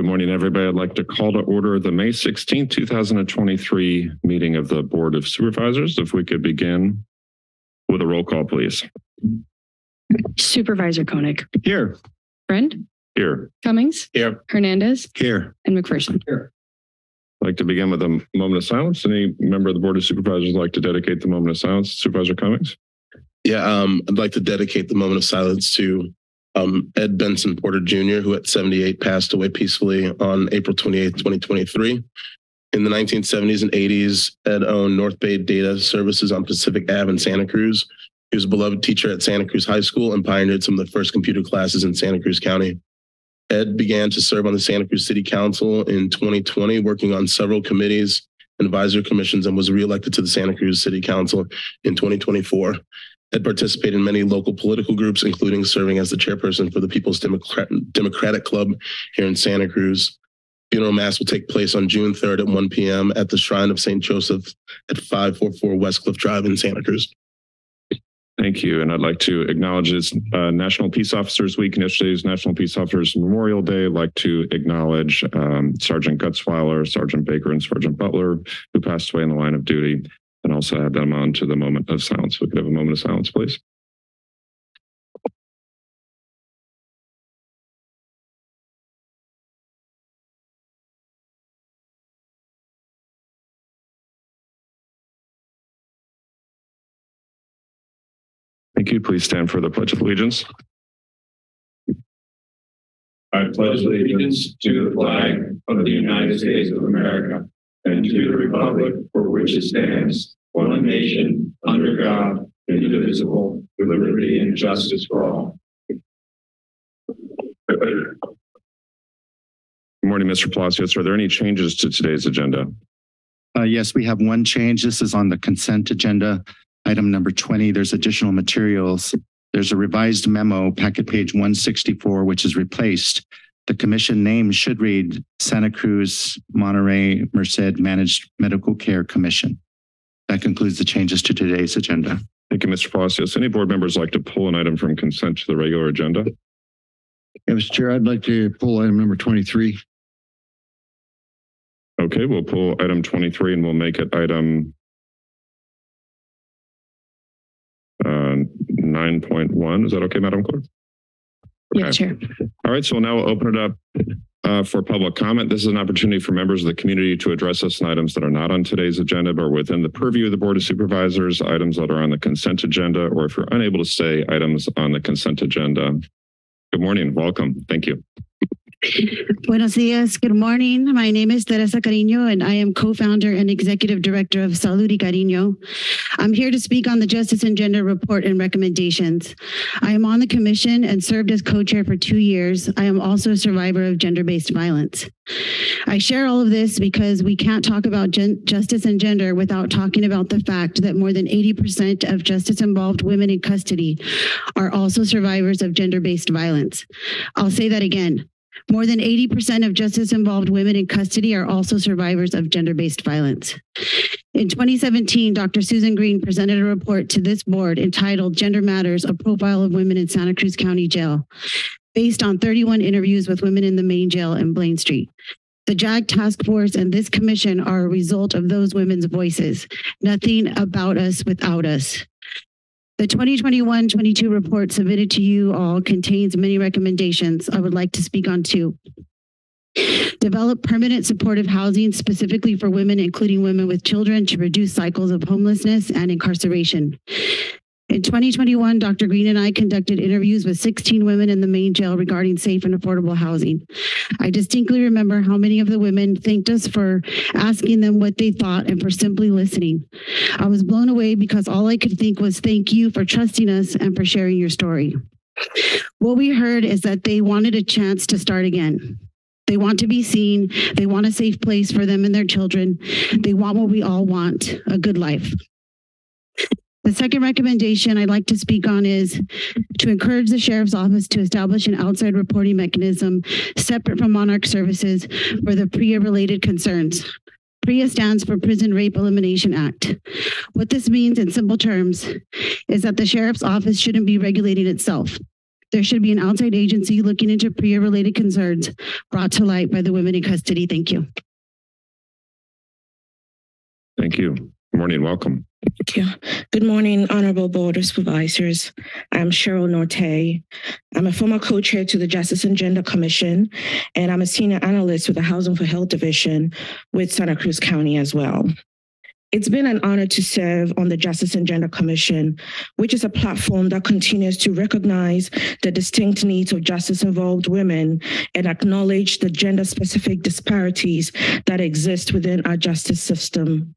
Good morning, everybody. I'd like to call to order the May 16, 2023 meeting of the Board of Supervisors. If we could begin with a roll call, please. Supervisor Koenig, Here. Friend, Here. Cummings, Here. Hernandez, Here. and McPherson. Here. I'd like to begin with a moment of silence. Any member of the Board of Supervisors would like to dedicate the moment of silence? Supervisor Cummings? Yeah, um, I'd like to dedicate the moment of silence to um, Ed Benson Porter Jr., who at 78 passed away peacefully on April 28, 2023. In the 1970s and 80s, Ed owned North Bay Data Services on Pacific Ave in Santa Cruz. He was a beloved teacher at Santa Cruz High School and pioneered some of the first computer classes in Santa Cruz County. Ed began to serve on the Santa Cruz City Council in 2020, working on several committees and advisory commissions, and was reelected to the Santa Cruz City Council in 2024 had participated in many local political groups, including serving as the chairperson for the People's Democrat- Democratic Club here in Santa Cruz. Funeral mass will take place on June 3rd at 1 p.m. at the Shrine of St. Joseph at 544 West Cliff Drive in Santa Cruz. Thank you. And I'd like to acknowledge it's uh, National Peace Officers Week and yesterday's National Peace Officers Memorial Day. I'd like to acknowledge um, Sergeant Gutzwiller, Sergeant Baker, and Sergeant Butler, who passed away in the line of duty, also add them on to the moment of silence. We could have a moment of silence, please. Thank you. Please stand for the Pledge of Allegiance. I pledge allegiance to the flag of the United States of America and to the republic for which it stands, one nation, under God, indivisible, with liberty and justice for all. Good morning, Mr. Palacios. Are there any changes to today's agenda? Uh, yes, we have one change. This is on the consent agenda. Item number 20, there's additional materials. There's a revised memo, packet page 164, which is replaced. The commission name should read Santa Cruz Monterey Merced Managed Medical Care Commission. That concludes the changes to today's agenda. Thank you, Mr. Palacios. Any board members like to pull an item from consent to the regular agenda? Yeah, Mr. Chair, I'd like to pull item number twenty-three. Okay, we'll pull item 23 and we'll make it item uh, 9.1. Is that okay, Madam Clerk? Yes, Chair. All right, so now we'll now open it up uh, for public comment. This is an opportunity for members of the community to address us on items that are not on today's agenda, but within the purview of the Board of Supervisors, items that are on the consent agenda, or if you're unable to say items on the consent agenda. Good morning, welcome. Thank you. Buenos dias. Good morning. My name is Teresa Carrillo, and I am co-founder and executive director of Salud y Cariño. I'm here to speak on the Justice and Gender Report and recommendations. I am on the commission and served as co-chair for two years. I am also a survivor of gender-based violence. I share all of this because we can't talk about justice and gender without talking about the fact that more than 80% of justice-involved women in custody are also survivors of gender-based violence. I'll say that again. More than 80% of justice involved women in custody are also survivors of gender based violence. In 2017, Dr. Susan Green presented a report to this board entitled Gender Matters A Profile of Women in Santa Cruz County Jail, based on 31 interviews with women in the main jail in Blaine Street. The JAG Task Force and this commission are a result of those women's voices. Nothing about us without us. The 2021-22 report submitted to you all contains many recommendations. I would like to speak on two. Develop permanent supportive housing specifically for women, including women with children, to reduce cycles of homelessness and incarceration. In 2021, Dr. Green and I conducted interviews with 16 women in the main jail regarding safe and affordable housing. I distinctly remember how many of the women thanked us for asking them what they thought and for simply listening. I was blown away because all I could think was thank you for trusting us and for sharing your story. What we heard is that they wanted a chance to start again. They want to be seen. They want a safe place for them and their children. They want what we all want a good life. The second recommendation I'd like to speak on is to encourage the sheriff's office to establish an outside reporting mechanism separate from Monarch Services for the PREA-related concerns. PREA stands for Prison Rape Elimination Act. What this means in simple terms is that the sheriff's office shouldn't be regulating itself. There should be an outside agency looking into PREA-related concerns brought to light by the women in custody. Thank you. Thank you. Good morning. Welcome. Thank you. Good morning, Honorable Board of Supervisors. I'm Cheryl Norte. I'm a former co-chair to the Justice and Gender Commission, and I'm a senior analyst with the Housing for Health Division with Santa Cruz County as well. It's been an honor to serve on the Justice and Gender Commission, which is a platform that continues to recognize the distinct needs of justice involved women and acknowledge the gender specific disparities that exist within our justice system.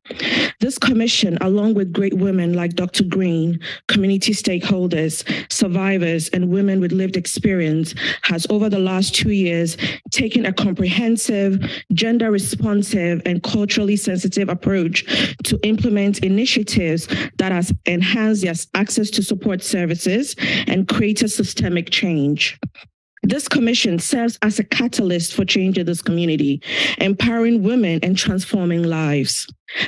This commission, along with great women like Dr. Green, community stakeholders, survivors, and women with lived experience, has over the last two years taken a comprehensive, gender responsive, and culturally sensitive approach to implement initiatives that has enhanced their access to support services and created systemic change. This commission serves as a catalyst for change in this community, empowering women and transforming lives.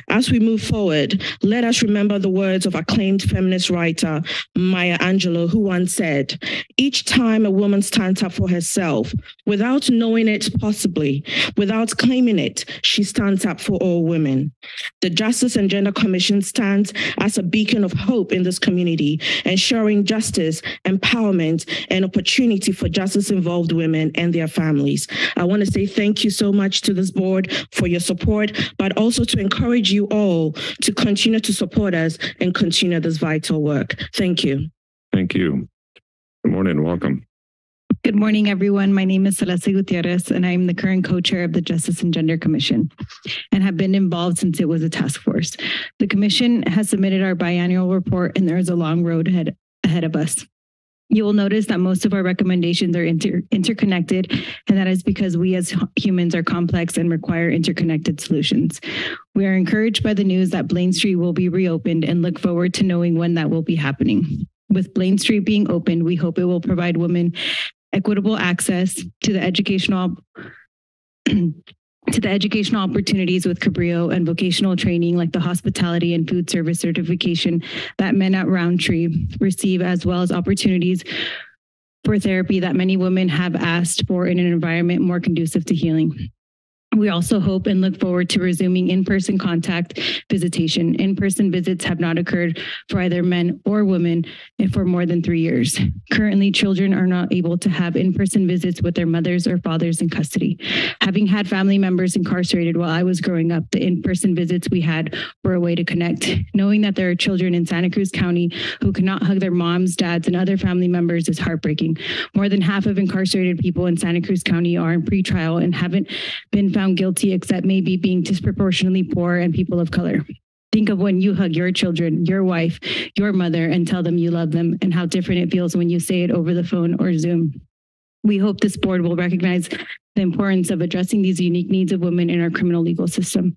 As we move forward, let us remember the words of acclaimed feminist writer Maya Angelou, who once said, Each time a woman stands up for herself, without knowing it possibly, without claiming it, she stands up for all women. The Justice and Gender Commission stands as a beacon of hope in this community, ensuring justice, empowerment, and opportunity for justice involved women and their families. I want to say thank you so much to this board for your support, but also to encourage you all to continue to support us and continue this vital work. Thank you. Thank you. Good morning. Welcome. Good morning, everyone. My name is Celeste Gutierrez, and I'm the current co-chair of the Justice and Gender Commission and have been involved since it was a task force. The commission has submitted our biannual report, and there is a long road ahead, ahead of us. You will notice that most of our recommendations are inter interconnected, and that is because we as humans are complex and require interconnected solutions. We are encouraged by the news that Blaine Street will be reopened and look forward to knowing when that will be happening. With Blaine Street being opened, we hope it will provide women equitable access to the educational to the educational opportunities with Cabrillo and vocational training like the hospitality and food service certification that men at Rountree receive, as well as opportunities for therapy that many women have asked for in an environment more conducive to healing. We also hope and look forward to resuming in-person contact visitation. In-person visits have not occurred for either men or women for more than three years. Currently, children are not able to have in-person visits with their mothers or fathers in custody. Having had family members incarcerated while I was growing up, the in-person visits we had were a way to connect. Knowing that there are children in Santa Cruz County who cannot hug their moms, dads, and other family members is heartbreaking. More than half of incarcerated people in Santa Cruz County are in pretrial and haven't been found guilty except maybe being disproportionately poor and people of color. Think of when you hug your children, your wife, your mother, and tell them you love them, and how different it feels when you say it over the phone or Zoom. We hope this board will recognize the importance of addressing these unique needs of women in our criminal legal system.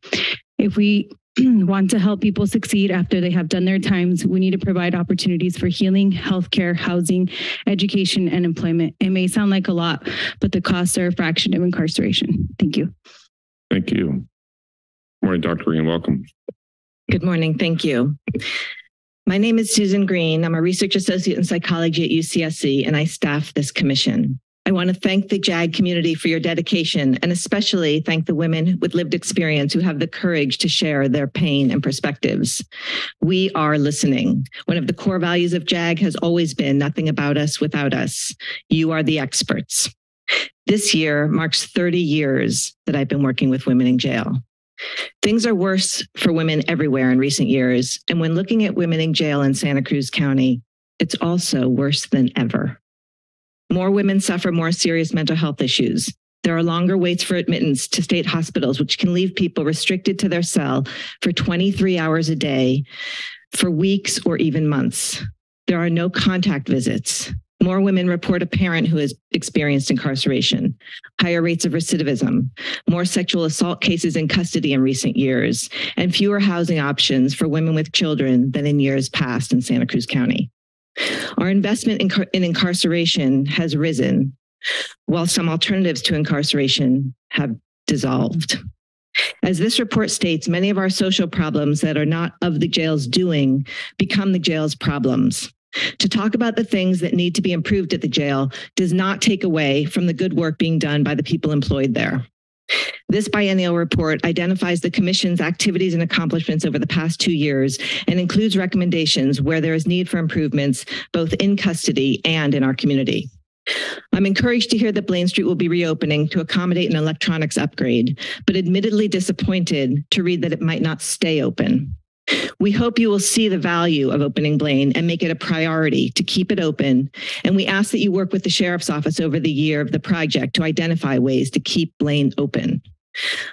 If we want to help people succeed after they have done their times, we need to provide opportunities for healing, healthcare, housing, education, and employment. It may sound like a lot, but the costs are a fraction of incarceration. Thank you. Thank you. Morning, Dr. Green. Welcome. Good morning. Thank you. My name is Susan Green. I'm a research associate in psychology at UCSC, and I staff this commission. I want to thank the JAG community for your dedication and especially thank the women with lived experience who have the courage to share their pain and perspectives. We are listening. One of the core values of JAG has always been nothing about us without us. You are the experts. This year marks 30 years that I've been working with women in jail. Things are worse for women everywhere in recent years. And when looking at women in jail in Santa Cruz County, it's also worse than ever. More women suffer more serious mental health issues. There are longer waits for admittance to state hospitals, which can leave people restricted to their cell for 23 hours a day for weeks or even months. There are no contact visits. More women report a parent who has experienced incarceration, higher rates of recidivism, more sexual assault cases in custody in recent years, and fewer housing options for women with children than in years past in Santa Cruz County. Our investment in, in incarceration has risen, while some alternatives to incarceration have dissolved. As this report states, many of our social problems that are not of the jail's doing become the jail's problems. To talk about the things that need to be improved at the jail does not take away from the good work being done by the people employed there. This biennial report identifies the Commission's activities and accomplishments over the past two years and includes recommendations where there is need for improvements both in custody and in our community. I'm encouraged to hear that Blaine Street will be reopening to accommodate an electronics upgrade, but admittedly disappointed to read that it might not stay open. We hope you will see the value of opening Blaine and make it a priority to keep it open. And we ask that you work with the Sheriff's Office over the year of the project to identify ways to keep Blaine open.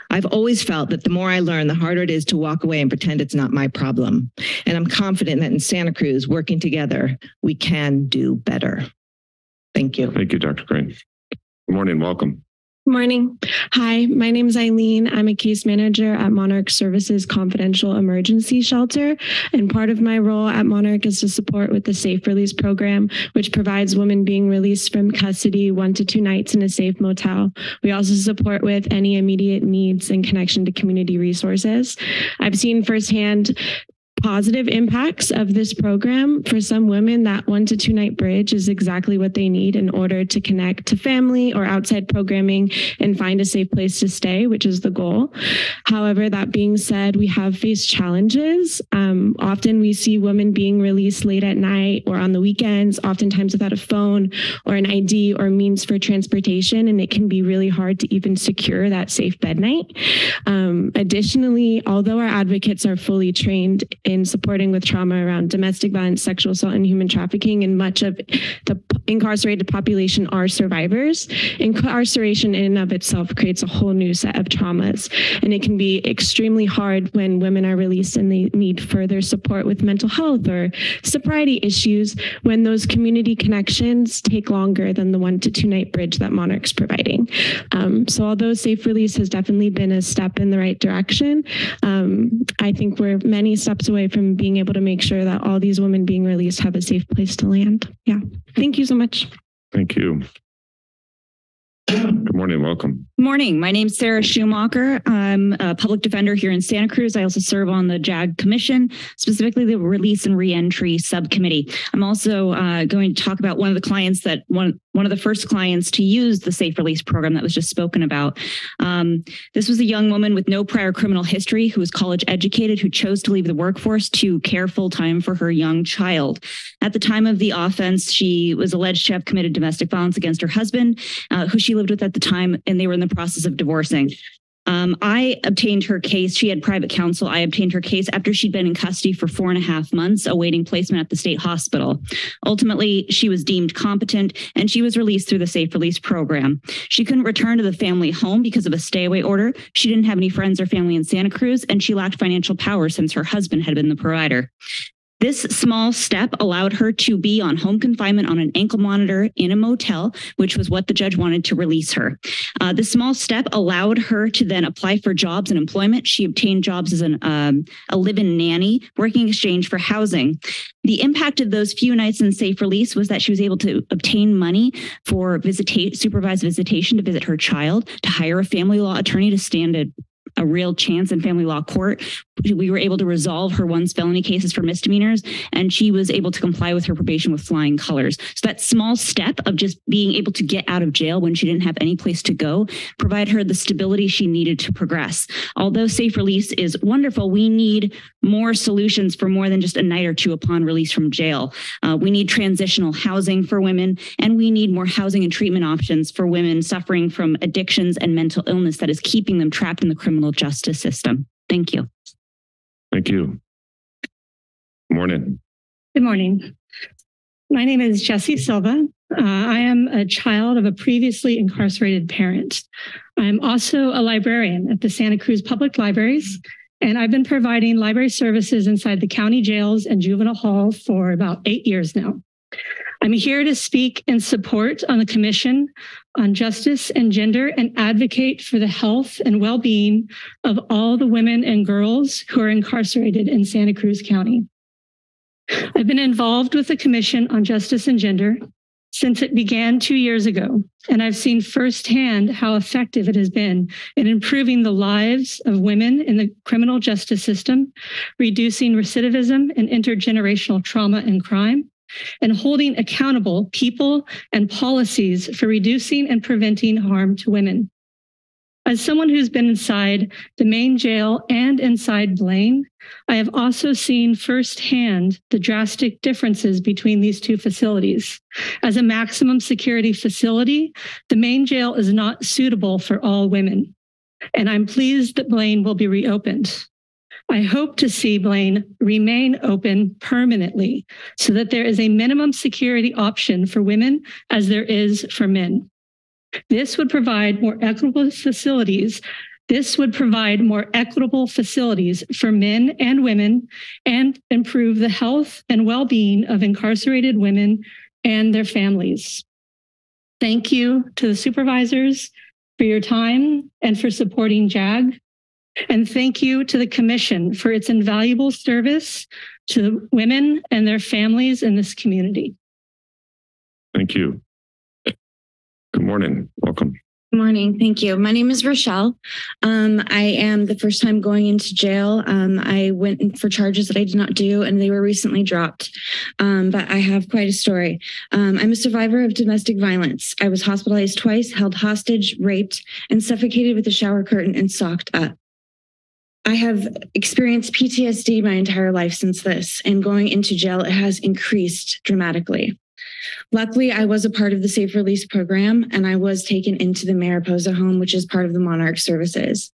I've always felt that the more I learn, the harder it is to walk away and pretend it's not my problem. And I'm confident that in Santa Cruz, working together, we can do better. Thank you. Thank you, Dr. Green. Good morning. Welcome. Morning. Hi, my name is Eileen. I'm a case manager at Monarch Services Confidential Emergency Shelter. And part of my role at Monarch is to support with the Safe Release Program, which provides women being released from custody one to two nights in a safe motel. We also support with any immediate needs in connection to community resources. I've seen firsthand positive impacts of this program. For some women that one to two night bridge is exactly what they need in order to connect to family or outside programming and find a safe place to stay which is the goal. However that being said we have faced challenges. Um, often we see women being released late at night or on the weekends oftentimes without a phone or an id or means for transportation and it can be really hard to even secure that safe bed night. Um, additionally although our advocates are fully trained in supporting with trauma around domestic violence, sexual assault, and human trafficking. And much of the incarcerated population are survivors. Incarceration in and of itself creates a whole new set of traumas. And it can be extremely hard when women are released and they need further support with mental health or sobriety issues when those community connections take longer than the one to two night bridge that Monarch's providing. Um, so although safe release has definitely been a step in the right direction, um, I think we're many steps away away from being able to make sure that all these women being released have a safe place to land. Yeah. Thank you so much. Thank you. Good morning. Welcome. Morning. My name's Sarah Schumacher. I'm a public defender here in Santa Cruz. I also serve on the JAG Commission, specifically the Release and Reentry Subcommittee. I'm also uh, going to talk about one of the clients that one one of the first clients to use the safe release program that was just spoken about. Um, this was a young woman with no prior criminal history who was college educated, who chose to leave the workforce to care full time for her young child. At the time of the offense, she was alleged to have committed domestic violence against her husband, uh, who she lived with at the time, and they were in the process of divorcing. Um, I obtained her case. She had private counsel. I obtained her case after she'd been in custody for four and a half months, awaiting placement at the state hospital. Ultimately, she was deemed competent and she was released through the safe release program. She couldn't return to the family home because of a stay away order. She didn't have any friends or family in Santa Cruz, and she lacked financial power since her husband had been the provider. This small step allowed her to be on home confinement on an ankle monitor in a motel, which was what the judge wanted to release her. Uh, the small step allowed her to then apply for jobs and employment. She obtained jobs as an, um, a live-in nanny, working exchange for housing. The impact of those few nights in safe release was that she was able to obtain money for visita- supervised visitation to visit her child, to hire a family law attorney to stand a a real chance in family law court. We were able to resolve her once felony cases for misdemeanors, and she was able to comply with her probation with flying colors. So that small step of just being able to get out of jail when she didn't have any place to go provide her the stability she needed to progress. Although safe release is wonderful, we need more solutions for more than just a night or two upon release from jail. Uh, we need transitional housing for women, and we need more housing and treatment options for women suffering from addictions and mental illness that is keeping them trapped in the criminal justice system. Thank you. Thank you. Morning. Good morning. My name is Jessie Silva. Uh, I am a child of a previously incarcerated parent. I'm also a librarian at the Santa Cruz Public Libraries and I've been providing library services inside the county jails and juvenile hall for about eight years now. I'm here to speak in support on the Commission on Justice and Gender and advocate for the health and well-being of all the women and girls who are incarcerated in Santa Cruz County. I've been involved with the Commission on Justice and Gender since it began two years ago, and I've seen firsthand how effective it has been in improving the lives of women in the criminal justice system, reducing recidivism and intergenerational trauma and crime, and holding accountable people and policies for reducing and preventing harm to women. As someone who's been inside the main jail and inside Blaine, I have also seen firsthand the drastic differences between these two facilities. As a maximum security facility, the main jail is not suitable for all women. And I'm pleased that Blaine will be reopened. I hope to see Blaine remain open permanently so that there is a minimum security option for women as there is for men. This would provide more equitable facilities. This would provide more equitable facilities for men and women and improve the health and well-being of incarcerated women and their families. Thank you to the supervisors for your time and for supporting JAG. And thank you to the commission for its invaluable service to women and their families in this community. Thank you. Good morning. Welcome. Good morning. Thank you. My name is Rochelle. Um, I am the first time going into jail. Um, I went for charges that I did not do, and they were recently dropped. Um, but I have quite a story. Um, I'm a survivor of domestic violence. I was hospitalized twice, held hostage, raped, and suffocated with a shower curtain and socked up. I have experienced PTSD my entire life since this, and going into jail, it has increased dramatically. Luckily, I was a part of the Safe Release program and I was taken into the Mariposa home, which is part of the Monarch Services.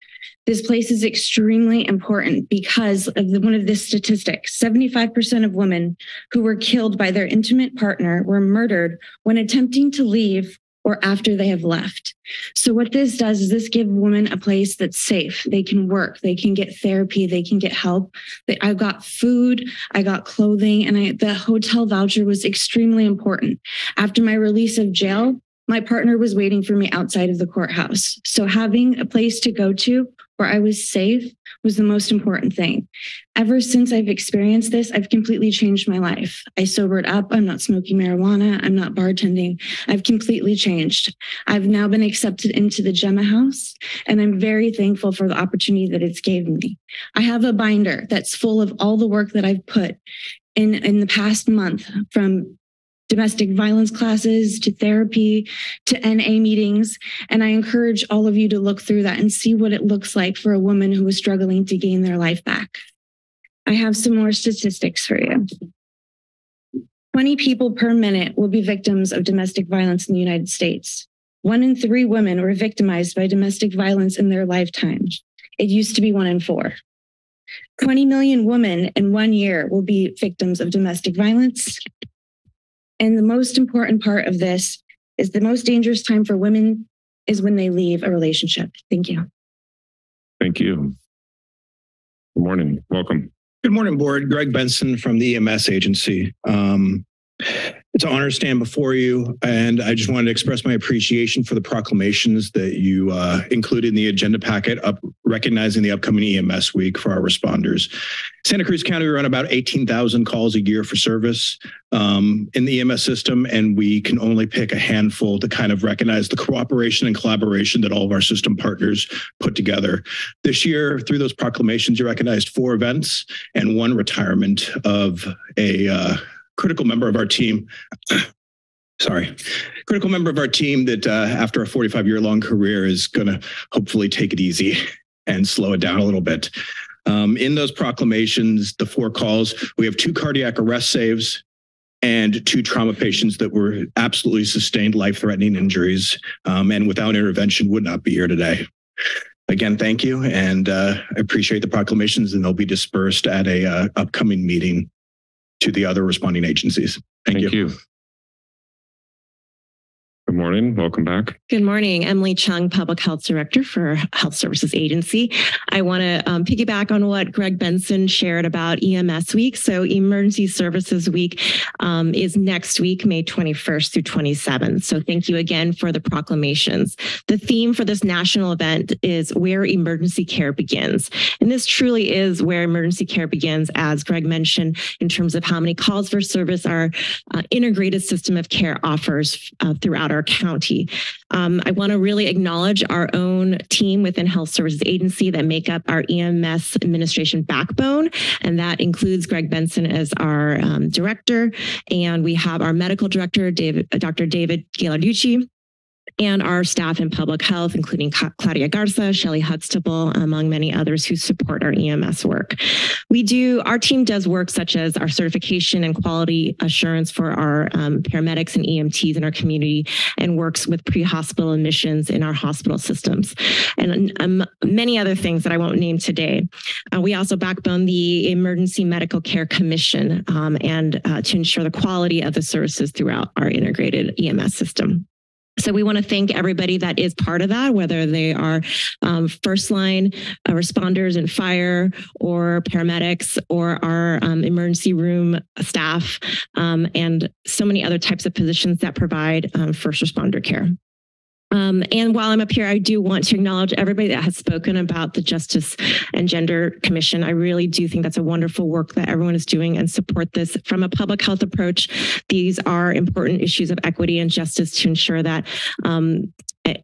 This place is extremely important because of the, one of the statistics 75% of women who were killed by their intimate partner were murdered when attempting to leave or after they have left. So what this does is this give women a place that's safe. They can work, they can get therapy, they can get help. I got food, I got clothing, and I, the hotel voucher was extremely important. After my release of jail, my partner was waiting for me outside of the courthouse. So having a place to go to where I was safe was the most important thing. Ever since I've experienced this, I've completely changed my life. I sobered up. I'm not smoking marijuana. I'm not bartending. I've completely changed. I've now been accepted into the Gemma House, and I'm very thankful for the opportunity that it's given me. I have a binder that's full of all the work that I've put in, in the past month from domestic violence classes to therapy to NA meetings. And I encourage all of you to look through that and see what it looks like for a woman who is struggling to gain their life back. I have some more statistics for you. 20 people per minute will be victims of domestic violence in the United States. One in three women were victimized by domestic violence in their lifetime. It used to be one in four. 20 million women in one year will be victims of domestic violence. And the most important part of this is the most dangerous time for women is when they leave a relationship. Thank you. Thank you. Good morning. Welcome. Good morning, board. Greg Benson from the EMS agency. Um, it's an honor to stand before you, and I just wanted to express my appreciation for the proclamations that you uh, included in the agenda packet, up recognizing the upcoming EMS week for our responders. Santa Cruz County, we run about 18,000 calls a year for service um, in the EMS system, and we can only pick a handful to kind of recognize the cooperation and collaboration that all of our system partners put together. This year, through those proclamations, you recognized four events and one retirement of a uh, critical member of our team. Sorry, critical member of our team that uh, after a 45 year long career is going to hopefully take it easy and slow it down a little bit. Um, in those proclamations, the four calls, we have two cardiac arrest saves and two trauma patients that were absolutely sustained life threatening injuries um, and without intervention would not be here today. Again, thank you. And uh, I appreciate the proclamations and they'll be dispersed at a uh, upcoming meeting to the other responding agencies. Thank, Thank you. you. Good morning. morning. Welcome back. Good morning. Emily Chung, Public Health Director for Health Services Agency. I want to um, piggyback on what Greg Benson shared about EMS Week. So, Emergency Services Week um, is next week, May 21st through 27th. So, thank you again for the proclamations. The theme for this national event is Where Emergency Care Begins. And this truly is where emergency care begins, as Greg mentioned, in terms of how many calls for service our uh, integrated system of care offers uh, throughout our county. Um, I want to really acknowledge our own team within Health Services Agency that make up our EMS administration backbone, and that includes Greg Benson as our um, director, and we have our medical director, David, Dr. David Ghilarducci, and our staff in public health, including Claudia Garza, Shelley Huxtable, among many others who support our EMS work. We do, our team does work such as our certification and quality assurance for our um, paramedics and EMTs in our community and works with pre-hospital admissions in our hospital systems and um, many other things that I won't name today. Uh, we also backbone the Emergency Medical Care Commission um, and uh, to ensure the quality of the services throughout our integrated EMS system. So we want to thank everybody that is part of that, whether they are um, first line uh, responders in fire or paramedics or our um, emergency room staff um, and so many other types of positions that provide um, first responder care. Um, and while I'm up here, I do want to acknowledge everybody that has spoken about the Justice and Gender Commission. I really do think that's a wonderful work that everyone is doing and support this from a public health approach. These are important issues of equity and justice to ensure that um,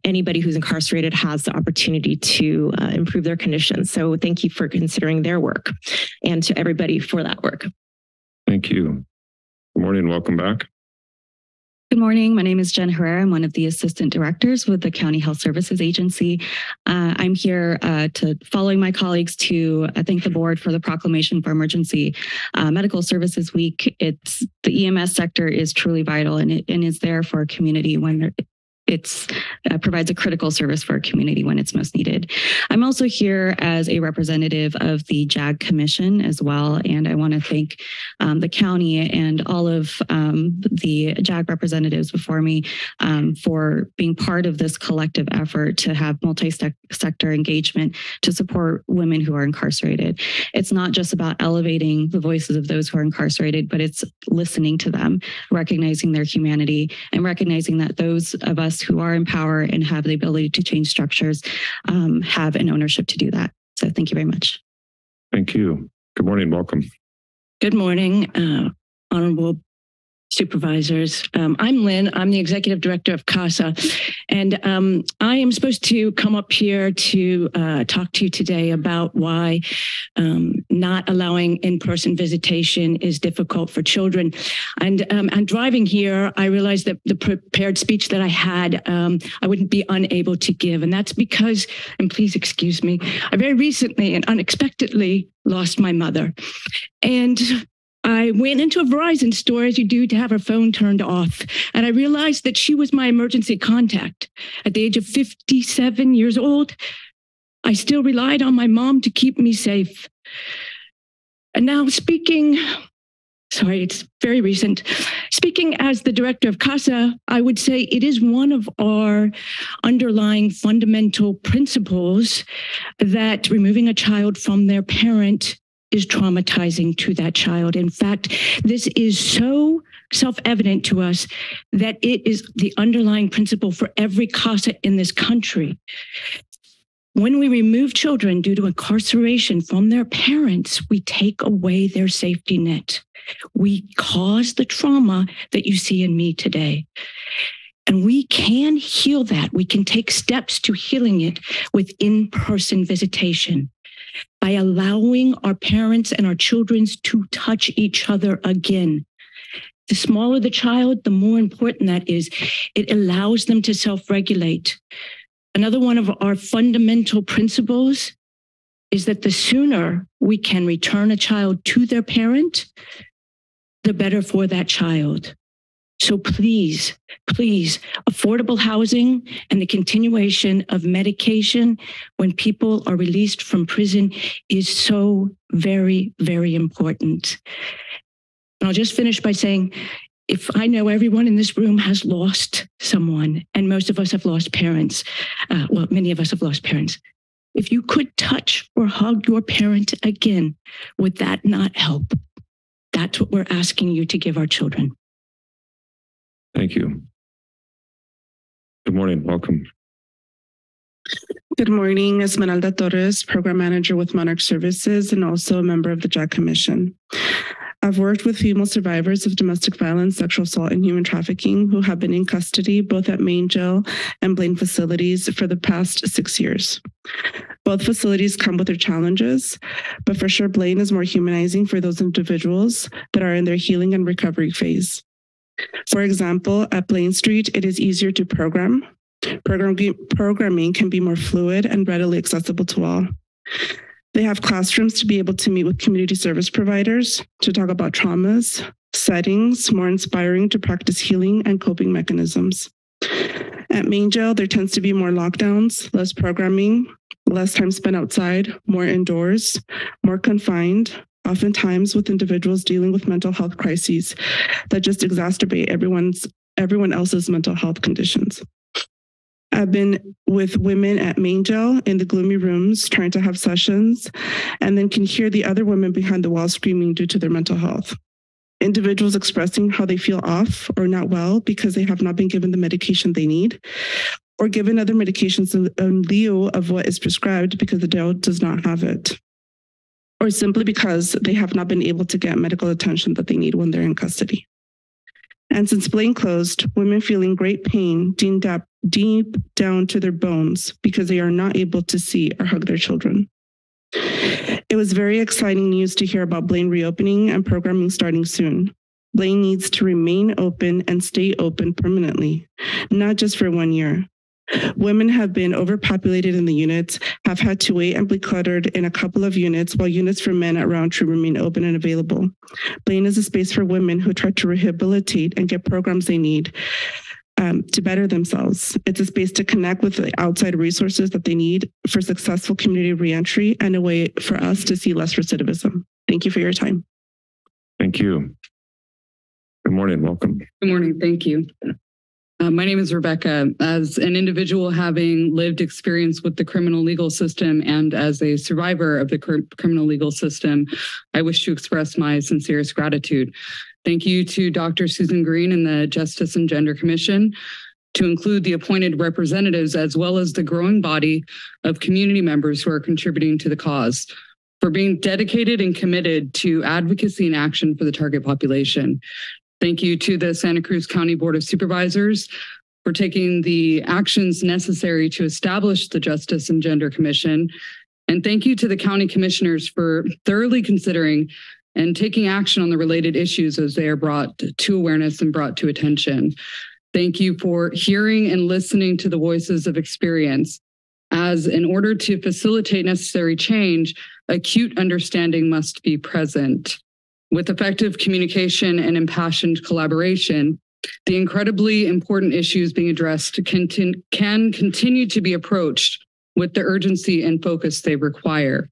anybody who's incarcerated has the opportunity to uh, improve their conditions. So thank you for considering their work and to everybody for that work. Thank you. Good morning. Welcome back. Good morning. My name is Jen Herrera. I'm one of the assistant directors with the County Health Services Agency. Uh, I'm here uh, to following my colleagues to uh, thank the board for the proclamation for Emergency uh, Medical Services Week. It's the EMS sector is truly vital and it and is there for a community when it's uh, provides a critical service for our community when it's most needed. I'm also here as a representative of the JAG Commission as well, and I want to thank um, the county and all of um, the JAG representatives before me um, for being part of this collective effort to have multi-sector engagement to support women who are incarcerated. It's not just about elevating the voices of those who are incarcerated, but it's listening to them, recognizing their humanity, and recognizing that those of us us who are in power and have the ability to change structures um, have an ownership to do that. So thank you very much. Thank you. Good morning. Welcome. Good morning, uh, Honorable supervisors. Um, I'm Lynn. I'm the executive director of CASA. And um, I am supposed to come up here to uh, talk to you today about why um, not allowing in person visitation is difficult for children. And, um, and driving here, I realized that the prepared speech that I had, um, I wouldn't be unable to give. And that's because, and please excuse me, I very recently and unexpectedly lost my mother. And I went into a Verizon store as you do to have her phone turned off. And I realized that she was my emergency contact. At the age of 57 years old, I still relied on my mom to keep me safe. And now speaking, sorry, it's very recent. Speaking as the director of CASA, I would say it is one of our underlying fundamental principles that removing a child from their parent is traumatizing to that child. In fact, this is so self evident to us that it is the underlying principle for every CASA in this country. When we remove children due to incarceration from their parents, we take away their safety net. We cause the trauma that you see in me today. And we can heal that. We can take steps to healing it with in person visitation by allowing our parents and our children to touch each other again. The smaller the child, the more important that is. It allows them to self regulate. Another one of our fundamental principles is that the sooner we can return a child to their parent, the better for that child. So please, please, affordable housing and the continuation of medication when people are released from prison is so very, very important. And I'll just finish by saying if I know everyone in this room has lost someone, and most of us have lost parents, uh, well, many of us have lost parents. If you could touch or hug your parent again, would that not help? That's what we're asking you to give our children. Thank you. Good morning. Welcome. Good morning, Esmeralda Torres, Program Manager with Monarch Services and also a member of the JAG Commission. I've worked with female survivors of domestic violence, sexual assault, and human trafficking who have been in custody both at Main Jail and Blaine facilities for the past six years. Both facilities come with their challenges, but for sure, Blaine is more humanizing for those individuals that are in their healing and recovery phase. For example, at Blaine Street, it is easier to program. Program programming can be more fluid and readily accessible to all. They have classrooms to be able to meet with community service providers to talk about traumas, settings, more inspiring to practice healing and coping mechanisms. At Main Jail, there tends to be more lockdowns, less programming, less time spent outside, more indoors, more confined, oftentimes with individuals dealing with mental health crises that just exacerbate everyone's everyone else's mental health conditions. I've been with women at Main Jail in the gloomy rooms trying to have sessions and then can hear the other women behind the wall screaming due to their mental health. Individuals expressing how they feel off or not well because they have not been given the medication they need or given other medications in lieu of what is prescribed because the jail does not have it or simply because they have not been able to get medical attention that they need when they're in custody. And since Blaine closed, women feeling great pain deep, deep down to their bones because they are not able to see or hug their children. It was very exciting news to hear about Blaine reopening and programming starting soon. Blaine needs to remain open and stay open permanently, not just for one year. Women have been overpopulated in the units, have had to wait and be cluttered in a couple of units, while units for men at Rountree remain open and available. Blaine is a space for women who try to rehabilitate and get programs they need um, to better themselves. It's a space to connect with the outside resources that they need for successful community reentry and a way for us to see less recidivism. Thank you for your time. Thank you. Good morning. Welcome. Good morning. Thank you. Uh, my name is Rebecca. As an individual having lived experience with the criminal legal system and as a survivor of the cr criminal legal system, I wish to express my sincerest gratitude. Thank you to Dr. Susan Green and the Justice and Gender Commission to include the appointed representatives as well as the growing body of community members who are contributing to the cause for being dedicated and committed to advocacy and action for the target population. Thank you to the Santa Cruz County Board of Supervisors for taking the actions necessary to establish the Justice and Gender Commission. And thank you to the county commissioners for thoroughly considering and taking action on the related issues as they are brought to awareness and brought to attention. Thank you for hearing and listening to the voices of experience. As in order to facilitate necessary change, acute understanding must be present. With effective communication and impassioned collaboration, the incredibly important issues being addressed can, continue to be approached with the urgency and focus they require.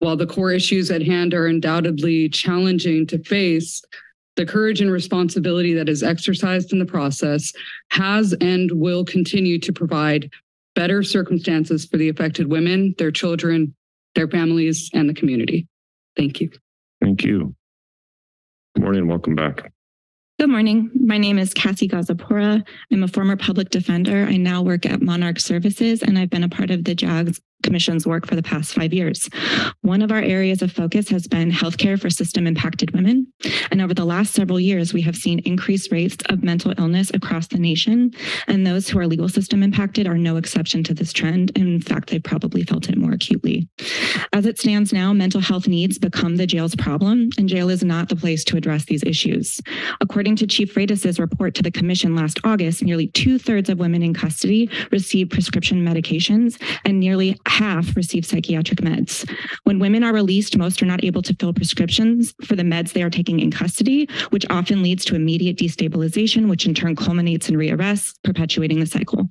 While the core issues at hand are undoubtedly challenging to face, the courage and responsibility that is exercised in the process has and will continue to provide better circumstances for the affected women, their children, their families, and the community. Thank you. Thank you. Good morning. Welcome back. Good morning. My name is Cassie Gazapora. I'm a former public defender. I now work at Monarch Services, and I've been a part of the JAGS Commission's work for the past five years. One of our areas of focus has been healthcare for system impacted women. And over the last several years, we have seen increased rates of mental illness across the nation. And those who are legal system impacted are no exception to this trend. In fact, they've probably felt it more acutely. As it stands now, mental health needs become the jail's problem, and jail is not the place to address these issues. According to Chief Freitas's report to the Commission last August, nearly two thirds of women in custody receive prescription medications, and nearly half receive psychiatric meds. When women are released, most are not able to fill prescriptions for the meds they are taking in custody, which often leads to immediate destabilization, which in turn culminates in rearrest, perpetuating the cycle.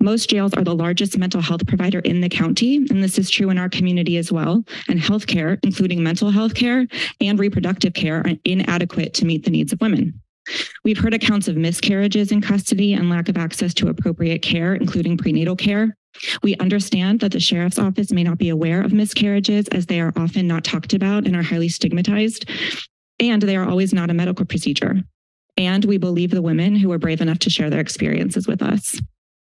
Most jails are the largest mental health provider in the county, and this is true in our community as well. And healthcare, including mental health care and reproductive care, are inadequate to meet the needs of women. We've heard accounts of miscarriages in custody and lack of access to appropriate care, including prenatal care. We understand that the sheriff's office may not be aware of miscarriages as they are often not talked about and are highly stigmatized, and they are always not a medical procedure. And we believe the women who were brave enough to share their experiences with us.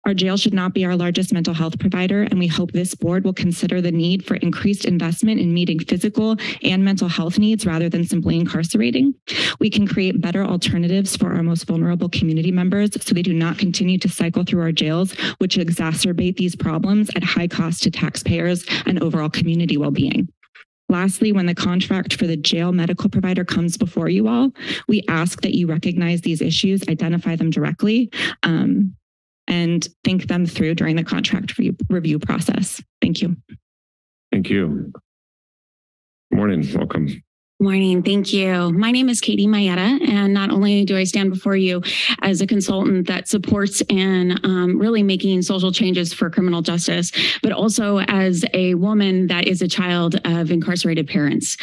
Our jail should not be our largest mental health provider, and we hope this board will consider the need for increased investment in meeting physical and mental health needs rather than simply incarcerating. We can create better alternatives for our most vulnerable community members so they do not continue to cycle through our jails, which exacerbate these problems at high cost to taxpayers and overall community well-being. Lastly, when the contract for the jail medical provider comes before you all, we ask that you recognize these issues, identify them directly, um, and think them through during the contract review, review process. Thank you. Thank you. Morning, welcome. Morning. Thank you. My name is Katie Mayetta, and not only do I stand before you as a consultant that supports in um, really making social changes for criminal justice, but also as a woman that is a child of incarcerated parents.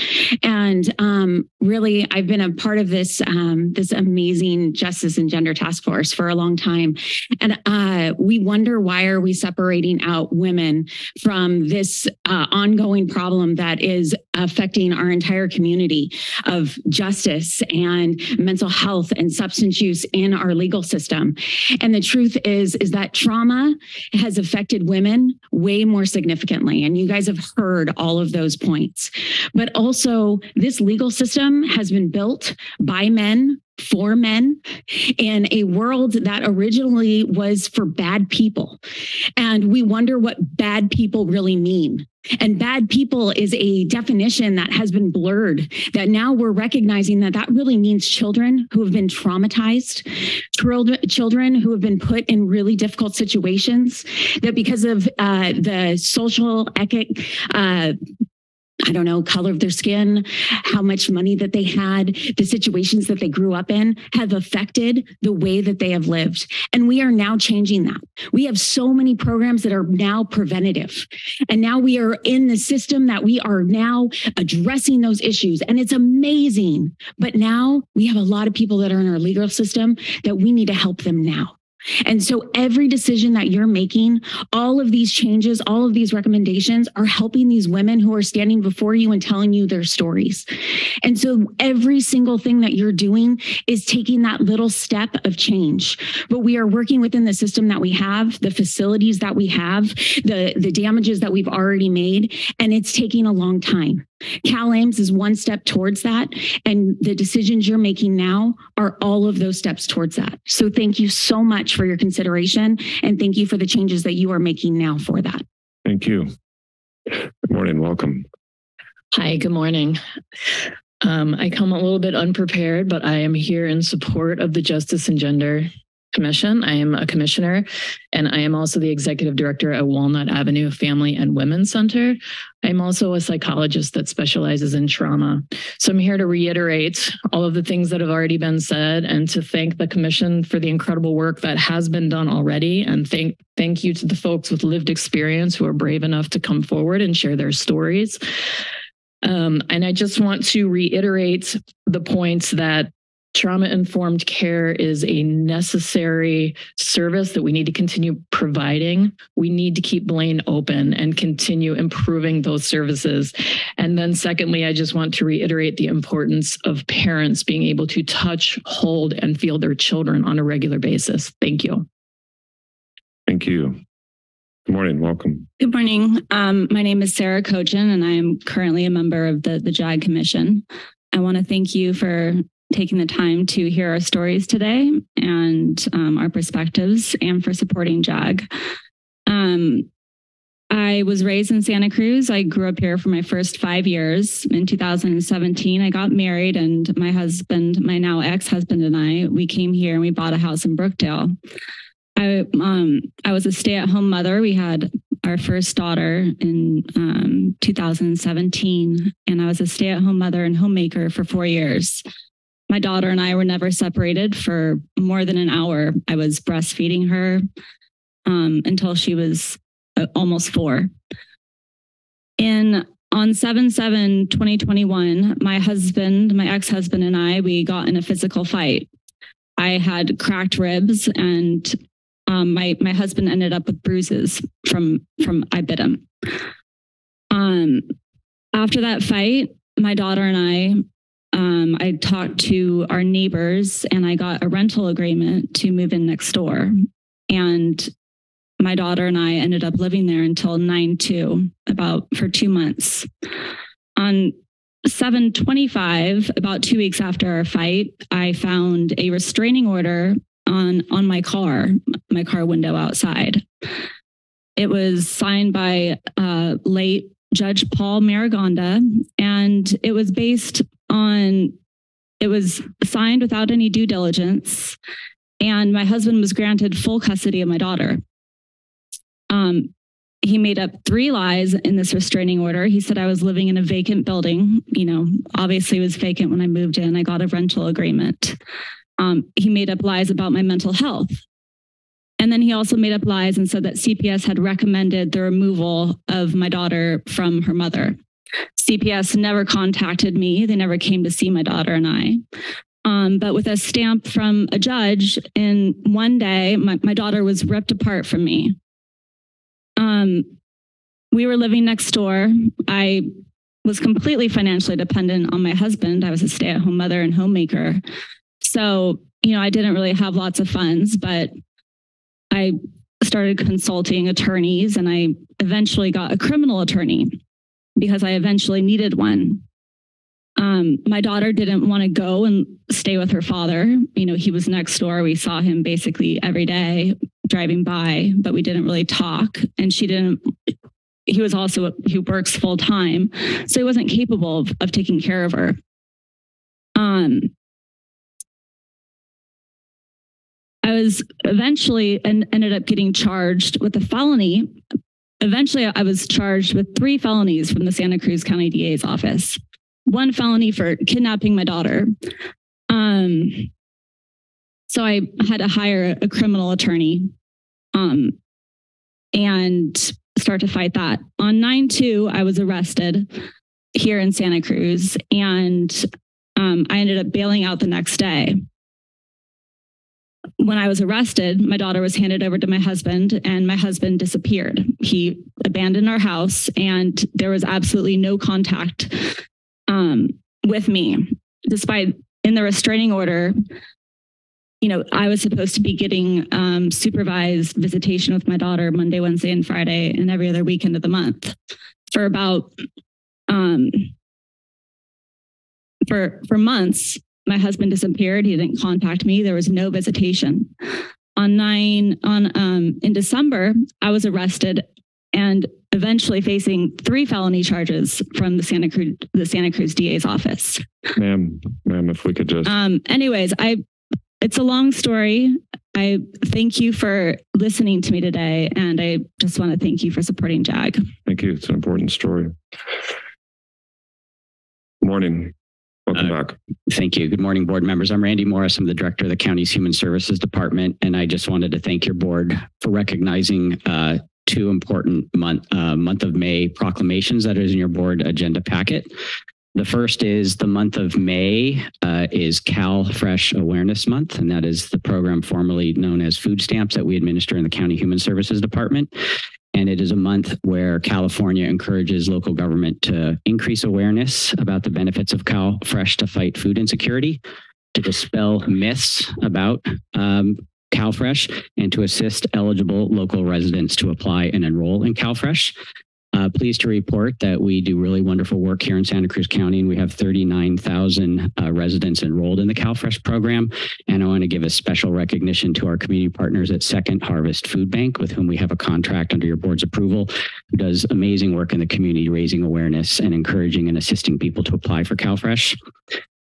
And um, really, I've been a part of this um, this amazing justice and gender task force for a long time, and uh, we wonder why are we separating out women from this uh, ongoing problem that is affecting our entire community of justice and mental health and substance use in our legal system. And the truth is, is that trauma has affected women way more significantly. And you guys have heard all of those points. But also, this legal system has been built by men for men in a world that originally was for bad people. And we wonder what bad people really mean. And bad people is a definition that has been blurred, that now we're recognizing that that really means children who have been traumatized, children who have been put in really difficult situations, that because of uh, the social, economic, uh, I don't know, color of their skin, how much money that they had, the situations that they grew up in have affected the way that they have lived. And we are now changing that. We have so many programs that are now preventative. And now we are in the system that we are now addressing those issues. And it's amazing. But now we have a lot of people that are in our legal system that we need to help them now. And so every decision that you're making, all of these changes, all of these recommendations are helping these women who are standing before you and telling you their stories. And so every single thing that you're doing is taking that little step of change. But we are working within the system that we have, the facilities that we have, the, the damages that we've already made, and it's taking a long time. Cal is one step towards that. And the decisions you're making now are all of those steps towards that. So thank you so much for your consideration. And thank you for the changes that you are making now for that. Thank you. Good morning. Welcome. Hi, good morning. Um, I come a little bit unprepared, but I am here in support of the Justice and Gender Commission. I am a commissioner and I am also the executive director at Walnut Avenue Family and Women's Center. I'm also a psychologist that specializes in trauma. So I'm here to reiterate all of the things that have already been said and to thank the commission for the incredible work that has been done already. And thank thank you to the folks with lived experience who are brave enough to come forward and share their stories. Um, and I just want to reiterate the points that trauma informed care is a necessary service that we need to continue providing. We need to keep Blaine open and continue improving those services. And then, secondly, I just want to reiterate the importance of parents being able to touch, hold, and feel their children on a regular basis. Thank you. Thank you. Good morning. Welcome. Good morning. Um, my name is Sarah Kochin, and I am currently a member of the, the JAG Commission. I want to thank you for taking the time to hear our stories today and um, our perspectives and for supporting JAG. Um, I was raised in Santa Cruz. I grew up here for my first five years. In 2017, I got married, and my husband, my now ex husband, and I, we came here and we bought a house in Brookdale. I um, I was a stay at home mother. We had our first daughter in um, 2017, and I was a stay at home mother and homemaker for four years my daughter and I were never separated for more than an hour. I was breastfeeding her um, until she was uh, almost four. In on 7 7 2021, my husband, my ex husband, and I, we got in a physical fight. I had cracked ribs and um, my my husband ended up with bruises from from I bit him. Um, after that fight, my daughter and I um, I talked to our neighbors and I got a rental agreement to move in next door. And my daughter and I ended up living there until 9 2, about for two months. On 725, about two weeks after our fight, I found a restraining order on on my car, my car window outside. It was signed by uh, late Judge Paul Marigonda, and it was based on it was signed without any due diligence, and my husband was granted full custody of my daughter. Um, he made up three lies in this restraining order. He said I was living in a vacant building. You know, obviously was vacant when I moved in. I got a rental agreement. Um, he made up lies about my mental health. And then he also made up lies and said that CPS had recommended the removal of my daughter from her mother. CPS never contacted me. They never came to see my daughter and I. Um, but with a stamp from a judge, in one day, my, my daughter was ripped apart from me. Um, we were living next door. I was completely financially dependent on my husband. I was a stay at home mother and homemaker. So, you know, I didn't really have lots of funds, but I started consulting attorneys and I eventually got a criminal attorney because I eventually needed one. Um, my daughter didn't want to go and stay with her father. You know, he was next door. We saw him basically every day driving by, but we didn't really talk. And she didn't, he was also, he works full time. So he wasn't capable of, of taking care of her. Um, I was eventually and ended up getting charged with a felony. Eventually, I was charged with three felonies from the Santa Cruz County DA's office. One felony for kidnapping my daughter. Um, so I had to hire a criminal attorney um, and start to fight that. On 9 2, I was arrested here in Santa Cruz and um, I ended up bailing out the next day when I was arrested, my daughter was handed over to my husband, and my husband disappeared. He abandoned our house, and there was absolutely no contact um, with me, despite in the restraining order. You know, I was supposed to be getting um, supervised visitation with my daughter Monday, Wednesday, and Friday, and every other weekend of the month for about um, for for months my husband disappeared. He didn't contact me. There was no visitation. On nine, on um, in December, I was arrested and eventually facing three felony charges from the Santa Cruz, the Santa Cruz DA's office. Ma'am, ma'am, if we could just. Um, anyways, I, it's a long story. I thank you for listening to me today, and I just want to thank you for supporting JAG. Thank you. It's an important story. Morning. Welcome Uh, back. Thank you. Good morning, board members. I'm Randy Morris. I'm the director of the county's Human Services Department, and I just wanted to thank your board for recognizing uh, two important month uh, month of May proclamations that is in your board agenda packet. The first is the month of May uh, is Cal Fresh Awareness Month, and that is the program formerly known as food stamps that we administer in the County Human Services Department. And it is a month where California encourages local government to increase awareness about the benefits of Cal Fresh to fight food insecurity, to dispel myths about um, CalFresh, and to assist eligible local residents to apply and enroll in CalFresh. Uh, pleased to report that we do really wonderful work here in Santa Cruz County, and we have 39,000 uh, residents enrolled in the CalFresh program. And I want to give a special recognition to our community partners at Second Harvest Food Bank, with whom we have a contract under your board's approval, who does amazing work in the community, raising awareness and encouraging and assisting people to apply for CalFresh.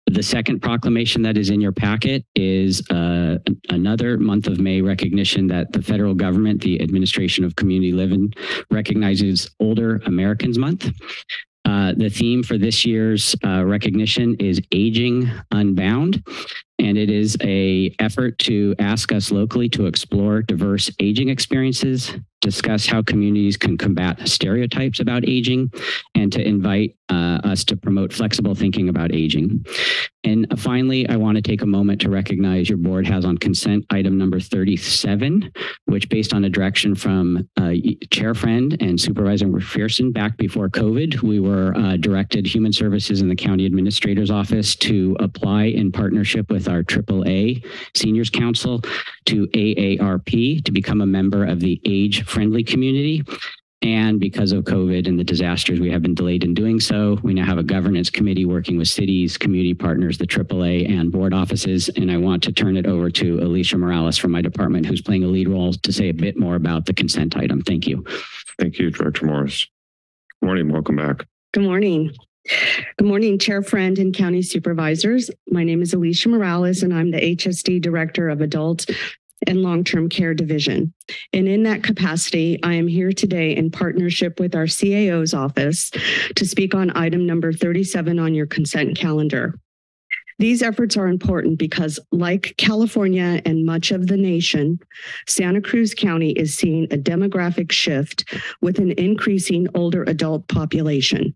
The second proclamation that is in your packet is uh, another month of May recognition that the federal government, the Administration of Community Living, recognizes Older Americans Month. Uh, the theme for this year's uh, recognition is Aging Unbound. And it is a effort to ask us locally to explore diverse aging experiences, discuss how communities can combat stereotypes about aging, and to invite uh, us to promote flexible thinking about aging. And finally, I want to take a moment to recognize your board has on consent item number 37, which based on a direction from uh, Chair Friend and Supervisor McPherson back before COVID, we were uh, directed Human Services in the County Administrator's Office to apply in partnership with our AAA Seniors Council to AARP to become a member of the age friendly community. And because of COVID and the disasters, we have been delayed in doing so. We now have a governance committee working with cities, community partners, the AAA, and board offices. And I want to turn it over to Alicia Morales from my department, who's playing a lead role to say a bit more about the consent item. Thank you. Thank you, Director Morris. Good morning. Welcome back. Good morning. Good morning, Chair Friend and County Supervisors. My name is Alicia Morales, and I'm the HSD Director of Adult and Long-Term Care Division. And in that capacity, I am here today in partnership with our CAO's office to speak on item number 37 on your consent calendar. These efforts are important because, like California and much of the nation, Santa Cruz County is seeing a demographic shift with an increasing older adult population.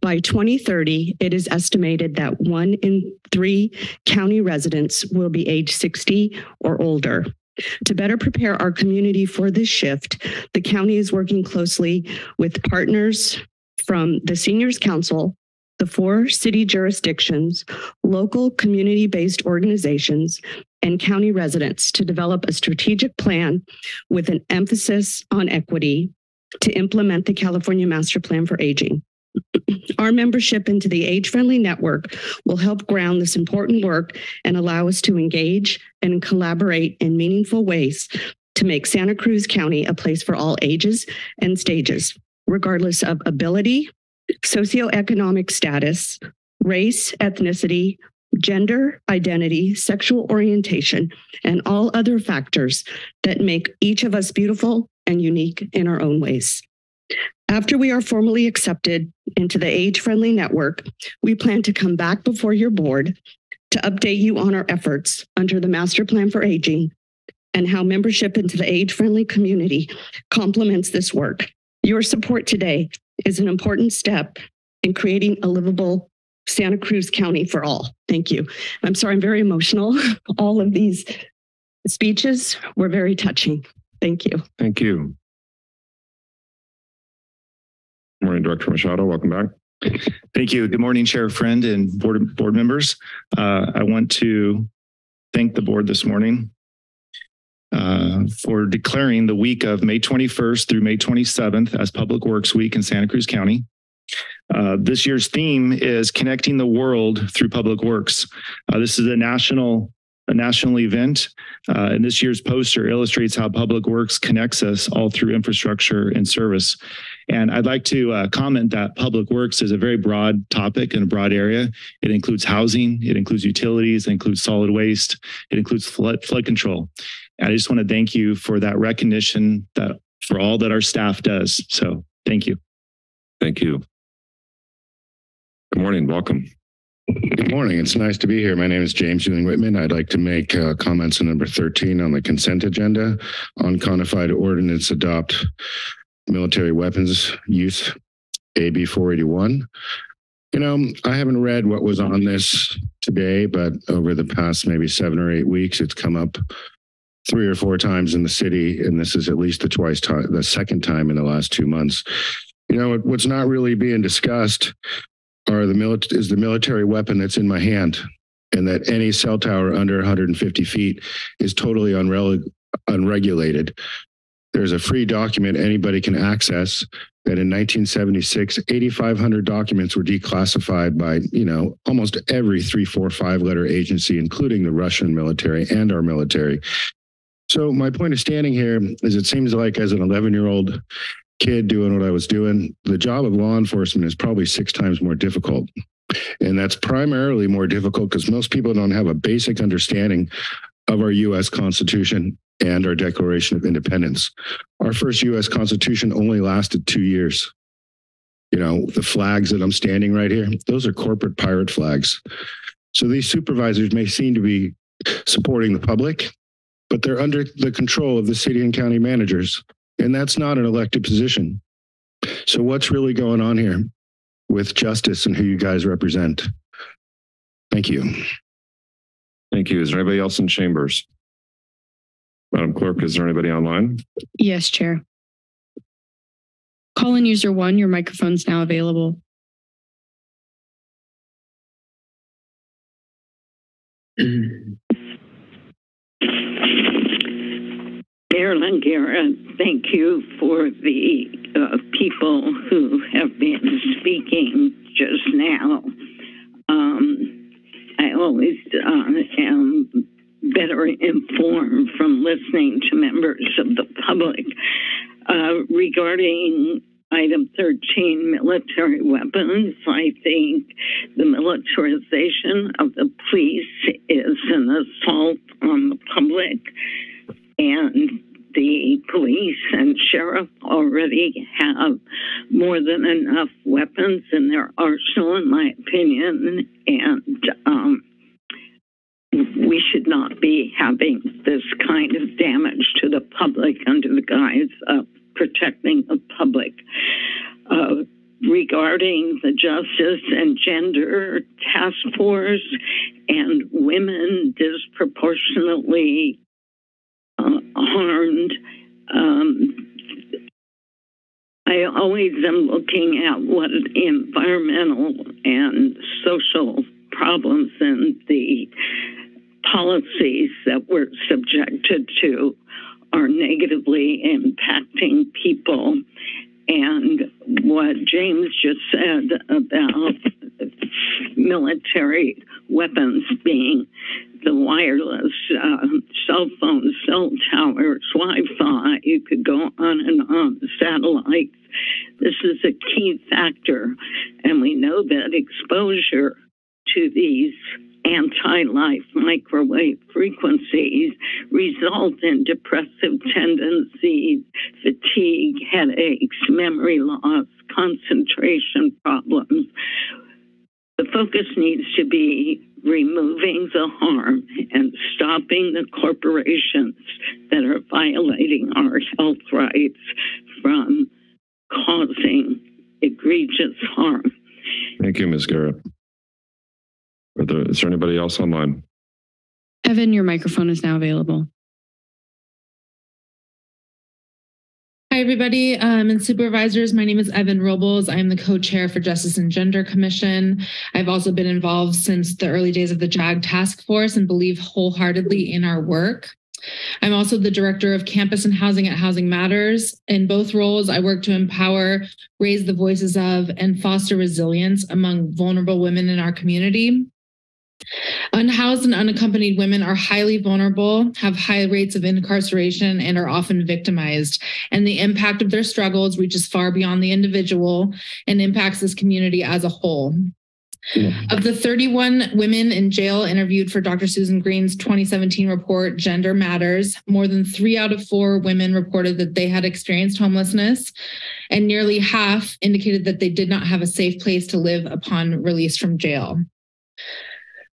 By 2030, it is estimated that one in three county residents will be age 60 or older. To better prepare our community for this shift, the county is working closely with partners from the Seniors Council, the four city jurisdictions, local community based organizations, and county residents to develop a strategic plan with an emphasis on equity to implement the California Master Plan for Aging. Our membership into the Age Friendly Network will help ground this important work and allow us to engage and collaborate in meaningful ways to make Santa Cruz County a place for all ages and stages, regardless of ability, socioeconomic status, race, ethnicity, gender identity, sexual orientation, and all other factors that make each of us beautiful and unique in our own ways. After we are formally accepted into the Age Friendly Network, we plan to come back before your board to update you on our efforts under the Master Plan for Aging and how membership into the age friendly community complements this work. Your support today is an important step in creating a livable Santa Cruz County for all. Thank you. I'm sorry, I'm very emotional. All of these speeches were very touching. Thank you. Thank you. Good morning, Director Machado. Welcome back. Thank you. Good morning, Chair Friend and board board members. Uh, I want to thank the board this morning uh, for declaring the week of May 21st through May 27th as Public Works Week in Santa Cruz County. Uh, this year's theme is connecting the world through public works. Uh, this is a national a national event. Uh, and this year's poster illustrates how Public Works connects us all through infrastructure and service. And I'd like to uh, comment that public works is a very broad topic and a broad area. It includes housing, it includes utilities, it includes solid waste, it includes flood, flood control. And I just want to thank you for that recognition that for all that our staff does. So thank you. Thank you. Good morning. Welcome. Good morning. It's nice to be here. My name is James Ewing Whitman. I'd like to make uh, comments on number 13 on the consent agenda on codified ordinance adopt military weapons use AB 481. You know, I haven't read what was on this today, but over the past maybe seven or eight weeks, it's come up three or four times in the city, and this is at least the twice the second time in the last two months. You know, what's not really being discussed are the mili- is the military weapon that's in my hand, and that any cell tower under 150 feet is totally unrele- unregulated. There's a free document anybody can access that in 1976, 8,500 documents were declassified by, you know, almost every three, four, five letter agency, including the Russian military and our military. So my point of standing here is it seems like as an 11 year old kid doing what I was doing, the job of law enforcement is probably six times more difficult. And that's primarily more difficult because most people don't have a basic understanding of our US Constitution and our Declaration of Independence. Our first US Constitution only lasted two years. You know, the flags that I'm standing right here, those are corporate pirate flags. So these supervisors may seem to be supporting the public, but they're under the control of the city and county managers. And that's not an elected position. So what's really going on here with justice and who you guys represent? Thank you. Thank you. Is there anybody else in chambers? Madam Clerk, is there anybody online? Yes, Chair. Call in user one, your microphone's now available. Mayor Langara, thank you for the uh, people who have been speaking just now. Um, I always uh, am better informed from listening to members of the public uh, regarding item 13 military weapons. I think the militarization of the police is an assault on the public and the police and sheriff already have more than enough weapons in their arsenal, in my opinion, and um, we should not be having this kind of damage to the public under the guise of protecting the public. Uh, regarding the Justice and Gender Task Force and women disproportionately uh, harmed. Um, I always am looking at what environmental and social problems and the policies that we're subjected to are negatively impacting people. And what James just said about military weapons being the wireless uh, cell phones, cell towers, Wi Fi, you could go on and on, satellites. This is a key factor. And we know that exposure to these anti-life microwave frequencies result in depressive tendencies, fatigue, headaches, memory loss, concentration problems. The focus needs to be removing the harm and stopping the corporations that are violating our health rights from causing egregious harm. Thank you, Ms. Garrett. Are there, is there anybody else online? Evan, your microphone is now available. Hi, everybody um, and supervisors. My name is Evan Robles. I am the co-chair for Justice and Gender Commission. I've also been involved since the early days of the JAG task force and believe wholeheartedly in our work. I'm also the director of campus and housing at Housing Matters. In both roles, I work to empower, raise the voices of, and foster resilience among vulnerable women in our community. Unhoused and unaccompanied women are highly vulnerable, have high rates of incarceration, and are often victimized. And the impact of their struggles reaches far beyond the individual and impacts this community as a whole. Of the 31 women in jail interviewed for Dr. Susan Green's 2017 report, Gender Matters, more than three out of four women reported that they had experienced homelessness, and nearly half indicated that they did not have a safe place to live upon release from jail.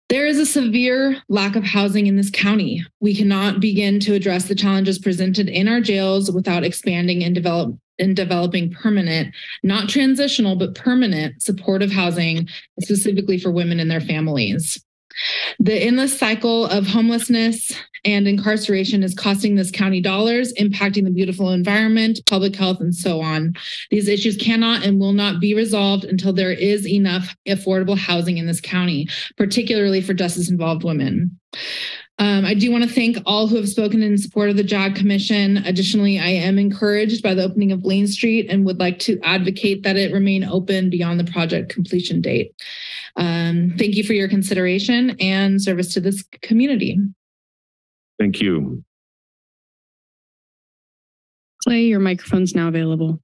There is a severe lack of housing in this county. We cannot begin to address the challenges presented in our jails without expanding and develop and developing permanent, not transitional, but permanent supportive housing, specifically for women and their families. The endless cycle of homelessness and incarceration is costing this county dollars, impacting the beautiful environment, public health, and so on. These issues cannot and will not be resolved until there is enough affordable housing in this county, particularly for justice involved women. Um, I do want to thank all who have spoken in support of the JAG Commission. Additionally, I am encouraged by the opening of Blaine Street and would like to advocate that it remain open beyond the project completion date. Um, thank you for your consideration and service to this community. Thank you. Clay, your microphone's now available.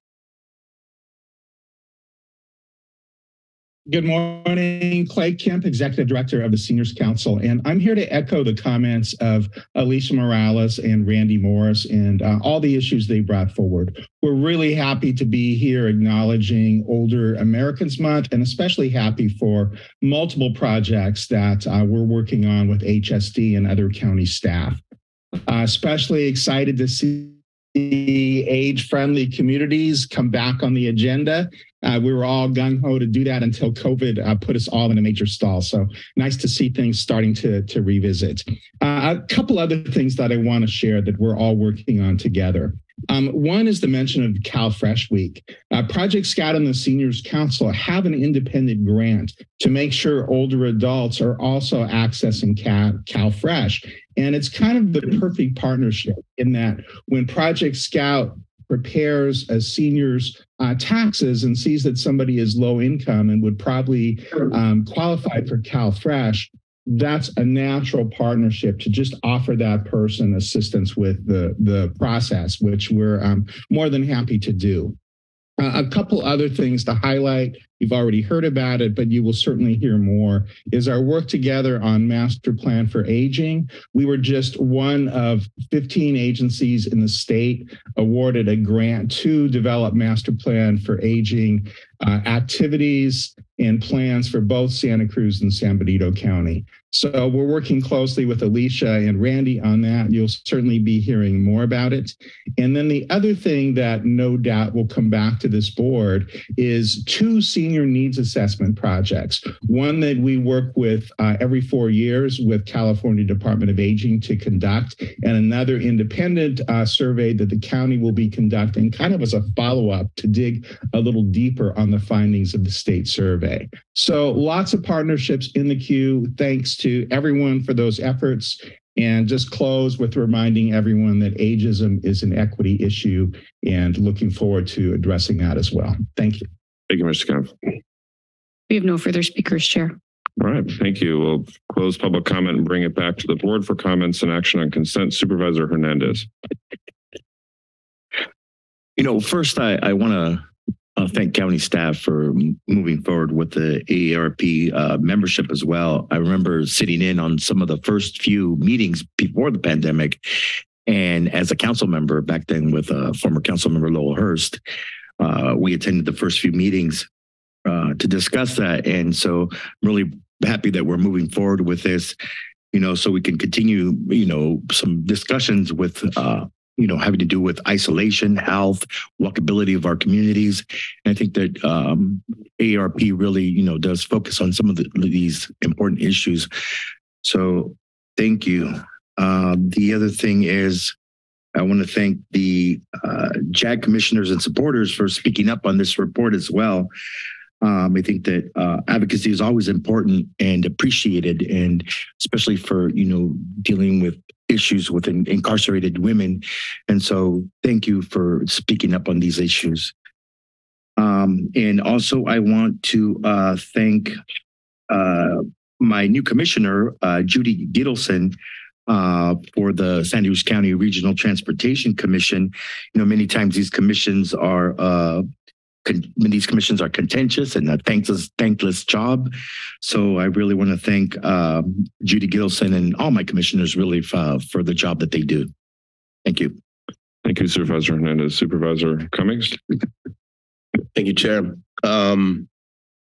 Good morning, Clay Kempf, Executive Director of the Seniors Council. And I'm here to echo the comments of Alicia Morales and Randy Morris and uh, all the issues they brought forward. We're really happy to be here acknowledging Older Americans Month and especially happy for multiple projects that uh, we're working on with HSD and other county staff. Uh, especially excited to see age-friendly communities come back on the agenda. Uh, we were all gung ho to do that until COVID uh, put us all in a major stall. So nice to see things starting to, to revisit. Uh, a couple other things that I want to share that we're all working on together. Um, one is the mention of Cal Fresh Week. Uh, Project Scout and the Seniors Council have an independent grant to make sure older adults are also accessing Cal, Cal Fresh. And it's kind of the perfect partnership in that when Project Scout prepares a senior's uh, taxes and sees that somebody is low income and would probably um, qualify for Cal Fresh, that's a natural partnership to just offer that person assistance with the, the process, which we're um, more than happy to do. Uh, a couple other things to highlight. You've already heard about it, but you will certainly hear more is our work together on master plan for aging. We were just one of 15 agencies in the state awarded a grant to develop master plan for aging uh, activities and plans for both Santa Cruz and San Benito County. So we're working closely with Alicia and Randy on that. You'll certainly be hearing more about it. And then the other thing that no doubt will come back to this board is two senior needs assessment projects. One that we work with uh, every four years with California Department of Aging to conduct, and another independent uh, survey that the county will be conducting kind of as a follow-up to dig a little deeper on the findings of the state survey. So lots of partnerships in the queue. Thanks to everyone for those efforts. And just close with reminding everyone that ageism is an equity issue and looking forward to addressing that as well. Thank you. Thank you, Mr. Kempf. We have no further speakers, Chair. All right, thank you. We'll close public comment and bring it back to the board for comments and action on consent. Supervisor Hernandez. You know, first I, I want to uh, thank county staff for moving forward with the AARP uh, membership as well. I remember sitting in on some of the first few meetings before the pandemic. And as a council member back then with uh, former council member Lowell Hurst, uh, we attended the first few meetings uh, to discuss that. And so I'm really happy that we're moving forward with this, you know, so we can continue, you know, some discussions with uh, you know, having to do with isolation, health, walkability of our communities. And I think that um, AARP really, you know, does focus on some of the, these important issues. So thank you. Uh, the other thing is, I want to thank the uh, JAG commissioners and supporters for speaking up on this report as well. Um, I think that uh, advocacy is always important and appreciated, and especially for you know dealing with issues with in, incarcerated women. And so, thank you for speaking up on these issues. Um, and also, I want to uh, thank uh, my new commissioner, uh, Judy Gittleson, uh, for the San Cruz County Regional Transportation Commission. You know, many times these commissions are uh, these commissions are contentious and a thankless, thankless job. So I really want to thank um, Judy Gilson and all my commissioners really for, for the job that they do. Thank you. Thank you, Supervisor Hernandez. Supervisor Cummings. Thank you, Chair. Um,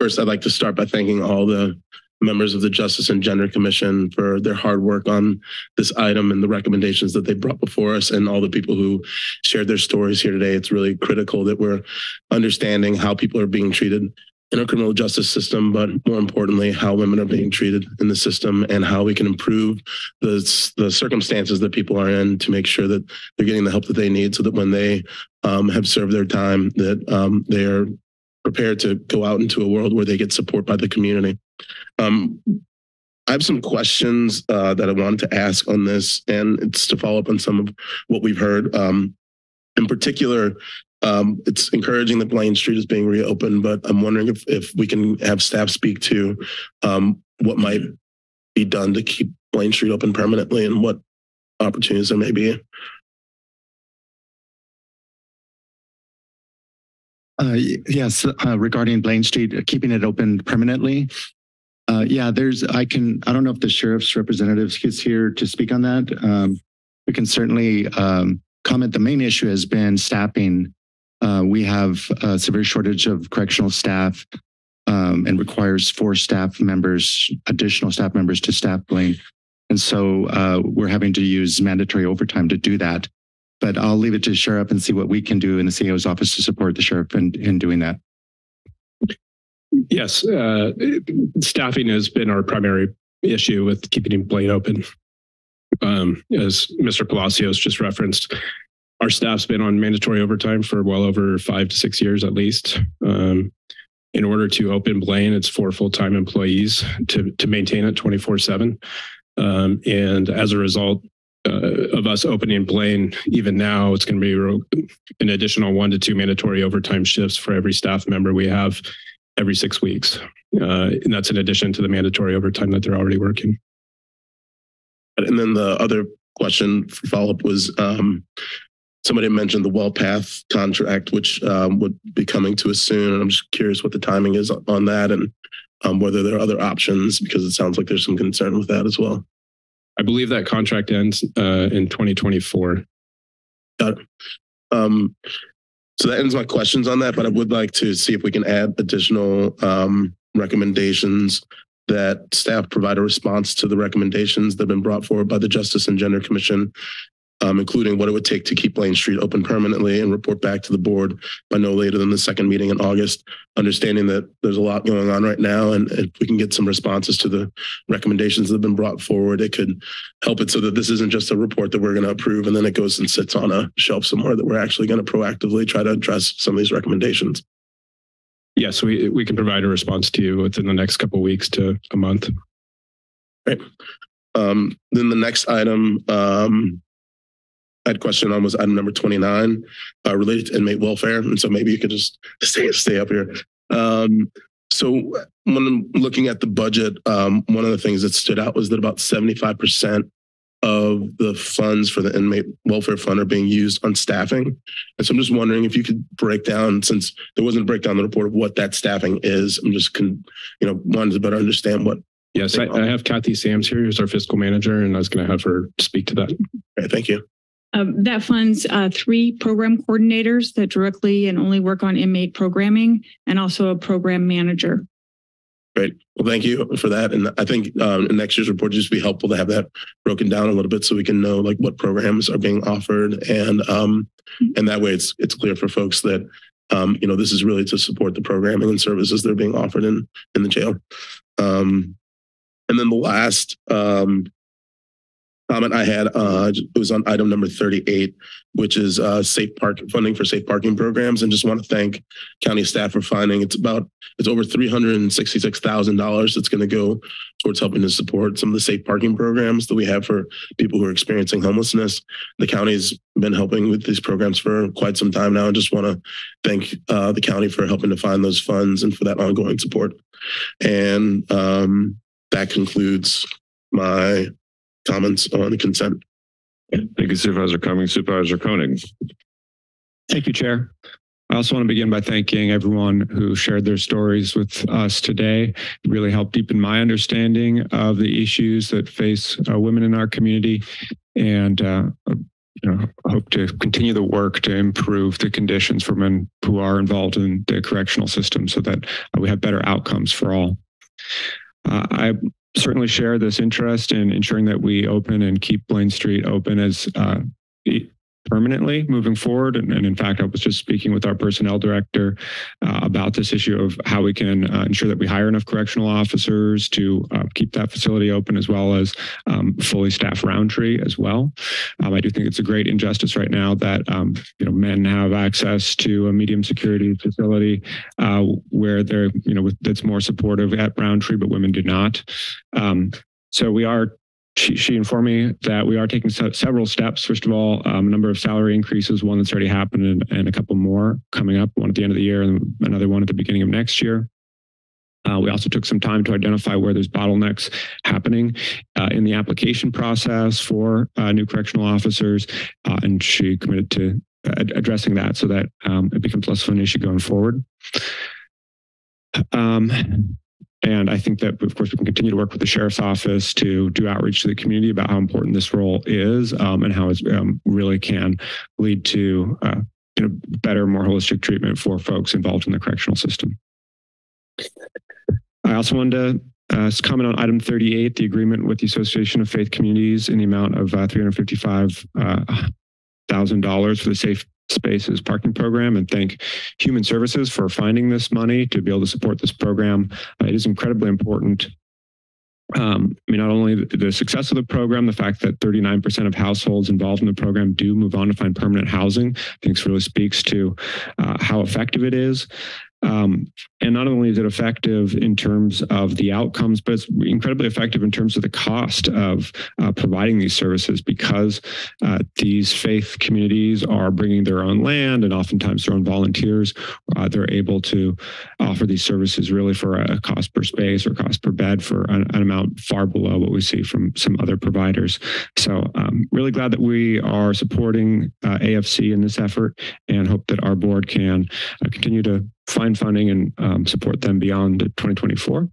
first, I'd like to start by thanking all the members of the Justice and Gender Commission for their hard work on this item and the recommendations that they brought before us and all the people who shared their stories here today. It's really critical that we're understanding how people are being treated in our criminal justice system, but more importantly, how women are being treated in the system and how we can improve the, the circumstances that people are in to make sure that they're getting the help that they need so that when they um, have served their time, that um, they are prepared to go out into a world where they get support by the community. Um, I have some questions uh, that I wanted to ask on this, and it's to follow up on some of what we've heard. Um, in particular, um, it's encouraging that Blaine Street is being reopened, but I'm wondering if, if we can have staff speak to um, what might be done to keep Blaine Street open permanently and what opportunities there may be. Uh, yes, uh, regarding Blaine Street, keeping it open permanently. Uh, yeah, there's, I can, I don't know if the sheriff's representatives is here to speak on that. Um, we can certainly um, comment. The main issue has been staffing. Uh, we have a severe shortage of correctional staff um, and requires four staff members, additional staff members to staff Blaine. And so uh, we're having to use mandatory overtime to do that. But I'll leave it to sheriff and see what we can do in the CEO's office to support the sheriff in, in doing that. Yes, uh, staffing has been our primary issue with keeping Blaine open. Um, as Mr. Palacios just referenced, our staff's been on mandatory overtime for well over five to six years at least. Um, in order to open Blaine, it's four full-time employees to, to maintain it 24 seven. Um, and as a result uh, of us opening Blaine, even now, it's going to be an additional one to two mandatory overtime shifts for every staff member we have every six weeks. Uh, and that's in addition to the mandatory overtime that they're already working. And then the other question for follow-up was um, somebody mentioned the WellPath contract, which um, would be coming to us soon. And I'm just curious what the timing is on that and um, whether there are other options because it sounds like there's some concern with that as well. I believe that contract ends uh, in 2024. Got it. Um, so that ends my questions on that, but I would like to see if we can add additional um, recommendations that staff provide a response to the recommendations that have been brought forward by the Justice and Gender Commission um, including what it would take to keep Blaine Street open permanently and report back to the board by no later than the second meeting in August, understanding that there's a lot going on right now. And if we can get some responses to the recommendations that have been brought forward, it could help it so that this isn't just a report that we're going to approve and then it goes and sits on a shelf somewhere that we're actually going to proactively try to address some of these recommendations. Yes, we, we can provide a response to you within the next couple weeks to a month. Right. Um, then the next item, um, I had a question on was item number 29 uh, related to inmate welfare. And so maybe you could just stay, stay up here. Um, so when I'm looking at the budget, um, one of the things that stood out was that about 75% of the funds for the inmate welfare fund are being used on staffing. And so I'm just wondering if you could break down, since there wasn't a breakdown in the report of what that staffing is, I'm just, con, you know, wanted to better understand what. Yes, I, I have Kathy Sams here, who's our fiscal manager, and I was going to have her speak to that. Okay, thank you. Um, that funds uh, three program coordinators that directly and only work on inmate programming and also a program manager. Great. Well, thank you for that. And I think um, next year's report, just be helpful to have that broken down a little bit so we can know like what programs are being offered. And um, and that way it's it's clear for folks that um, you know, this is really to support the programming and services that are being offered in in the jail. Um, and then the last um, comment I had, uh, it was on item number 38, which is uh, safe park funding for safe parking programs. And just want to thank county staff for finding it's about, it's over $366,000 that's going to go towards helping to support some of the safe parking programs that we have for people who are experiencing homelessness. The county's been helping with these programs for quite some time now. I just want to thank uh, the county for helping to find those funds and for that ongoing support. And um, that concludes my comments on the consent. Thank you, Supervisor Cummings. Supervisor Koenig. Thank you, Chair. I also want to begin by thanking everyone who shared their stories with us today. It really helped deepen my understanding of the issues that face uh, women in our community and uh, you know, hope to continue the work to improve the conditions for men who are involved in the correctional system so that uh, we have better outcomes for all. Uh, I certainly share this interest in ensuring that we open and keep Blaine Street open as uh, permanently moving forward. And, and, in fact, I was just speaking with our personnel director uh, about this issue of how we can uh, ensure that we hire enough correctional officers to uh, keep that facility open as well as um, fully staff Rountree as well. Um, I do think it's a great injustice right now that um, you know men have access to a medium security facility uh, where they're you know that's more supportive at Rountree, but women do not. Um, so we are she, she informed me that we are taking se several steps. First of all, um, a number of salary increases, one that's already happened and, and, a couple more coming up, one at the end of the year and another one at the beginning of next year. Uh, we also took some time to identify where there's bottlenecks happening uh, in the application process for uh, new correctional officers, uh, and she committed to ad- addressing that so that um, it becomes less of an issue going forward. Um, and I think that, of course, we can continue to work with the sheriff's office to do outreach to the community about how important this role is um, and how it um, really can lead to uh, you know, better, more holistic treatment for folks involved in the correctional system. I also wanted to uh, comment on item 38, the agreement with the Association of Faith Communities in the amount of uh, $355,000 uh, for the Safe Spaces parking program and thank Human Services for finding this money to be able to support this program. Uh, it is incredibly important um, I mean, not only the, success of the program, the fact that 39% of households involved in the program do move on to find permanent housing, I think really speaks to uh, how effective it is. Um, and not only is it effective in terms of the outcomes, but it's incredibly effective in terms of the cost of uh, providing these services because uh, these faith communities are bringing their own land and oftentimes their own volunteers. Uh, they're able to offer these services really for a cost per space or cost per bed for an, an amount far below what we see from some other providers. So um, really glad that we are supporting uh, AFC in this effort and hope that our board can uh, continue to find funding and um, support them beyond 2024.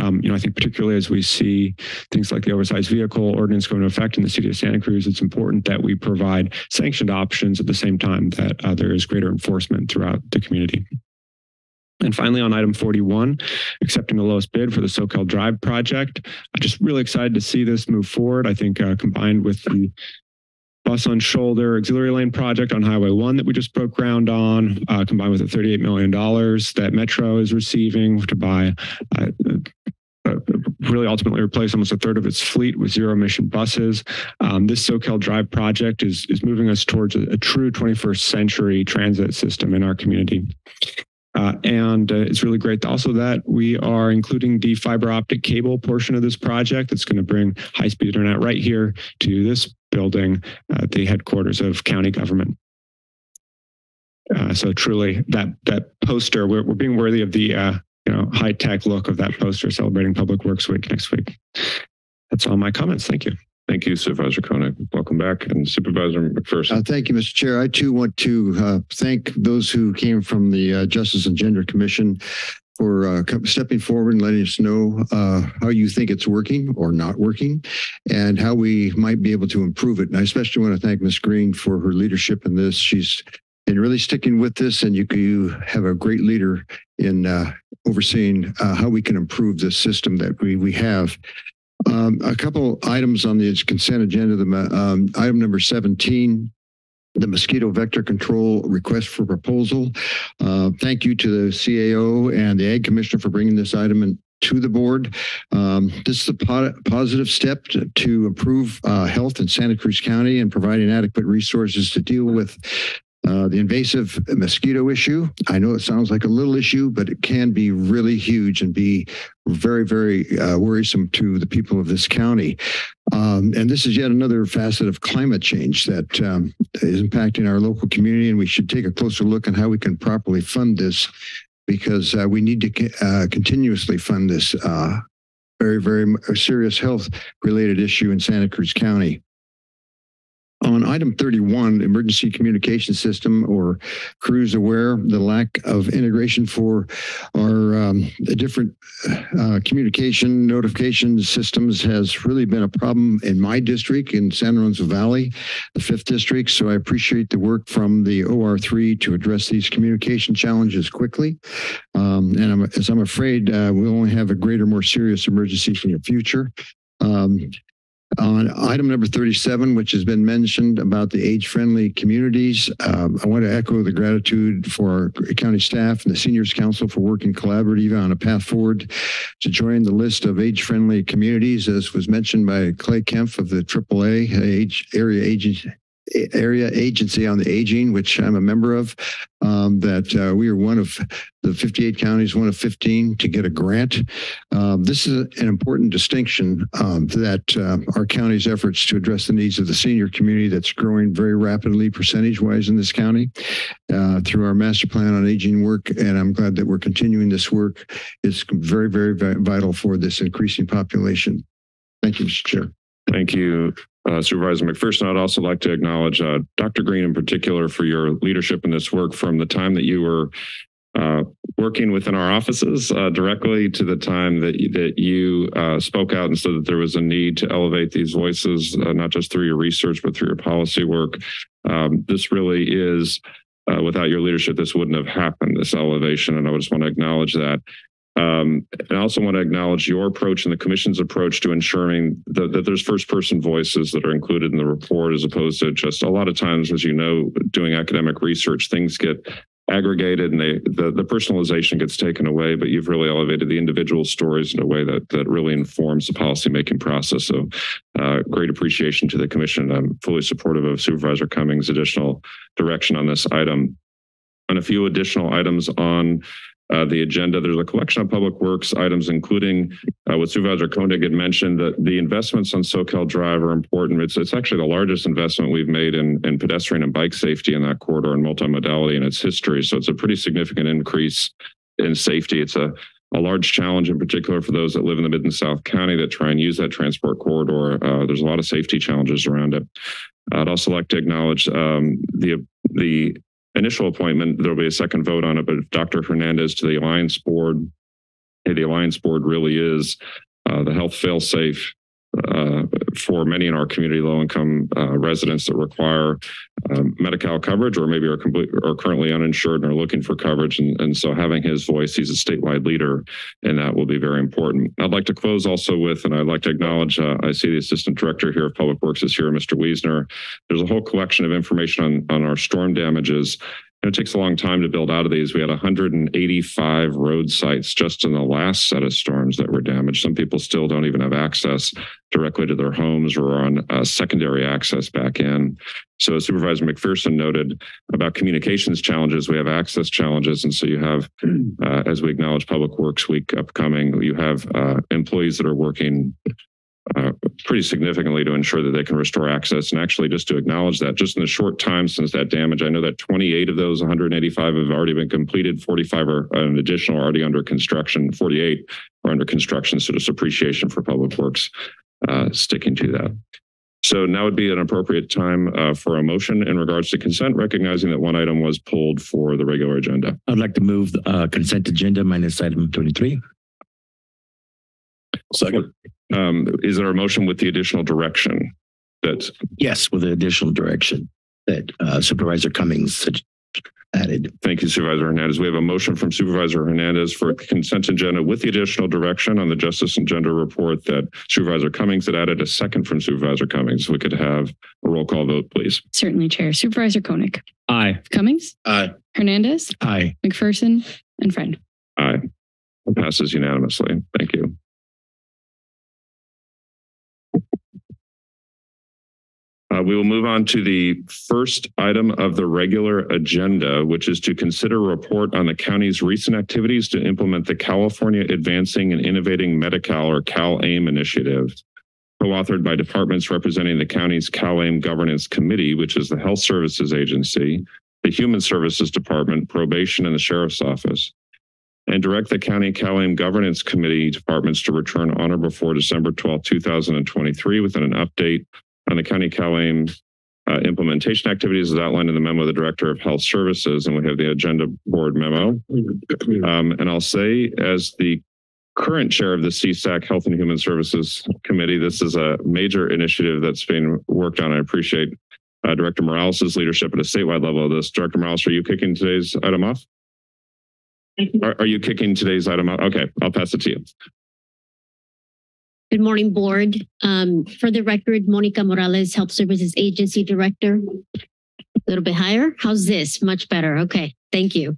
Um, you know, I think particularly as we see things like the oversized vehicle ordinance go into effect in the city of Santa Cruz, it's important that we provide sanctioned options at the same time that uh, there is greater enforcement throughout the community. And finally, on item 41, accepting the lowest bid for the Soquel Drive project. I'm just really excited to see this move forward. I think uh, combined with the bus on shoulder auxiliary lane project on Highway 1 that we just broke ground on, uh, combined with the $38 million that Metro is receiving to buy uh, uh, really ultimately replace almost a third of its fleet with zero emission buses. Um, this Soquel Drive project is, is moving us towards a, a, true 21st century transit system in our community. Uh, and uh, it's really great also that we are including the fiber optic cable portion of this project that's going to bring high speed internet right here to this building at the headquarters of county government. Uh, so truly that that poster, we're, we're being worthy of the uh, you know high tech look of that poster celebrating Public Works Week next week. That's all my comments. Thank you. Thank you, Supervisor Koenig. Welcome back. And Supervisor McPherson. Uh, thank you, Mr. Chair. I too want to uh, thank those who came from the uh, Justice and Gender Commission for uh, stepping forward and letting us know uh, how you think it's working or not working and how we might be able to improve it. And I especially want to thank Ms. Green for her leadership in this. She's been really sticking with this and you, you have a great leader in uh, overseeing uh, how we can improve this system that we, we have. Um, a couple items on the consent agenda. The um, item number 17 the mosquito vector control request for proposal. Uh, thank you to the CAO and the Ag Commissioner for bringing this item in, to the board. Um, this is a po positive step to, to improve uh, health in Santa Cruz County and providing adequate resources to deal with uh, the invasive mosquito issue. I know it sounds like a little issue, but it can be really huge and be very, very uh, worrisome to the people of this county. Um, and this is yet another facet of climate change that um, is impacting our local community, and we should take a closer look on how we can properly fund this because uh, we need to uh, continuously fund this uh, very, very serious health related issue in Santa Cruz County. On item 31, emergency communication system or Cruz Aware, the lack of integration for our um, different uh, communication notification systems has really been a problem in my district in San Lorenzo Valley, the fifth district. So I appreciate the work from the OR3 to address these communication challenges quickly. Um, and I'm, as I'm afraid uh, we'll only have a greater, more serious emergency in the future. Um, on item number 37, which has been mentioned about the age-friendly communities, um, I want to echo the gratitude for our county staff and the Seniors Council for working collaboratively on a path forward to join the list of age-friendly communities, as was mentioned by Clay Kempf of the AAA Age Area Agency area agency on the aging, which I'm a member of, um, that uh, we are one of the 58 counties, one of 15 to get a grant. Um, this is an important distinction um, that uh, our county's efforts to address the needs of the senior community that's growing very rapidly percentage wise in this county uh, through our master plan on aging work. And I'm glad that we're continuing this work. It's very, very vital for this increasing population. Thank you, Mr. Chair. Thank you, uh, Supervisor McPherson. I'd also like to acknowledge uh, Dr. Green in particular for your leadership in this work from the time that you were uh, working within our offices uh, directly to the time that you, that you uh, spoke out and said that there was a need to elevate these voices, uh, not just through your research but through your policy work. Um, this really is, without your leadership, this wouldn't have happened. This elevation, and I just want to acknowledge that. Um, and I also want to acknowledge your approach and the commission's approach to ensuring that, that there's first person voices that are included in the report as opposed to just a lot of times, as you know, doing academic research, things get aggregated and they, the, the personalization gets taken away, but you've really elevated the individual stories in a way that, that really informs the policymaking process. So uh, great appreciation to the commission. I'm fully supportive of Supervisor Cummings' additional direction on this item. On a few additional items on uh, the agenda. There's a collection of public works items, including uh, what Supervisor Koenig had mentioned that the investments on Soquel Drive are important. It's, it's actually the largest investment we've made in, in pedestrian and bike safety in that corridor and multimodality in its history. So it's a pretty significant increase in safety. It's a a large challenge in particular for those that live in the mid and south county that try and use that transport corridor. Uh, there's a lot of safety challenges around it. I'd also like to acknowledge um, the the initial appointment. There'll be a second vote on it, but Dr. Hernandez to the Alliance Board. Hey, the Alliance Board really is uh, the health failsafe uh, for many in our community, low-income uh, residents that require um, Medi-Cal coverage or maybe are complete are currently uninsured and are looking for coverage. And, and so having his voice, he's a statewide leader, and that will be very important. I'd like to close also with, and I'd like to acknowledge, uh, I see the Assistant Director here of Public Works is here, Mr. Wiesner. There's a whole collection of information on, on our storm damages it takes a long time to build out of these. We had 185 road sites just in the last set of storms that were damaged. Some people still don't even have access directly to their homes or on uh, secondary access back in. So as Supervisor McPherson noted about communications challenges, we have access challenges. And so you have, uh, as we acknowledge Public Works Week upcoming, you have uh, employees that are working uh, pretty significantly to ensure that they can restore access. And actually, just to acknowledge that, just in the short time since that damage, I know that 28 of those 185 have already been completed, 45 are an additional already under construction, 48 are under construction. So just appreciation for Public Works uh, sticking to that. So now would be an appropriate time uh, for a motion in regards to consent, recognizing that one item was pulled for the regular agenda. I'd like to move uh, consent agenda minus item 23. Second. Um, is there a motion with the additional direction that? Yes, with the additional direction that uh, Supervisor Cummings added. Thank you, Supervisor Hernandez. We have a motion from Supervisor Hernandez for consent agenda with the additional direction on the Justice and Gender report that Supervisor Cummings had added a second from Supervisor Cummings. We could have a roll call vote, please. Certainly, Chair. Supervisor Koenig. Aye. Cummings. Aye. Hernandez. Aye. McPherson and Friend. Aye. It passes unanimously. Thank you. Uh, we will move on to the first item of the regular agenda, which is to consider a report on the county's recent activities to implement the California Advancing and Innovating Medi-Cal or CalAIM initiative, co-authored by departments representing the county's CalAIM Governance Committee, which is the Health Services Agency, the Human Services Department, Probation, and the Sheriff's Office and direct the County CalAIM Governance Committee departments to return on or before December 12, 2023 with an update on the County CalAIM uh, implementation activities is outlined in the memo of the Director of Health Services, and we have the agenda board memo. Um, and I'll say, as the current chair of the CSAC Health and Human Services Committee, this is a major initiative that's being worked on. I appreciate uh, Director Morales' leadership at a statewide level of this. Director Morales, are you kicking today's item off? Are, are you kicking today's item off? Okay, I'll pass it to you. Good morning, board. Um, for the record, Monica Morales, Health Services Agency Director. A little bit higher. How's this? Much better. Okay, thank you.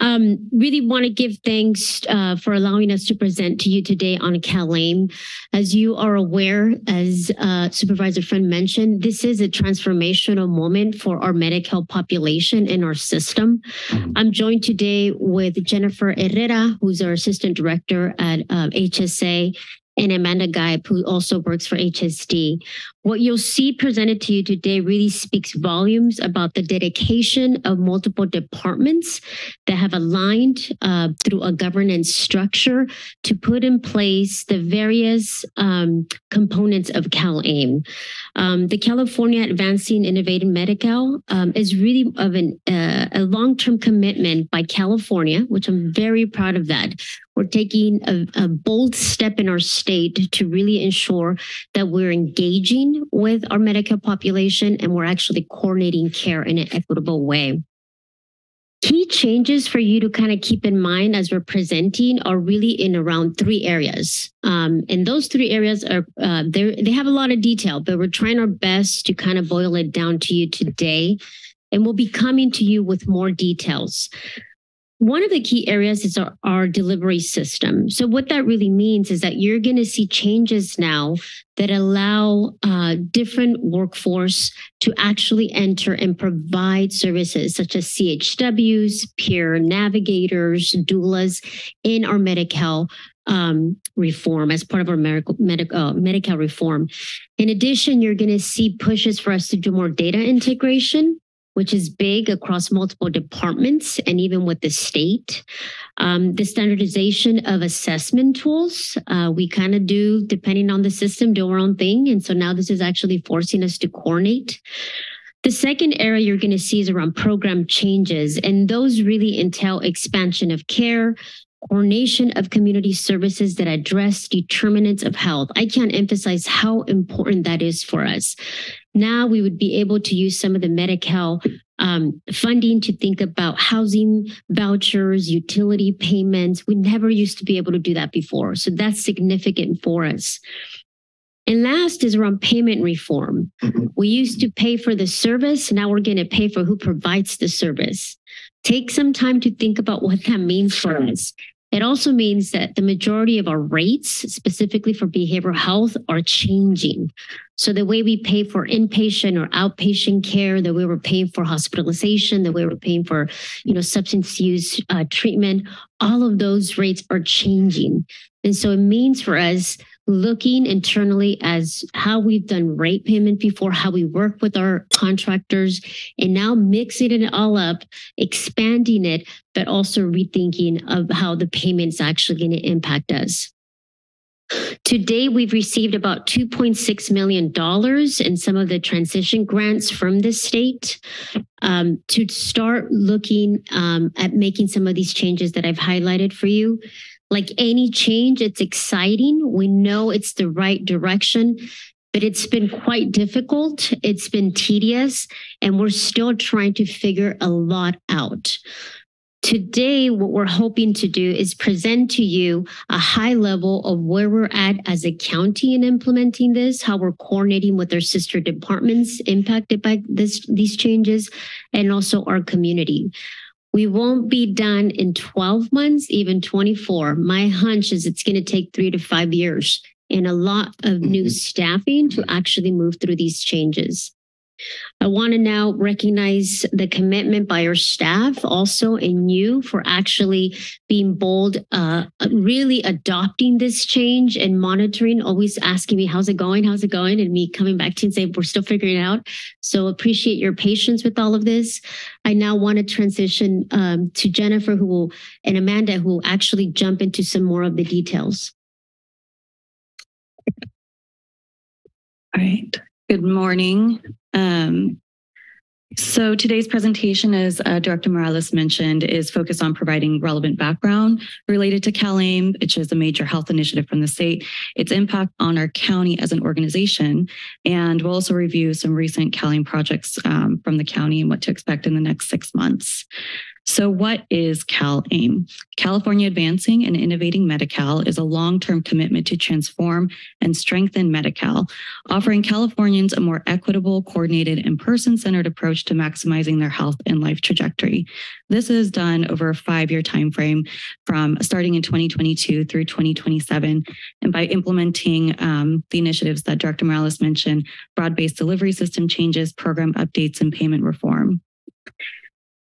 Um, really want to give thanks uh, for allowing us to present to you today on CalAIM. As you are aware, as uh, Supervisor Friend mentioned, this is a transformational moment for our Medi-Cal population in our system. Mm-hmm. I'm joined today with Jennifer Herrera, who's our Assistant Director at uh, HSA, and Amanda Geib, who also works for HSD. What you'll see presented to you today really speaks volumes about the dedication of multiple departments that have aligned uh, through a governance structure to put in place the various um, components of CalAIM. Um, the California Advancing Innovating Medi-Cal um, is really of an, uh, a long-term commitment by California, which I'm very proud of that. We're taking a, a bold step in our state to really ensure that we're engaging with our Medicare population and we're actually coordinating care in an equitable way. Key changes for you to kind of keep in mind as we're presenting are really in around three areas. Um, and those three areas are, uh, they have a lot of detail, but we're trying our best to kind of boil it down to you today. And we'll be coming to you with more details. One of the key areas is our, our, delivery system. So, what that really means is that you're going to see changes now that allow uh, different workforce to actually enter and provide services such as CHWs, peer navigators, doulas in our Medi-Cal um, reform as part of our medical medical uh, Medi-Cal reform. In addition, you're going to see pushes for us to do more data integration which is big across multiple departments and even with the state. Um, the standardization of assessment tools, uh, we kind of do, depending on the system, do our own thing. And so now this is actually forcing us to coordinate. The second area you're going to see is around program changes, and those really entail expansion of care, coordination of community services that address determinants of health. I can't emphasize how important that is for us. Now we would be able to use some of the Medi-Cal um, funding to think about housing vouchers, utility payments. We never used to be able to do that before. So that's significant for us. And last is around payment reform. Mm-hmm. We used to pay for the service. Now we're going to pay for who provides the service. Take some time to think about what that means for us. It also means that the majority of our rates, specifically for behavioral health, are changing. So the way we pay for inpatient or outpatient care, the way we're paying for hospitalization, the way we're paying for, you know, substance use uh, treatment, all of those rates are changing. And so it means for us looking internally as how we've done rate payment before, how we work with our contractors, and now mixing it all up, expanding it, but also rethinking of how the payment's actually going to impact us. Today, we've received about $2.6 million in some of the transition grants from the state um, to start looking um, at making some of these changes that I've highlighted for you. Like any change, it's exciting. We know it's the right direction, but it's been quite difficult. It's been tedious, and we're still trying to figure a lot out. Today, what we're hoping to do is present to you a high level of where we're at as a county in implementing this, how we're coordinating with our sister departments impacted by this, these changes, and also our community. We won't be done in 12 months, even 24. My hunch is it's going to take three to five years and a lot of new mm-hmm. staffing to actually move through these changes. I want to now recognize the commitment by your staff also and you for actually being bold, uh, really adopting this change and monitoring, always asking me, how's it going? How's it going? And me coming back to you and saying, we're still figuring it out. So appreciate your patience with all of this. I now want to transition um, to Jennifer who will, and Amanda who will actually jump into some more of the details. All right. Good morning. Um, so today's presentation, as uh, Director Morales mentioned, is focused on providing relevant background related to CalAIM, which is a major health initiative from the state, its impact on our county as an organization, and we'll also review some recent CalAIM projects um, from the county and what to expect in the next six months. So, what is CalAIM? California Advancing and Innovating Medi-Cal is a long term commitment to transform and strengthen Medi-Cal, offering Californians a more equitable, coordinated, and person centered approach to maximizing their health and life trajectory. This is done over a five year timeframe from starting in 2022 through 2027. And by implementing um, the initiatives that Director Morales mentioned broad based delivery system changes, program updates, and payment reform.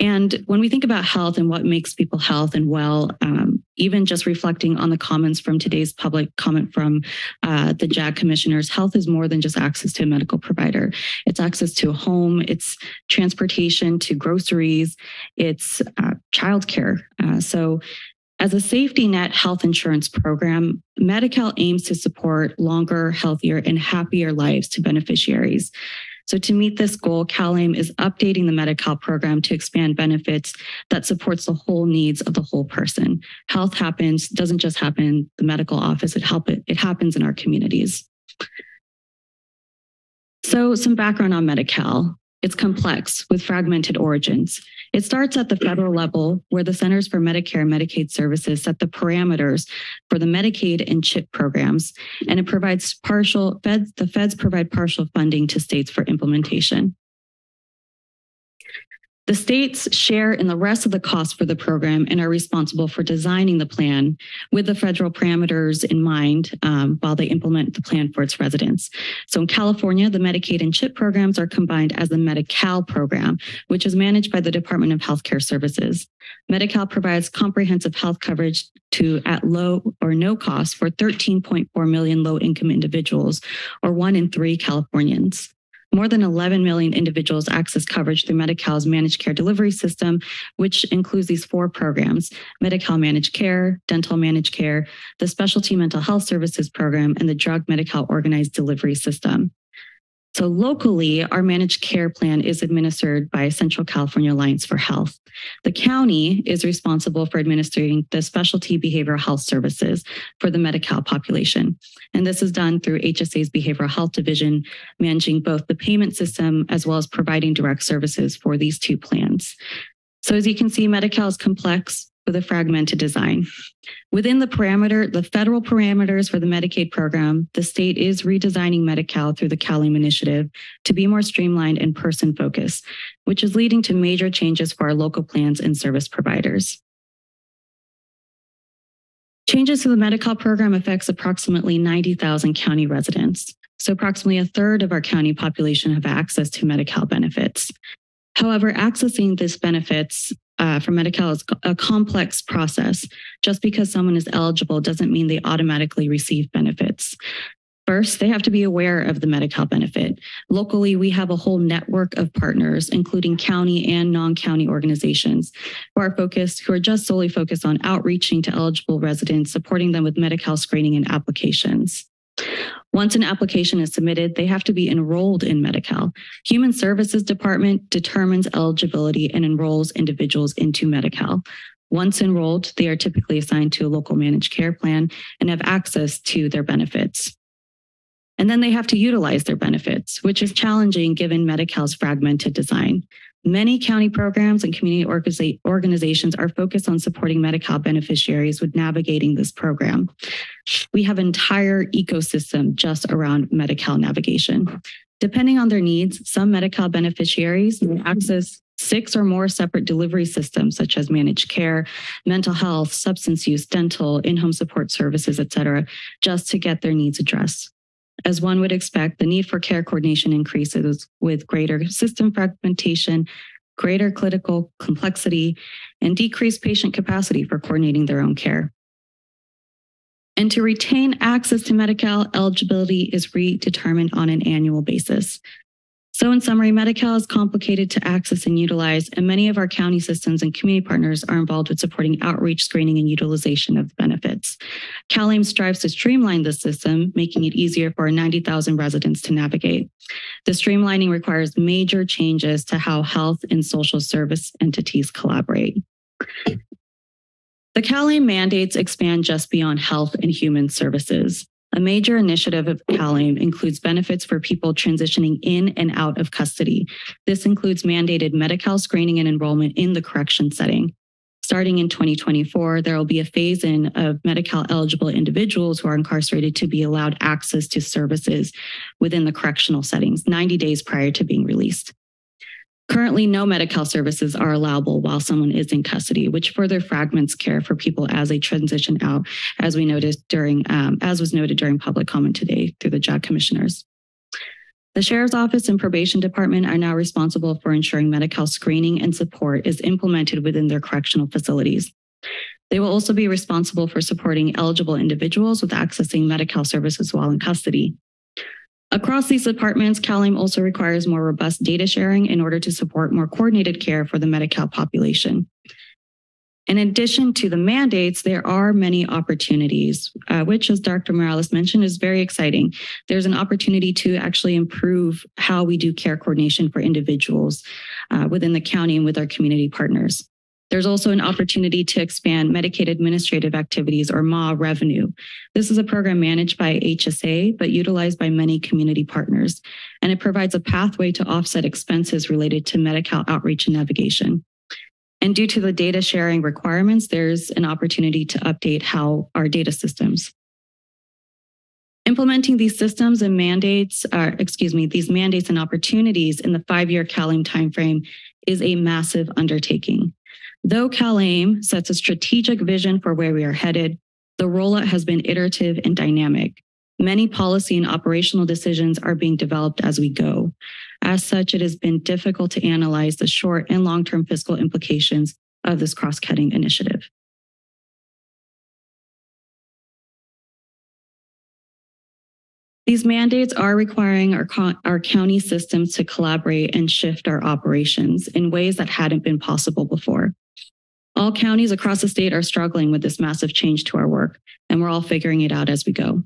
And when we think about health and what makes people health and well, um, even just reflecting on the comments from today's public comment from uh, the JAG commissioners, health is more than just access to a medical provider. It's access to a home, it's transportation to groceries, it's uh, childcare. Uh, so as a safety net health insurance program, Medi-Cal aims to support longer, healthier, and happier lives to beneficiaries. So to meet this goal, CalAIM is updating the Medi-Cal program to expand benefits that supports the whole needs of the whole person. Health happens, doesn't just happen the medical office, it, help it, it happens in our communities. So some background on Medi-Cal. It's complex with fragmented origins. It starts at the federal level, where the Centers for Medicare and Medicaid Services set the parameters for the Medicaid and CHIP programs, and it provides partial, feds, the feds provide partial funding to states for implementation. The states share in the rest of the cost for the program and are responsible for designing the plan with the federal parameters in mind um, while they implement the plan for its residents. So in California, the Medicaid and CHIP programs are combined as the Medi-Cal program, which is managed by the Department of Healthcare Services. Medi-Cal provides comprehensive health coverage to at low or no cost for 13.4 million low income individuals, or one in three Californians. More than 11 million individuals access coverage through Medi-Cal's managed care delivery system, which includes these four programs, Medi-Cal Managed Care, Dental Managed Care, the Specialty Mental Health Services Program, and the Drug Medi-Cal Organized Delivery System. So locally, our managed care plan is administered by Central California Alliance for Health. The county is responsible for administering the specialty behavioral health services for the Medi-Cal population. And this is done through HSA's behavioral health division, managing both the payment system as well as providing direct services for these two plans. So as you can see, Medi-Cal is complex, with a fragmented design. Within the parameter, the federal parameters for the Medicaid program, the state is redesigning Medi-Cal through the CalAIM initiative to be more streamlined and person focused, which is leading to major changes for our local plans and service providers. Changes to the Medi-Cal program affects approximately 90,000 county residents. So approximately a third of our county population have access to Medi-Cal benefits. However, accessing these benefits uh, for Medi-Cal is a complex process. Just because someone is eligible doesn't mean they automatically receive benefits. First, they have to be aware of the Medi-Cal benefit. Locally, we have a whole network of partners, including county and non-county organizations who are focused, who are just solely focused on outreaching to eligible residents, supporting them with Medi-Cal screening and applications. Once an application is submitted, they have to be enrolled in Medi-Cal. Human Services Department determines eligibility and enrolls individuals into Medi-Cal. Once enrolled, they are typically assigned to a local managed care plan and have access to their benefits. And then they have to utilize their benefits, which is challenging given Medi-Cal's fragmented design. Many county programs and community organizations are focused on supporting Medi-Cal beneficiaries with navigating this program. We have an entire ecosystem just around Medi-Cal navigation. Depending on their needs, some Medi-Cal beneficiaries access six or more separate delivery systems such as managed care, mental health, substance use, dental, in-home support services, et cetera, just to get their needs addressed. As one would expect, the need for care coordination increases with greater system fragmentation, greater clinical complexity, and decreased patient capacity for coordinating their own care. And to retain access to Medi-Cal, eligibility is redetermined on an annual basis. So in summary, Medi-Cal is complicated to access and utilize, and many of our county systems and community partners are involved with supporting outreach, screening, and utilization of the benefits. CalAIM strives to streamline the system, making it easier for 90,000 residents to navigate. The streamlining requires major changes to how health and social service entities collaborate. The CalAIM mandates expand just beyond health and human services. A major initiative of CalAIM includes benefits for people transitioning in and out of custody. This includes mandated Medi-Cal screening and enrollment in the correction setting. Starting in 2024, there will be a phase in of Medi-Cal eligible individuals who are incarcerated to be allowed access to services within the correctional settings 90 days prior to being released. Currently, no Medi-Cal services are allowable while someone is in custody, which further fragments care for people as they transition out, as we noticed during, um, as was noted during public comment today through the JAG commissioners. The Sheriff's Office and Probation Department are now responsible for ensuring Medi-Cal screening and support is implemented within their correctional facilities. They will also be responsible for supporting eligible individuals with accessing Medi-Cal services while in custody. Across these departments, CalAIM also requires more robust data sharing in order to support more coordinated care for the Medi-Cal population. In addition to the mandates, there are many opportunities, uh, which, as Dr. Morales mentioned, is very exciting. There's an opportunity to actually improve how we do care coordination for individuals uh, within the county and with our community partners. There's also an opportunity to expand Medicaid administrative activities or MA revenue. This is a program managed by HSA, but utilized by many community partners, and it provides a pathway to offset expenses related to Medi-Cal outreach and navigation. And due to the data sharing requirements, there's an opportunity to update how our data systems. Implementing these systems and mandates, excuse me, these mandates and opportunities in the five-year CalAIM timeframe is a massive undertaking. Though CalAIM sets a strategic vision for where we are headed, the rollout has been iterative and dynamic. Many policy and operational decisions are being developed as we go. As such, it has been difficult to analyze the short and long-term fiscal implications of this cross-cutting initiative. These mandates are requiring our, our county systems to collaborate and shift our operations in ways that hadn't been possible before. All counties across the state are struggling with this massive change to our work, and we're all figuring it out as we go.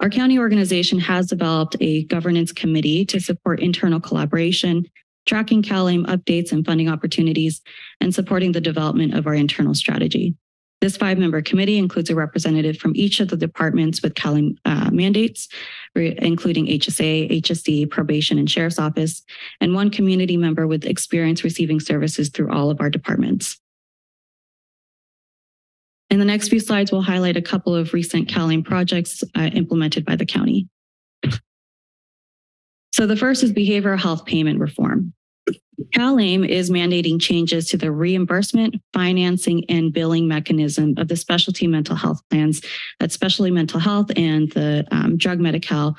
Our county organization has developed a governance committee to support internal collaboration, tracking CalAIM updates and funding opportunities, and supporting the development of our internal strategy. This five-member committee includes a representative from each of the departments with CalAIM uh, mandates, including HSA, HSD, probation, and sheriff's office, and one community member with experience receiving services through all of our departments. In the next few slides, we'll highlight a couple of recent CalAIM projects uh, implemented by the county. So the first is behavioral health payment reform. CalAIM is mandating changes to the reimbursement, financing, and billing mechanism of the specialty mental health plans, that's specialty mental health and the um, drug Medi-Cal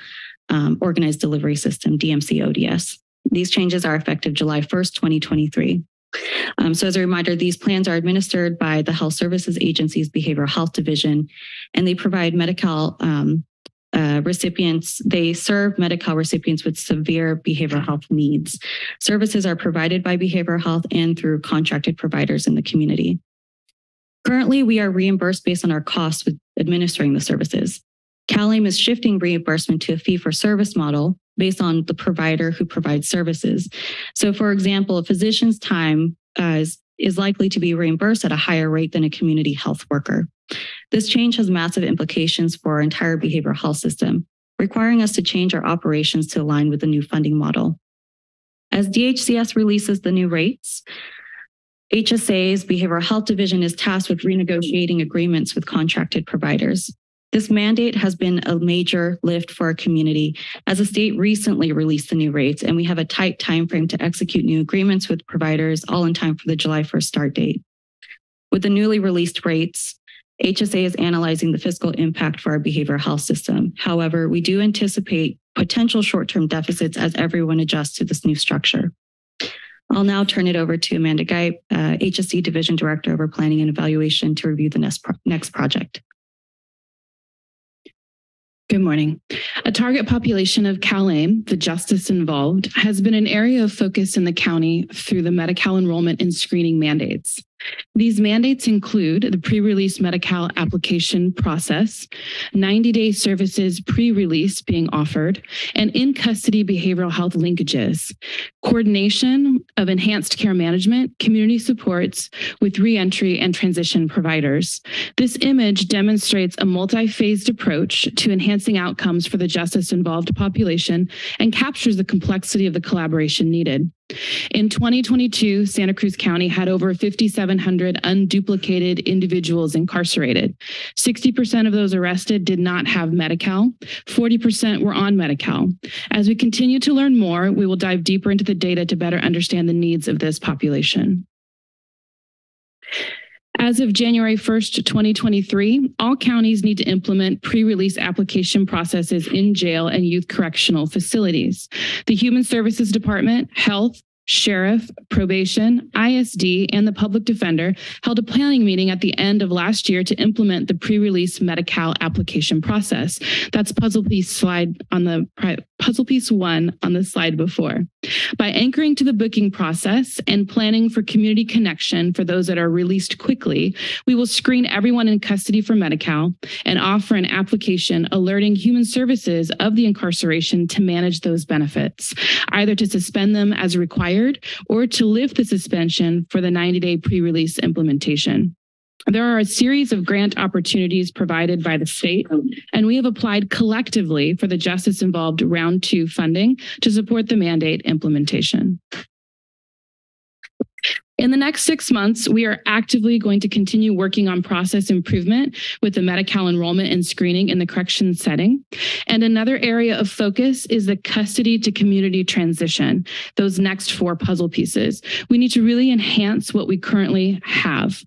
um, organized delivery system, DMC ODS. These changes are effective July 1st, 2023. Um, so as a reminder, these plans are administered by the Health Services Agency's Behavioral Health Division, and they provide Medi-Cal um, uh, recipients, they serve Medi-Cal recipients with severe behavioral health needs. Services are provided by behavioral health and through contracted providers in the community. Currently, we are reimbursed based on our costs with administering the services. CalAIM is shifting reimbursement to a fee for service model based on the provider who provides services. So, for example, a physician's time uh, is, is likely to be reimbursed at a higher rate than a community health worker. This change has massive implications for our entire behavioral health system, requiring us to change our operations to align with the new funding model. As DHCS releases the new rates, HSA's Behavioral Health Division is tasked with renegotiating agreements with contracted providers. This mandate has been a major lift for our community as the state recently released the new rates and we have a tight timeframe to execute new agreements with providers all in time for the July 1st start date. With the newly released rates, HSA is analyzing the fiscal impact for our behavioral health system. However, we do anticipate potential short-term deficits as everyone adjusts to this new structure. I'll now turn it over to Amanda Geip, uh, HSD Division Director over Planning and Evaluation to review the next, pro next project. Good morning. A target population of CalAIM, the justice involved, has been an area of focus in the county through the Medi-Cal enrollment and screening mandates. These mandates include the pre-release Medi-Cal application process, 90-day services pre-release being offered, and in-custody behavioral health linkages, coordination of enhanced care management, community supports with reentry and transition providers. This image demonstrates a multi-phased approach to enhancing outcomes for the justice-involved population and captures the complexity of the collaboration needed. In 2022, Santa Cruz County had over 5,700 unduplicated individuals incarcerated. 60% of those arrested did not have Medi-Cal. 40% were on Medi-Cal. As we continue to learn more, we will dive deeper into the data to better understand the needs of this population. As of January 1st, 2023, all counties need to implement pre-release application processes in jail and youth correctional facilities. The Human Services Department, Health, Sheriff, Probation, ISD, and the Public Defender held a planning meeting at the end of last year to implement the pre-release Medi-Cal application process. That's puzzle piece slide on the puzzle piece one on the slide before. By anchoring to the booking process and planning for community connection for those that are released quickly, we will screen everyone in custody for Medi-Cal and offer an application alerting human services of the incarceration to manage those benefits, either to suspend them as required or to lift the suspension for the 90 day pre release implementation. There are a series of grant opportunities provided by the state, and we have applied collectively for the Justice Involved Round 2 funding to support the mandate implementation. In the next six months, we are actively going to continue working on process improvement with the Medi-Cal enrollment and screening in the correction setting. And another area of focus is the custody to community transition, those next four puzzle pieces. We need to really enhance what we currently have.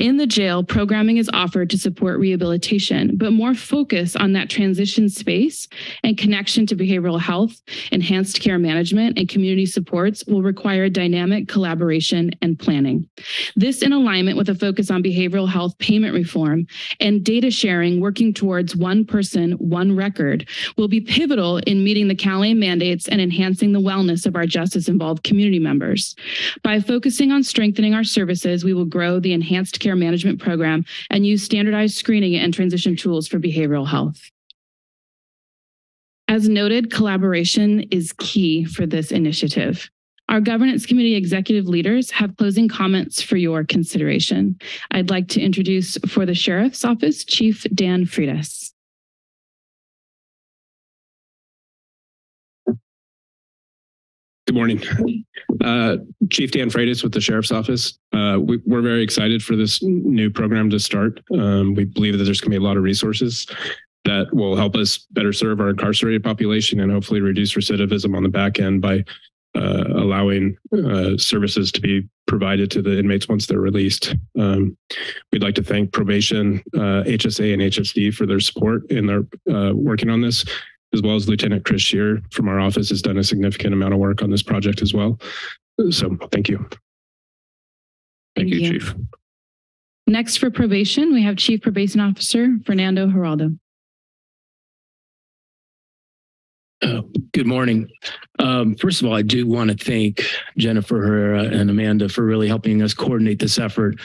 In the jail, programming is offered to support rehabilitation, but more focus on that transition space and connection to behavioral health, enhanced care management, and community supports will require dynamic collaboration and planning. This in alignment with a focus on behavioral health payment reform and data sharing working towards one person, one record will be pivotal in meeting the CalAIM mandates and enhancing the wellness of our justice involved community members. By focusing on strengthening our services, we will grow the enhanced care care management program and use standardized screening and transition tools for behavioral health. As noted, collaboration is key for this initiative. Our governance committee executive leaders have closing comments for your consideration. I'd like to introduce for the Sheriff's Office, Chief Dan Freitas. Good morning. Uh, Chief Dan Freitas with the Sheriff's Office. Uh, we, are very excited for this new program to start. Um, we believe that there's going to be a lot of resources that will help us better serve our incarcerated population and hopefully reduce recidivism on the back end by uh, allowing uh, services to be provided to the inmates once they're released. Um, we'd like to thank probation, uh, HSA, and HSD for their support in their uh, working on this as well as Lieutenant Chris Shear from our office has done a significant amount of work on this project as well. So thank you. Thank, thank you, you, Chief. Next for probation, we have Chief Probation Officer Fernando Giraldo. Uh, good morning. Um, first of all, I do want to thank Jennifer Herrera and Amanda for really helping us coordinate this effort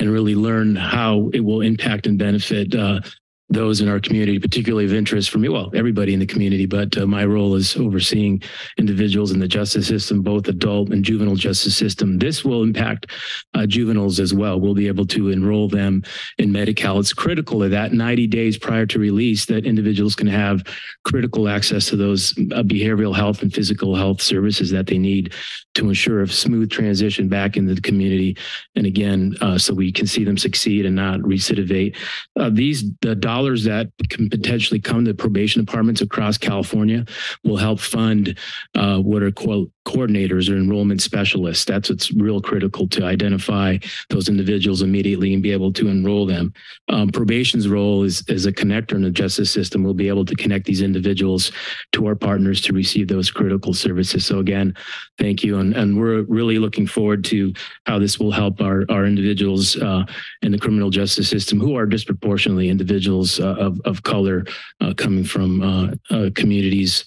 and really learn how it will impact and benefit uh, those in our community, particularly of interest for me, well, everybody in the community, but uh, my role is overseeing individuals in the justice system, both adult and juvenile justice system. This will impact uh, juveniles as well. We'll be able to enroll them in Medi-Cal. It's critical that 90 days prior to release that individuals can have critical access to those uh, behavioral health and physical health services that they need to ensure a smooth transition back into the community. And again, uh, so we can see them succeed and not recidivate. Uh, these, the dollars that can potentially come to probation departments across California will help fund uh, what are quote coordinators or enrollment specialists. That's what's real critical to identify those individuals immediately and be able to enroll them. Um, probation's role is as a connector in the justice system. We'll be able to connect these individuals to our partners to receive those critical services. So again, thank you. And we're really looking forward to how this will help our, our individuals uh, in the criminal justice system who are disproportionately individuals uh, of, of color uh, coming from uh, uh, communities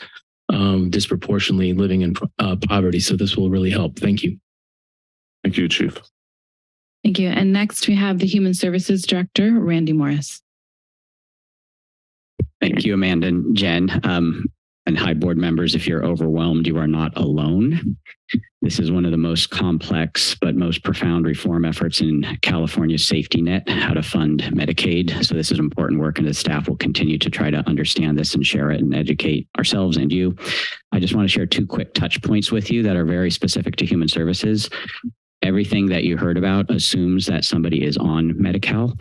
um, disproportionately living in uh, poverty. So this will really help. Thank you. Thank you, Chief. Thank you. And next we have the Human Services Director, Randy Morris. Thank you, Amanda and Jen. Um, and hi, board members, if you're overwhelmed, you are not alone. This is one of the most complex but most profound reform efforts in California's safety net, how to fund Medicaid. So this is important work and the staff will continue to try to understand this and share it and educate ourselves and you. I just want to share two quick touch points with you that are very specific to human services. Everything that you heard about assumes that somebody is on Medi-Cal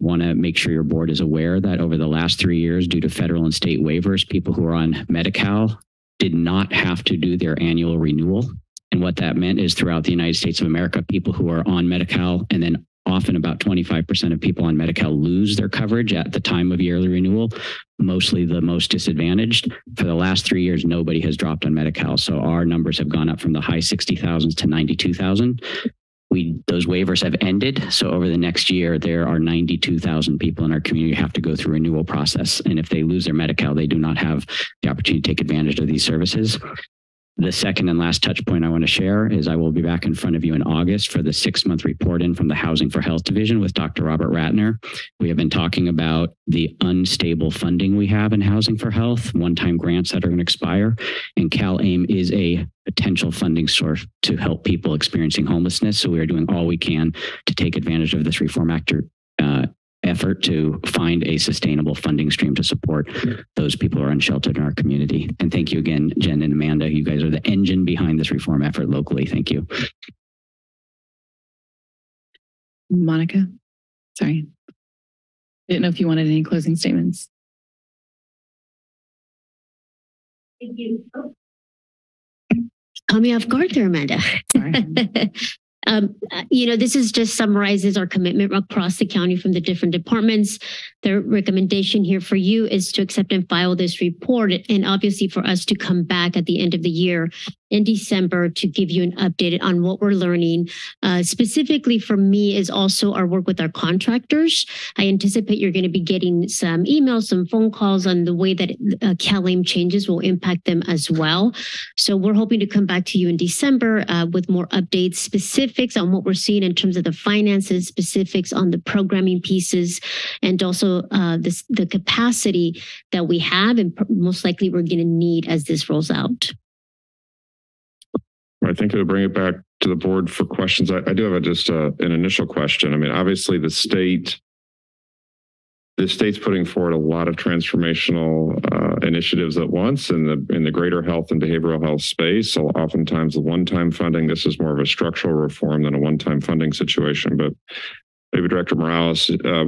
want to make sure your board is aware that over the last three years, due to federal and state waivers, people who are on Medi-Cal did not have to do their annual renewal. And what that meant is throughout the United States of America, people who are on Medi-Cal and then often about 25% of people on Medi-Cal lose their coverage at the time of yearly renewal, mostly the most disadvantaged. For the last three years, nobody has dropped on Medi-Cal. So our numbers have gone up from the high 60,000s to 92,000 we those waivers have ended. So over the next year, there are 92,000 people in our community have to go through a renewal process. And if they lose their Medi-Cal, they do not have the opportunity to take advantage of these services. The second and last touch point I want to share is I will be back in front of you in August for the six month report in from the Housing for Health Division with Dr. Robert Ratner. We have been talking about the unstable funding we have in Housing for Health, one time grants that are going to expire. And Cal AIM is a potential funding source to help people experiencing homelessness. So we are doing all we can to take advantage of this Reform Act uh, effort to find a sustainable funding stream to support those people who are unsheltered in our community. And thank you again, Jen and Amanda. You guys are the engine behind this reform effort locally. Thank you. Monica, sorry. Didn't know if you wanted any closing statements. Thank you. Call me off guard there, Amanda. Um, uh, you know, this is just summarizes our commitment across the county from the different departments. The recommendation here for you is to accept and file this report and obviously for us to come back at the end of the year in December to give you an update on what we're learning. Uh, specifically for me is also our work with our contractors. I anticipate you're going to be getting some emails, some phone calls on the way that uh, CalAIM changes will impact them as well. So we're hoping to come back to you in December uh, with more updates, specifics on what we're seeing in terms of the finances, specifics on the programming pieces, and also uh, this, the capacity that we have and most likely we're going to need as this rolls out. I think it'll bring it back to the board for questions. I, I do have a, just a, uh, an initial question. I mean, obviously the state, the state's putting forward a lot of transformational uh, initiatives at once in the in the greater health and behavioral health space. So oftentimes the one-time funding, this is more of a structural reform than a one-time funding situation. But maybe Director Morales, uh,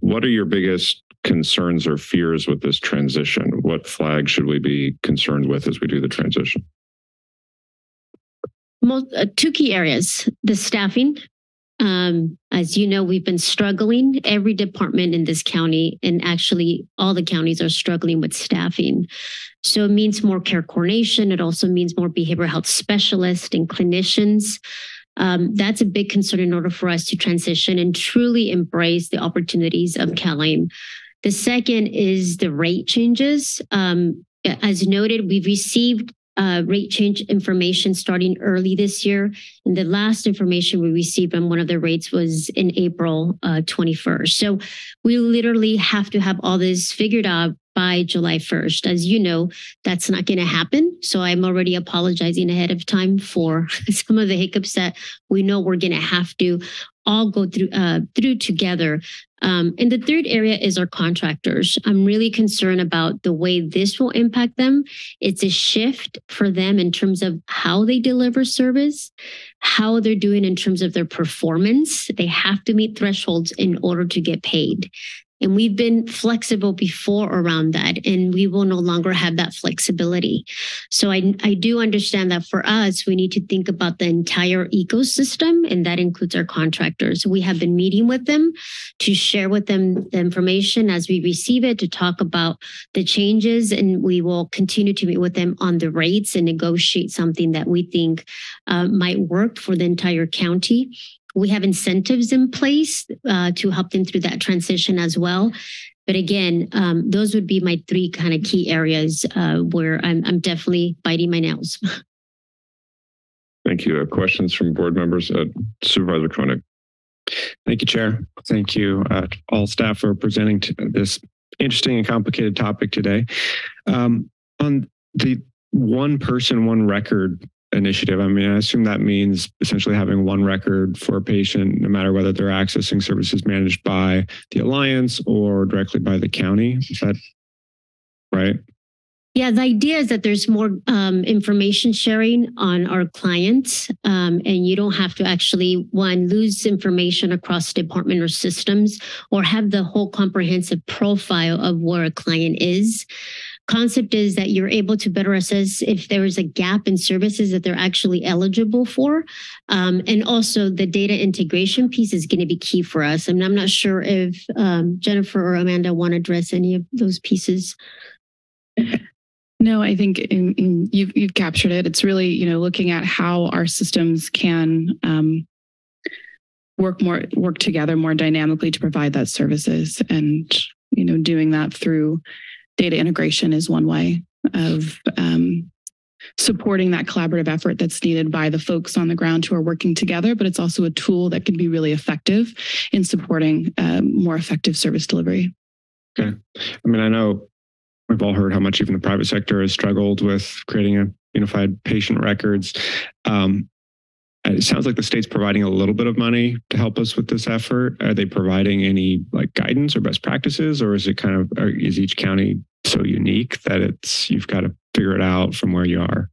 what are your biggest concerns or fears with this transition? What flag should we be concerned with as we do the transition? most, uh, two key areas the staffing. Um, as you know, we've been struggling. Every department in this county, and actually all the counties, are struggling with staffing. So it means more care coordination. It also means more behavioral health specialists and clinicians. Um, that's a big concern in order for us to transition and truly embrace the opportunities of CalAIM. The second is the rate changes. Um, as noted, we've received uh, rate change information starting early this year. And the last information we received on one of the rates was in April uh, 21st. So we literally have to have all this figured out by July 1st. As you know, that's not going to happen. So I'm already apologizing ahead of time for some of the hiccups that we know we're going to have to all go through uh, through together. Um, and the third area is our contractors. I'm really concerned about the way this will impact them. It's a shift for them in terms of how they deliver service, how they're doing in terms of their performance. They have to meet thresholds in order to get paid. And we've been flexible before around that, and we will no longer have that flexibility. So I, I do understand that for us, we need to think about the entire ecosystem, and that includes our contractors. We have been meeting with them to share with them the information as we receive it, to talk about the changes, and we will continue to meet with them on the rates and negotiate something that we think uh, might work for the entire county. We have incentives in place uh, to help them through that transition as well. But again, um, those would be my three kind of key areas uh, where I'm, I'm definitely biting my nails. Thank you. Uh, questions from board members? Uh, Supervisor Koenig. Thank you, Chair. Thank you, uh, all staff, for presenting this interesting and complicated topic today. Um, on the one person, one record initiative. I mean, I assume that means essentially having one record for a patient, no matter whether they're accessing services managed by the Alliance or directly by the county. Is that right? Yeah, the idea is that there's more um, information sharing on our clients, um, and you don't have to actually one lose information across department or systems, or have the whole comprehensive profile of where a client is. Concept is that you're able to better assess if there is a gap in services that they're actually eligible for. Um, and also the data integration piece is going to be key for us. And I'm not sure if um, Jennifer or Amanda want to address any of those pieces. No, I think in, in, you've you've captured it. It's really you know looking at how our systems can um, work more work together more dynamically to provide that services, and you know doing that through data integration is one way of um, supporting that collaborative effort that's needed by the folks on the ground who are working together. But it's also a tool that can be really effective in supporting um, more effective service delivery. Okay, I mean I know We've all heard how much even the private sector has struggled with creating a unified patient records. Um, it sounds like the state's providing a little bit of money to help us with this effort. Are they providing any like guidance or best practices, or is it kind of is each county so unique that it's you've got to figure it out from where you are?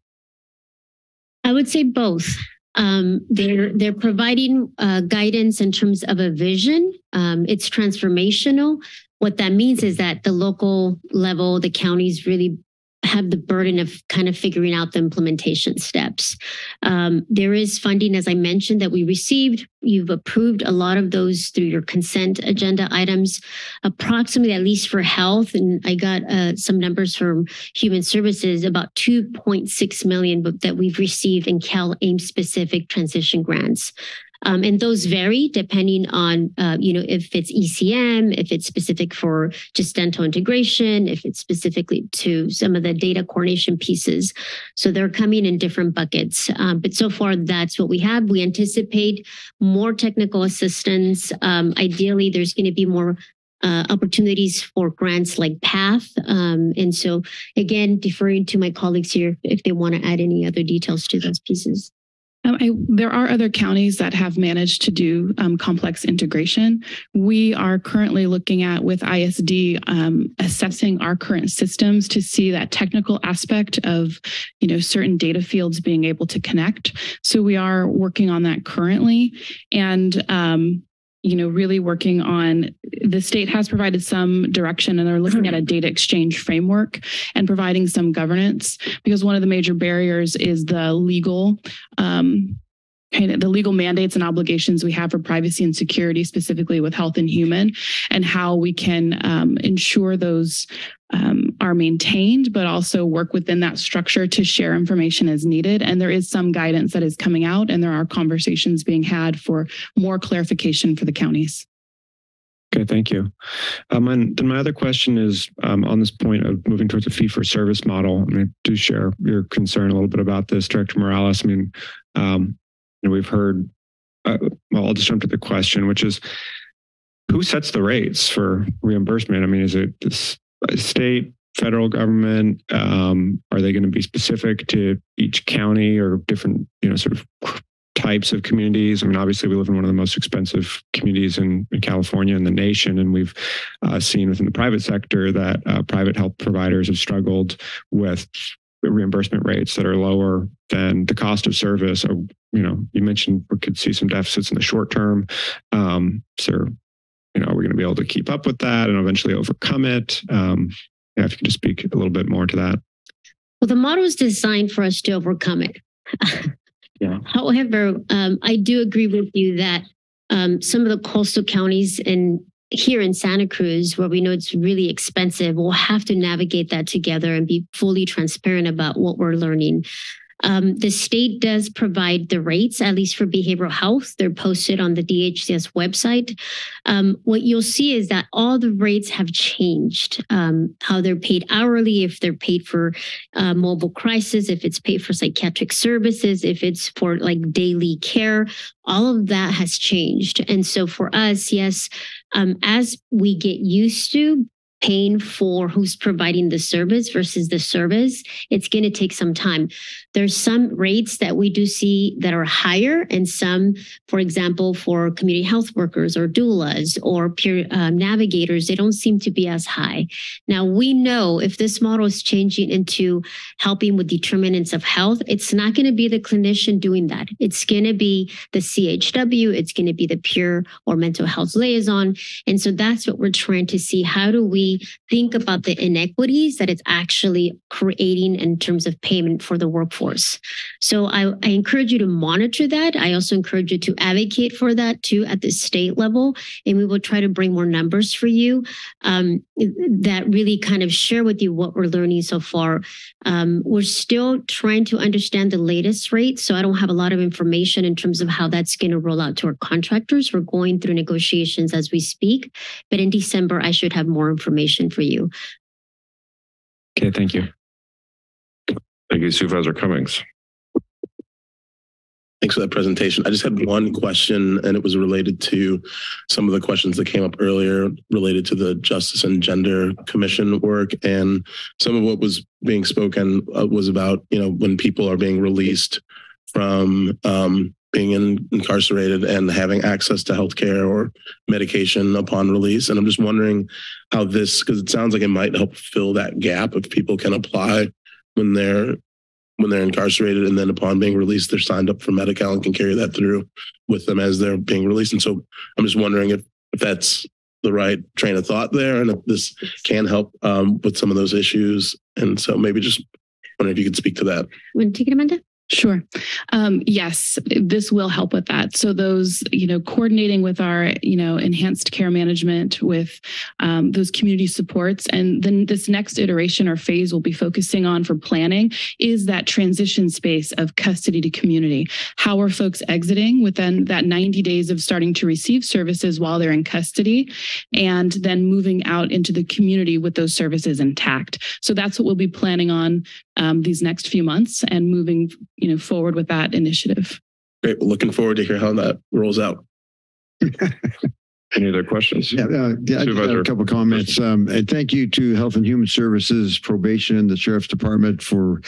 I would say both. Um, they're they're providing uh, guidance in terms of a vision. Um, it's transformational, what that means is that the local level, the counties really have the burden of kind of figuring out the implementation steps. Um, there is funding, as I mentioned, that we received. You've approved a lot of those through your consent agenda items, approximately at least for health. And I got uh, some numbers from Human Services, about 2.6 million that we've received in Cal AIM specific transition grants. Um, and those vary depending on, uh, you know, if it's ECM, if it's specific for just dental integration, if it's specifically to some of the data coordination pieces. So they're coming in different buckets. Um, but so far, that's what we have. We anticipate more technical assistance. Um, ideally, there's going to be more uh, opportunities for grants like PATH. Um, and so, again, deferring to my colleagues here if they want to add any other details to those pieces. Um, I, there are other counties that have managed to do um, complex integration. We are currently looking at with ISD um, assessing our current systems to see that technical aspect of, you know, certain data fields being able to connect. So we are working on that currently, and um, you know, really working on the state has provided some direction and they're looking at a data exchange framework and providing some governance because one of the major barriers is the legal um, kind of the legal mandates and obligations we have for privacy and security, specifically with health and human, and how we can um, ensure those um, are maintained, but also work within that structure to share information as needed. And there is some guidance that is coming out, and there are conversations being had for more clarification for the counties. Okay, thank you. Um, and then my other question is um, on this point of moving towards a fee for service model. I mean, I do share your concern a little bit about this, Director Morales. I mean, um, know, we've heard, uh, well, I'll just jump to the question, which is who sets the rates for reimbursement? I mean, is it the uh, state, federal government? Um, are they going to be specific to each county or different, you know, sort of types of communities. I mean, obviously, we live in one of the most expensive communities in, in California and the nation, and we've uh, seen within the private sector that uh, private health providers have struggled with reimbursement rates that are lower than the cost of service. You know, you mentioned we could see some deficits in the short term. Um, so, you know, are we're going to be able to keep up with that and eventually overcome it. Um, yeah, if you could just speak a little bit more to that. Well, the model is designed for us to overcome it. yeah. However, um, I do agree with you that um, some of the coastal counties and here in Santa Cruz, where we know it's really expensive, we'll have to navigate that together and be fully transparent about what we're learning. Um, the state does provide the rates, at least for behavioral health. They're posted on the DHCS website. Um, what you'll see is that all the rates have changed. Um, how they're paid hourly, if they're paid for uh, mobile crisis, if it's paid for psychiatric services, if it's for like daily care, all of that has changed. And so for us, yes, um, as we get used to paying for who's providing the service versus the service, it's going to take some time. There's some rates that we do see that are higher, and some, for example, for community health workers or doulas or peer um, navigators, they don't seem to be as high. Now, we know if this model is changing into helping with determinants of health, it's not going to be the clinician doing that. It's going to be the CHW, it's going to be the peer or mental health liaison. And so that's what we're trying to see. How do we think about the inequities that it's actually creating in terms of payment for the workforce. So I, I encourage you to monitor that. I also encourage you to advocate for that too at the state level. And we will try to bring more numbers for you um, that really kind of share with you what we're learning so far. Um, we're still trying to understand the latest rates. So I don't have a lot of information in terms of how that's going to roll out to our contractors. We're going through negotiations as we speak. But in December, I should have more information for you. Okay, thank you. Thank you, Supervisor Cummings. Thanks for that presentation. I just had one question, and it was related to some of the questions that came up earlier related to the Justice and Gender Commission work. And some of what was being spoken uh, was about, you know, when people are being released from um, being in, incarcerated and having access to healthcare or medication upon release. And I'm just wondering how this, because it sounds like it might help fill that gap if people can apply when they're when they're incarcerated and then upon being released they're signed up for Medi-Cal and can carry that through with them as they're being released. And so i'm just wondering if, if that's the right train of thought there and if this can help um, with some of those issues. And so maybe just wondering if you could speak to that. To take it, Amanda? Sure. Um, yes, this will help with that. So those, you know, coordinating with our, you know, enhanced care management with um, those community supports, and then this next iteration or phase we'll be focusing on for planning is that transition space of custody to community. How are folks exiting within that 90 days of starting to receive services while they're in custody, and then moving out into the community with those services intact. So that's what we'll be planning on um, these next few months and moving you know forward with that initiative. great well, looking forward to hear how that rolls out Any other questions? Yeah, uh, yeah, I just had a couple of comments. Um, and thank you to Health and Human Services, Probation, and the Sheriff's Department for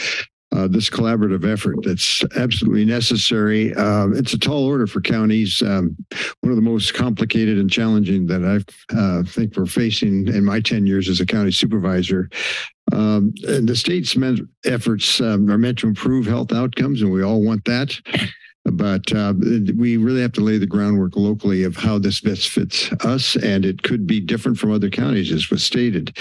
uh, this collaborative effort that's absolutely necessary. Uh, it's a tall order for counties. Um, one of the most complicated and challenging that I uh, think we're facing in my 10 years as a county supervisor. Um, and the state's efforts um, are meant to improve health outcomes, and we all want that. But uh, we really have to lay the groundwork locally of how this best fits us, and it could be different from other counties, as was stated.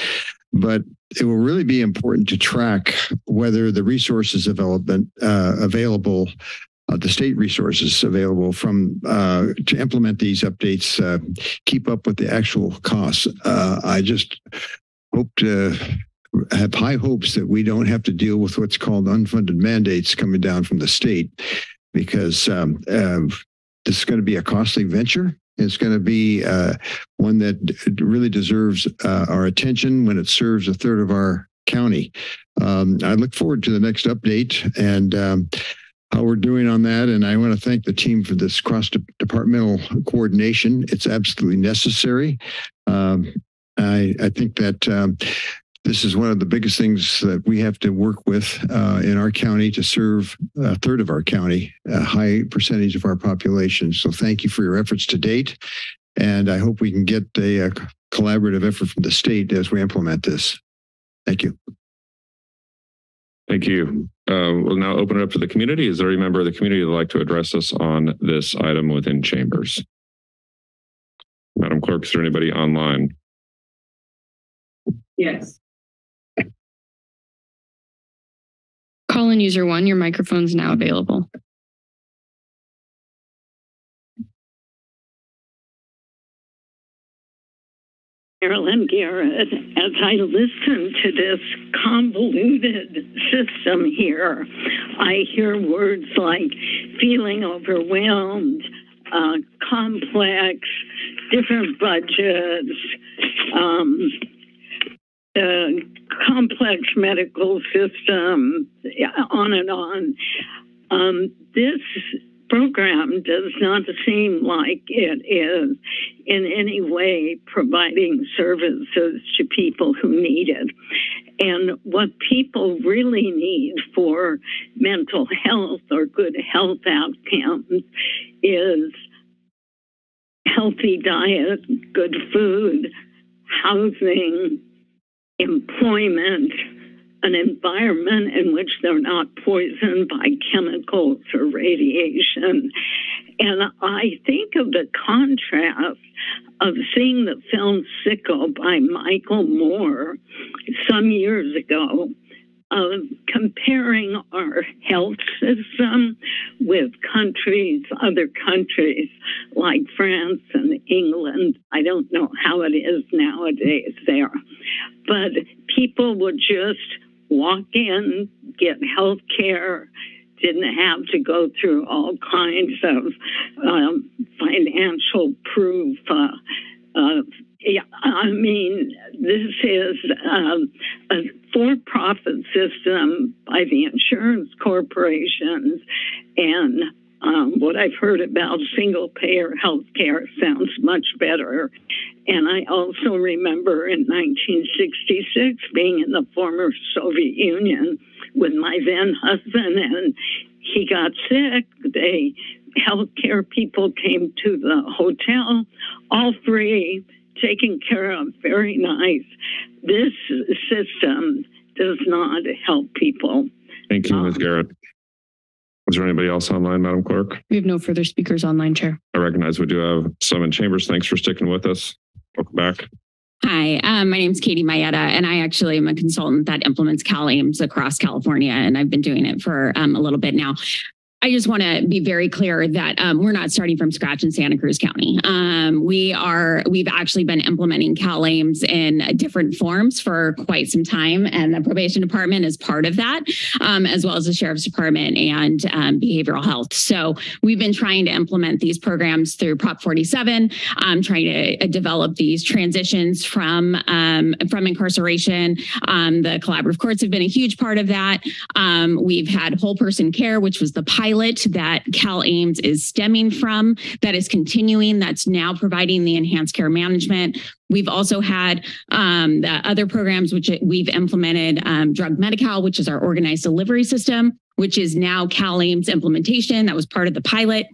But it will really be important to track whether the resources development uh, available uh, the state resources available from uh, to implement these updates uh, keep up with the actual costs. Uh, I just hope to have high hopes that we don't have to deal with what's called unfunded mandates coming down from the state because um, uh, this is going to be a costly venture. It's going to be uh, one that really deserves uh, our attention when it serves a third of our county. Um, I look forward to the next update and um, how we're doing on that. And I want to thank the team for this cross departmental coordination. It's absolutely necessary. Um, I, I think that um, this is one of the biggest things that we have to work with uh, in our county to serve a third of our county, a high percentage of our population. So thank you for your efforts to date. And I hope we can get a, a collaborative effort from the state as we implement this. Thank you. Thank you. Uh, we'll now open it up to the community. Is there any member of the community that would like to address us on this item within chambers? Madam Clerk, is there anybody online? Yes. Call in user one, your microphone is now available. Carolyn Garrett, as I listen to this convoluted system here, I hear words like feeling overwhelmed, uh, complex, different budgets, um, the complex medical system, on and on. Um, this program does not seem like it is in any way providing services to people who need it. And what people really need for mental health or good health outcomes is healthy diet, good food, housing, employment, an environment in which they're not poisoned by chemicals or radiation. And I think of the contrast of seeing the film Sicko by Michael Moore some years ago of comparing our health system with countries, other countries like France and England. I don't know how it is nowadays there, but people would just walk in, get health care, didn't have to go through all kinds of um, financial proof. Uh, uh, I mean, this is um, a for profit system by the insurance corporations. And um, what I've heard about single payer health care sounds much better. And I also remember in 1966 being in the former Soviet Union with my then husband, and he got sick. They healthcare people came to the hotel, all free taken care of, very nice. This system does not help people. Thank you, Ms. Um, Garrett. Is there anybody else online, Madam Clerk? We have no further speakers online, Chair. I recognize we do have some in chambers. Thanks for sticking with us. Welcome back. Hi, um, my name is Katie Mayetta, and I actually am a consultant that implements CalAIMS across California, and I've been doing it for um, a little bit now. I just want to be very clear that um, we're not starting from scratch in Santa Cruz County. Um, we are, we've actually been implementing CalAIMS in different forms for quite some time, and the probation department is part of that, um, as well as the sheriff's department and um, behavioral health. So we've been trying to implement these programs through Prop 47, um, trying to uh, develop these transitions from um, from incarceration. The collaborative courts have been a huge part of that. We've had whole person care, which was the pilot that CalAIMS is stemming from, that is continuing, that's now providing the enhanced care management. We've also had um, the other programs which we've implemented, um, Drug Medi-Cal, which is our organized delivery system, which is now CalAIMS implementation. That was part of the pilot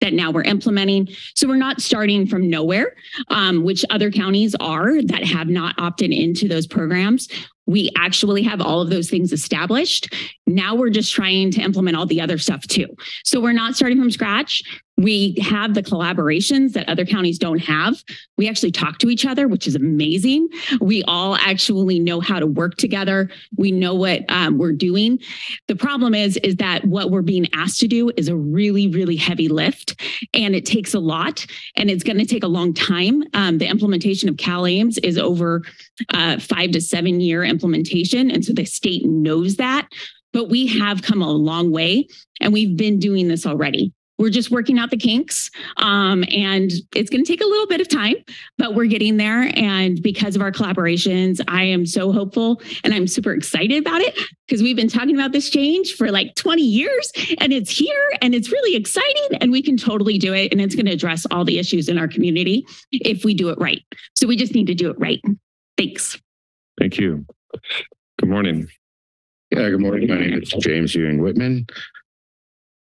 that now we're implementing. So we're not starting from nowhere, um, which other counties are that have not opted into those programs. We actually have all of those things established. Now we're just trying to implement all the other stuff too. So we're not starting from scratch. We have the collaborations that other counties don't have. We actually talk to each other, which is amazing. We all actually know how to work together. We know what um, we're doing. The problem is, is that what we're being asked to do is a really, really heavy lift, and it takes a lot, and it's going to take a long time. Um, the implementation of CalAIMS is over uh, five to seven year implementation, and so the state knows that. But we have come a long way, and we've been doing this already. We're just working out the kinks. Um, and it's going to take a little bit of time, but we're getting there. And because of our collaborations, I am so hopeful and I'm super excited about it because we've been talking about this change for like 20 years and it's here and it's really exciting and we can totally do it. And it's going to address all the issues in our community if we do it right. So we just need to do it right. Thanks. Thank you. Good morning. Yeah, good morning. My name is James Ewing Whitman.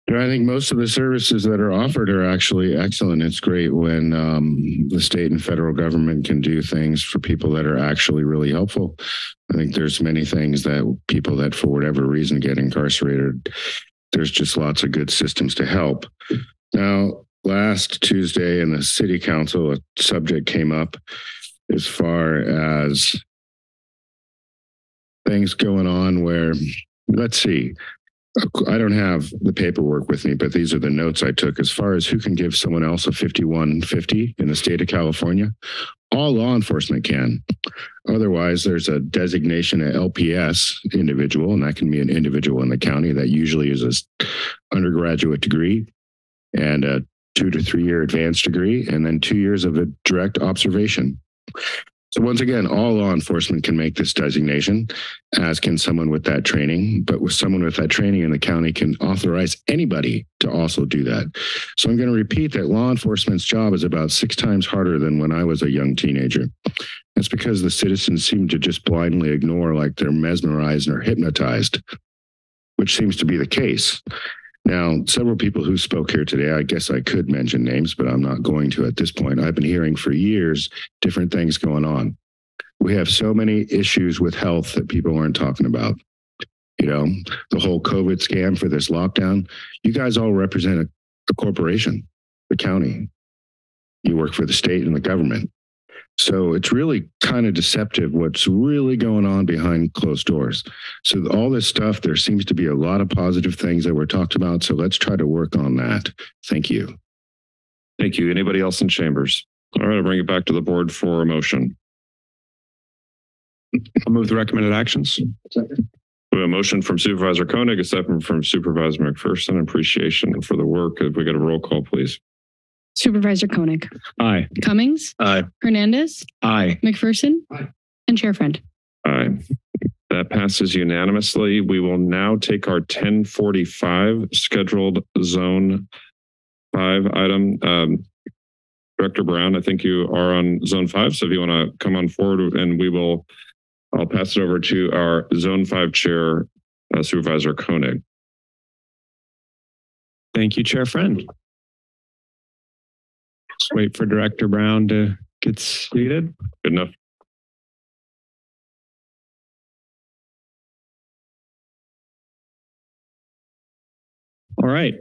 You know, I think most of the services that are offered are actually excellent. It's great when um, the state and federal government can do things for people that are actually really helpful. I think there's many things that people that for whatever reason get incarcerated, there's just lots of good systems to help. Now, last Tuesday in the city council, a subject came up as far as things going on where, let's see, I don't have the paperwork with me, but these are the notes I took as far as who can give someone else a 5150 in the state of California. All law enforcement can. Otherwise, there's a designation, a LPS individual, and that can be an individual in the county that usually is a undergraduate degree and a two to three year advanced degree, and then two years of a direct observation. So once again, all law enforcement can make this designation, as can someone with that training. But with someone with that training in the county can authorize anybody to also do that. So I'm going to repeat that law enforcement's job is about six times harder than when I was a young teenager. That's because the citizens seem to just blindly ignore like they're mesmerized or hypnotized, which seems to be the case. Now, several people who spoke here today, I guess I could mention names, but I'm not going to at this point. I've been hearing for years different things going on. We have so many issues with health that people aren't talking about. You know, the whole COVID scam for this lockdown, you guys all represent a, a corporation. the county. You work for the state and the government. So it's really kind of deceptive what's really going on behind closed doors. So all this stuff, there seems to be a lot of positive things that were talked about. So let's try to work on that. Thank you. Thank you. Anybody else in chambers? All right, I'll bring it back to the board for a motion. I'll move the recommended actions. We have a motion from Supervisor Koenig, a second from Supervisor McPherson. Appreciation for the work. If we get a roll call, please. Supervisor Koenig, Aye. Cummings, Aye. Hernandez, Aye. McPherson, Aye. and Chair Friend. Aye. That passes unanimously. We will now take our ten forty-five scheduled zone five item. Um, Director Brown, I think you are on zone five. So if you want to come on forward and we will, I'll pass it over to our zone five chair uh, Supervisor Koenig. Thank you, Chair Friend. Just wait for Director Brown to get seated. Good enough. All right.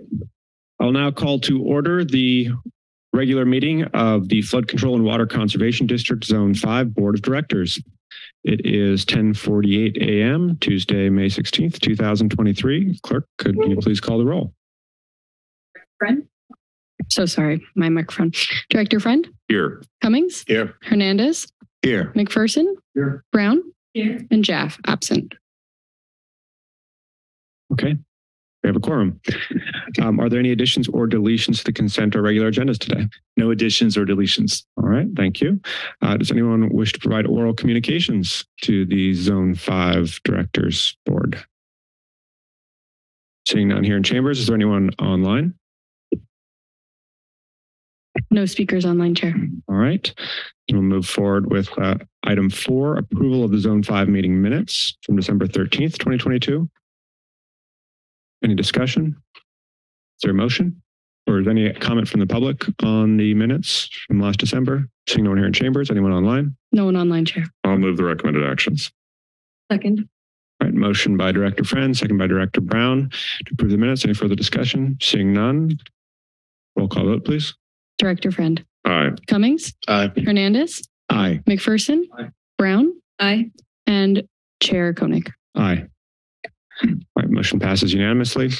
I'll now call to order the regular meeting of the Flood Control and Water Conservation District Zone 5 Board of Directors. It is 10:48 a.m. Tuesday, May 16th, 2023. Clerk, could you please call the roll? Friend? So sorry, my microphone. Director Friend, Here. Cummings, Here. Hernandez, Here. McPherson, Here. Brown, Here. and Jaff absent. Okay. We have a quorum. Um, are there any additions or deletions to the consent or regular agendas today? No additions or deletions. All right, thank you. Uh, does anyone wish to provide oral communications to the Zone 5 Directors Board? Seeing none here in chambers, is there anyone online? No speakers online, Chair. All right. We'll move forward with uh, item four, approval of the Zone 5 meeting minutes from December 13th, 2022. Any discussion? Is there a motion? Or is there any comment from the public on the minutes from last December? Seeing no one here in chambers, anyone online? No one online, Chair. I'll move the recommended actions. Second. All right, motion by Director Friend, second by Director Brown to approve the minutes. Any further discussion? Seeing none. Roll call vote, please. Director Friend, Aye. Cummings, Aye. Hernandez, Aye. McPherson, Aye. Brown, Aye. and Chair Koenig. Aye. All right, motion passes unanimously.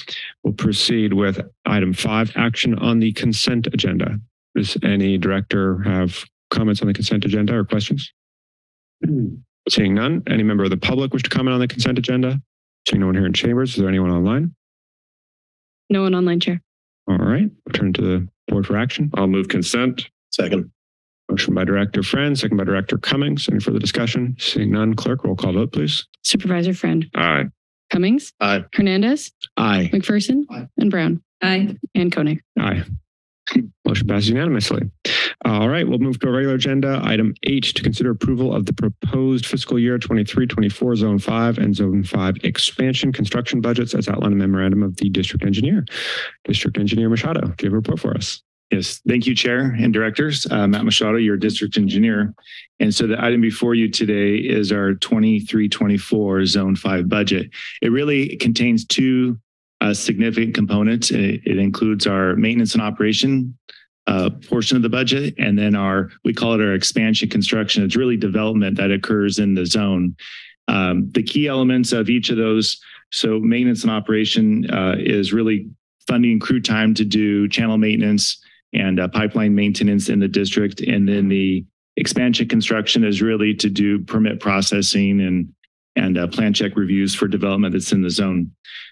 We'll proceed with item five, action on the consent agenda. Does any director have comments on the consent agenda or questions? Seeing none, any member of the public wish to comment on the consent agenda? Seeing no one here in chambers, is there anyone online? No one online, Chair. All right, we'll turn to the board for action. I'll move consent. Second. Motion by Director Friend, second by Director Cummings. Any further discussion? Seeing none, clerk, roll call vote, please. Supervisor Friend, Aye. Cummings, Aye. Hernandez, Aye. McPherson, Aye. and Brown, Aye. and Koenig. Aye. Motion passes unanimously. All right, we'll move to our regular agenda. Item H to consider approval of the proposed fiscal year 23-24 Zone 5 and Zone 5 expansion construction budgets as outlined in memorandum of the district engineer. District Engineer Machado, do you have a report for us? Yes, thank you, Chair and Directors. Uh, Matt Machado, your district engineer. And so the item before you today is our 23-24 Zone 5 budget. It really contains two uh, significant components. It, it includes our maintenance and operation uh, portion of the budget, and then our, we call it our expansion construction. It's really development that occurs in the zone. Um, the key elements of each of those, so maintenance and operation uh, is really funding crew time to do channel maintenance and uh, pipeline maintenance in the district. And then the expansion construction is really to do permit processing and and uh, plan check reviews for development that's in the zone.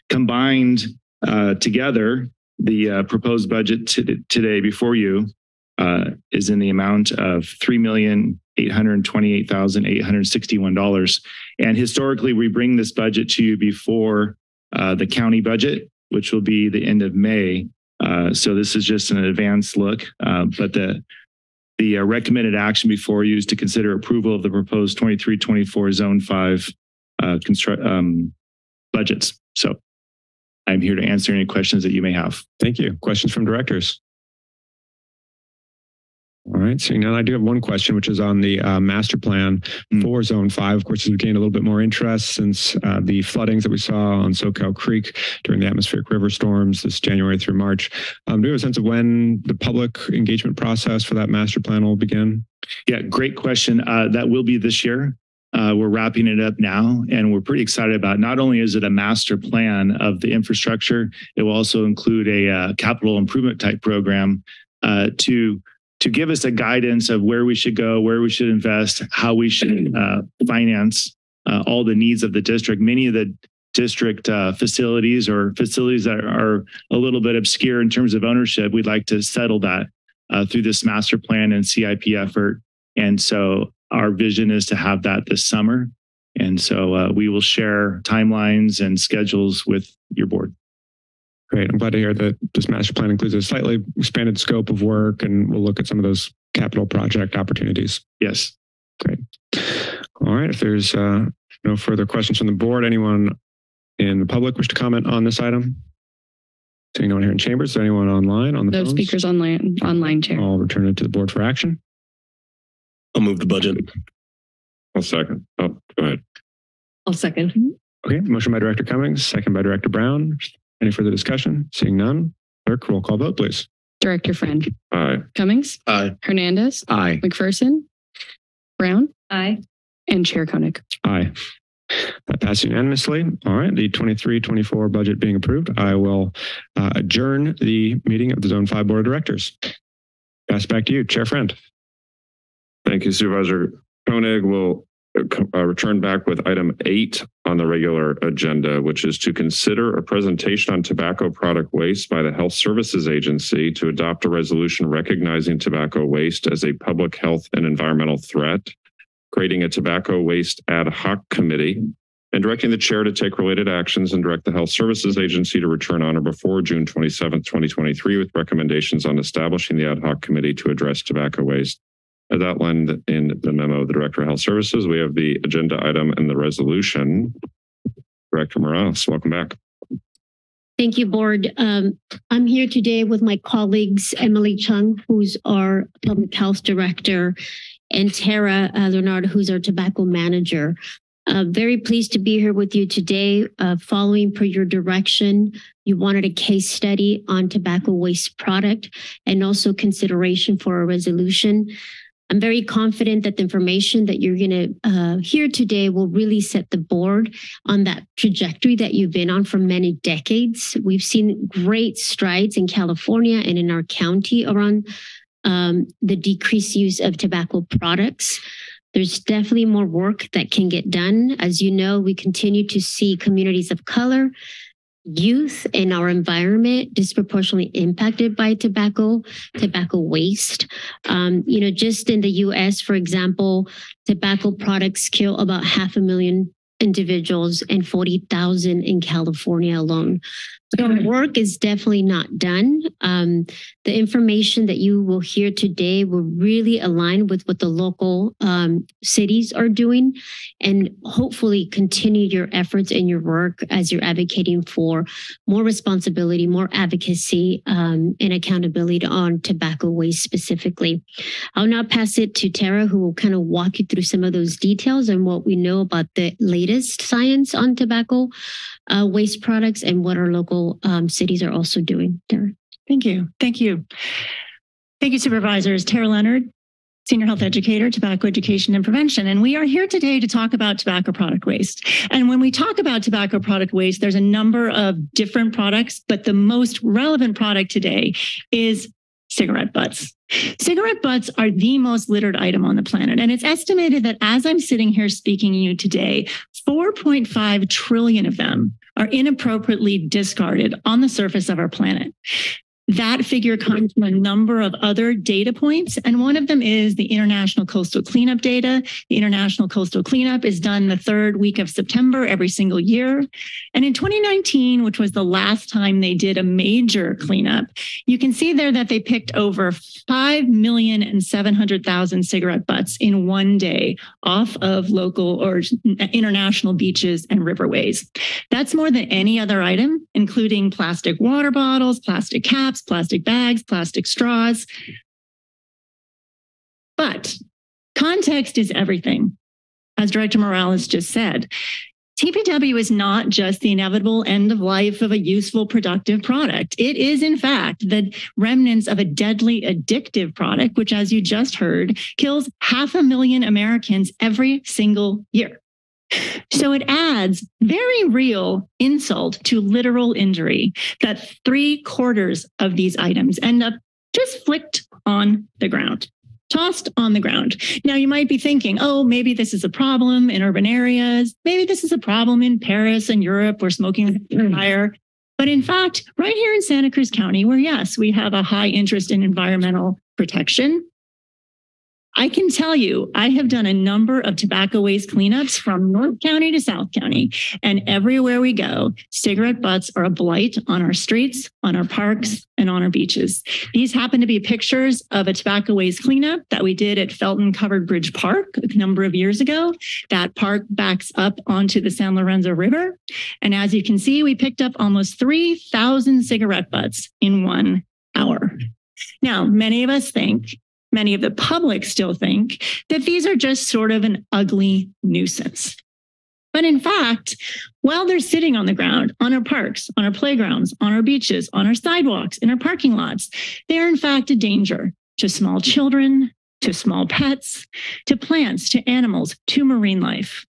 Combined uh, together, the uh, proposed budget t- today before you uh, is in the amount of three million eight hundred twenty-eight thousand eight hundred sixty-one dollars. And historically, we bring this budget to you before uh, the county budget, which will be the end of May. Uh, so this is just an advanced look, uh, but the the uh, recommended action before you is to consider approval of the proposed 23-24 Zone 5 uh, construct um, budgets. So I'm here to answer any questions that you may have. Thank you. Questions from directors? All right. So now I do have one question, which is on the uh, master plan for Zone Five. Of course, we've gained a little bit more interest since uh, the floodings that we saw on Soquel Creek during the atmospheric river storms this January through March. Um, do you have a sense of when the public engagement process for that master plan will begin? Yeah, great question. Uh, that will be this year. Uh, we're wrapping it up now, and we're pretty excited about. It. Not only is it a master plan of the infrastructure, it will also include a uh, capital improvement type program uh, to to give us a guidance of where we should go, where we should invest, how we should uh, finance uh, all the needs of the district. Many of the district uh, facilities or facilities that are a little bit obscure in terms of ownership, we'd like to settle that through this master plan and CIP effort. And so our vision is to have that this summer. And so uh, we will share timelines and schedules with your board. Great. I'm glad to hear that this master plan includes a slightly expanded scope of work and we'll look at some of those capital project opportunities. Yes. Great. All right. If there's uh, no further questions from the board, anyone in the public wish to comment on this item? Seeing no one here in chambers, is there anyone online on the No phones? speakers online, online chair. I'll return it to the board for action. I'll move the budget. I'll second. Oh, go ahead. I'll second. Okay, motion by Director Cummings, second by Director Brown. Any further discussion? Seeing none, clerk, roll call vote, please. Director Friend. Aye. Cummings. Aye. Hernandez. Aye. McPherson. Brown. Aye. And Chair Koenig. Aye. That passed unanimously. All right, the 23-24 budget being approved. I will uh, adjourn the meeting of the Zone 5 Board of Directors. Pass back to you, Chair Friend. Thank you, Supervisor Koenig. We'll uh, return back with item eight on the regular agenda, which is to consider a presentation on tobacco product waste by the Health Services Agency to adopt a resolution recognizing tobacco waste as a public health and environmental threat, creating a tobacco waste ad hoc committee, and directing the chair to take related actions and direct the Health Services Agency to return on or before June 27, 2023, with recommendations on establishing the ad hoc committee to address tobacco waste. As outlined in the memo of the Director of Health Services, we have the agenda item and the resolution. Director Morales, welcome back. Thank you, Board. Um, I'm here today with my colleagues, Emily Chung, who's our Public Health Director, and Tara uh, Leonard, who's our Tobacco Manager. Uh, very pleased to be here with you today. Uh, following per your direction, you wanted a case study on tobacco waste product and also consideration for a resolution. I'm very confident that the information that you're going to uh, hear today will really set the board on that trajectory that you've been on for many decades. We've seen great strides in California and in our county around um, the decreased use of tobacco products. There's definitely more work that can get done. As you know, we continue to see communities of color, youth in our environment disproportionately impacted by tobacco, tobacco waste. Um, you know, just in the US, for example, tobacco products kill about half a million individuals and 40,000 in California alone. So work is definitely not done. Um, the information that you will hear today will really align with what the local um, cities are doing and hopefully continue your efforts and your work as you're advocating for more responsibility, more advocacy, um, and accountability on tobacco waste specifically. I'll now pass it to Tara, who will kind of walk you through some of those details and what we know about the latest science on tobacco uh, waste products and what our local um, cities are also doing. Tara. Thank you. Thank you. Thank you, supervisors. Tara Leonard, Senior Health Educator, Tobacco Education and Prevention. And we are here today to talk about tobacco product waste. And when we talk about tobacco product waste, there's a number of different products, but the most relevant product today is cigarette butts. Cigarette butts are the most littered item on the planet. And it's estimated that as I'm sitting here speaking to you today, 4.5 trillion of them are inappropriately discarded on the surface of our planet. That figure comes from a number of other data points, and one of them is the International Coastal Cleanup data. The International Coastal Cleanup is done the third week of September every single year. And in 2019, which was the last time they did a major cleanup, you can see there that they picked over 5 million and 700,000 cigarette butts in one day off of local or international beaches and riverways. That's more than any other item, including plastic water bottles, plastic caps, plastic bags, plastic straws. But context is everything. As Director Morales just said, TPW is not just the inevitable end of life of a useful, productive product. It is, in fact, the remnants of a deadly, addictive product, which, as you just heard, kills half a million Americans every single year. So it adds very real insult to literal injury that three quarters of these items end up just flicked on the ground tossed on the ground. Now, you might be thinking, oh, maybe this is a problem in urban areas. Maybe this is a problem in Paris and Europe where smoking is mm. higher. But in fact, right here in Santa Cruz County, where yes, we have a high interest in environmental protection, I can tell you, I have done a number of tobacco waste cleanups from North County to South County. And everywhere we go, cigarette butts are a blight on our streets, on our parks, and on our beaches. These happen to be pictures of a tobacco waste cleanup that we did at Felton Covered Bridge Park a number of years ago. That park backs up onto the San Lorenzo River. And as you can see, we picked up almost 3,000 cigarette butts in one hour. Now, many of us think many of the public still think that these are just sort of an ugly nuisance. But in fact, while they're sitting on the ground, on our parks, on our playgrounds, on our beaches, on our sidewalks, in our parking lots, they're in fact a danger to small children, to small pets, to plants, to animals, to marine life.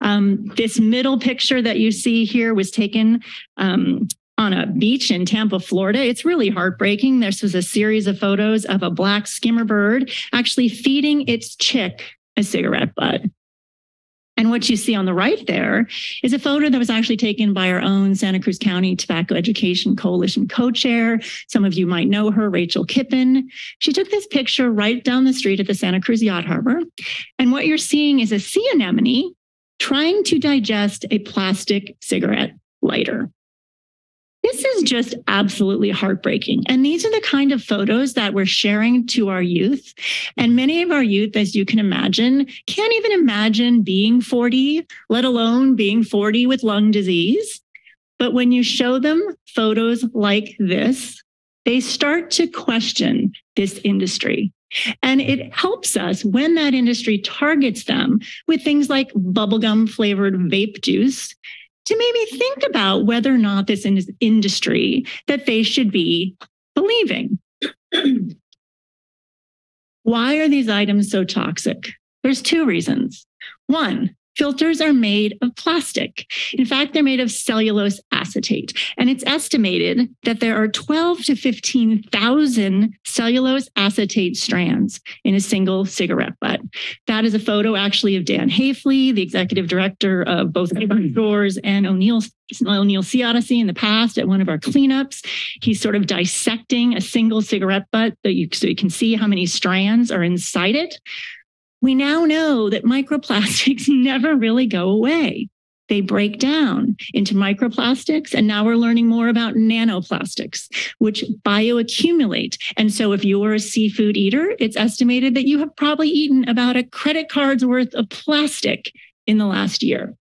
Um, this middle picture that you see here was taken um, on a beach in Tampa, Florida. It's really heartbreaking. This was a series of photos of a black skimmer bird actually feeding its chick a cigarette butt. And what you see on the right there is a photo that was actually taken by our own Santa Cruz County Tobacco Education Coalition co-chair. Some of you might know her, Rachel Kippen. She took this picture right down the street at the Santa Cruz Yacht Harbor. And what you're seeing is a sea anemone trying to digest a plastic cigarette lighter. This is just absolutely heartbreaking. And these are the kind of photos that we're sharing to our youth. And many of our youth, as you can imagine, can't even imagine being 40, let alone being 40 with lung disease. But when you show them photos like this, they start to question this industry. And it helps us when that industry targets them with things like bubblegum flavored vape juice to maybe think about whether or not this is industry that they should be believing. Why are these items so toxic? There's two reasons. One, Filters are made of plastic. In fact, they're made of cellulose acetate. And it's estimated that there are 12 to 15,000 cellulose acetate strands in a single cigarette butt. That is a photo actually of Dan Haifley, the executive director of both Doors mm-hmm. and O'Neill O'Neill Sea Odyssey in the past at one of our cleanups. He's sort of dissecting a single cigarette butt that you, so you can see how many strands are inside it. We now know that microplastics never really go away. They break down into microplastics. And now we're learning more about nanoplastics, which bioaccumulate. And so if you're a seafood eater, it's estimated that you have probably eaten about a credit card's worth of plastic in the last year.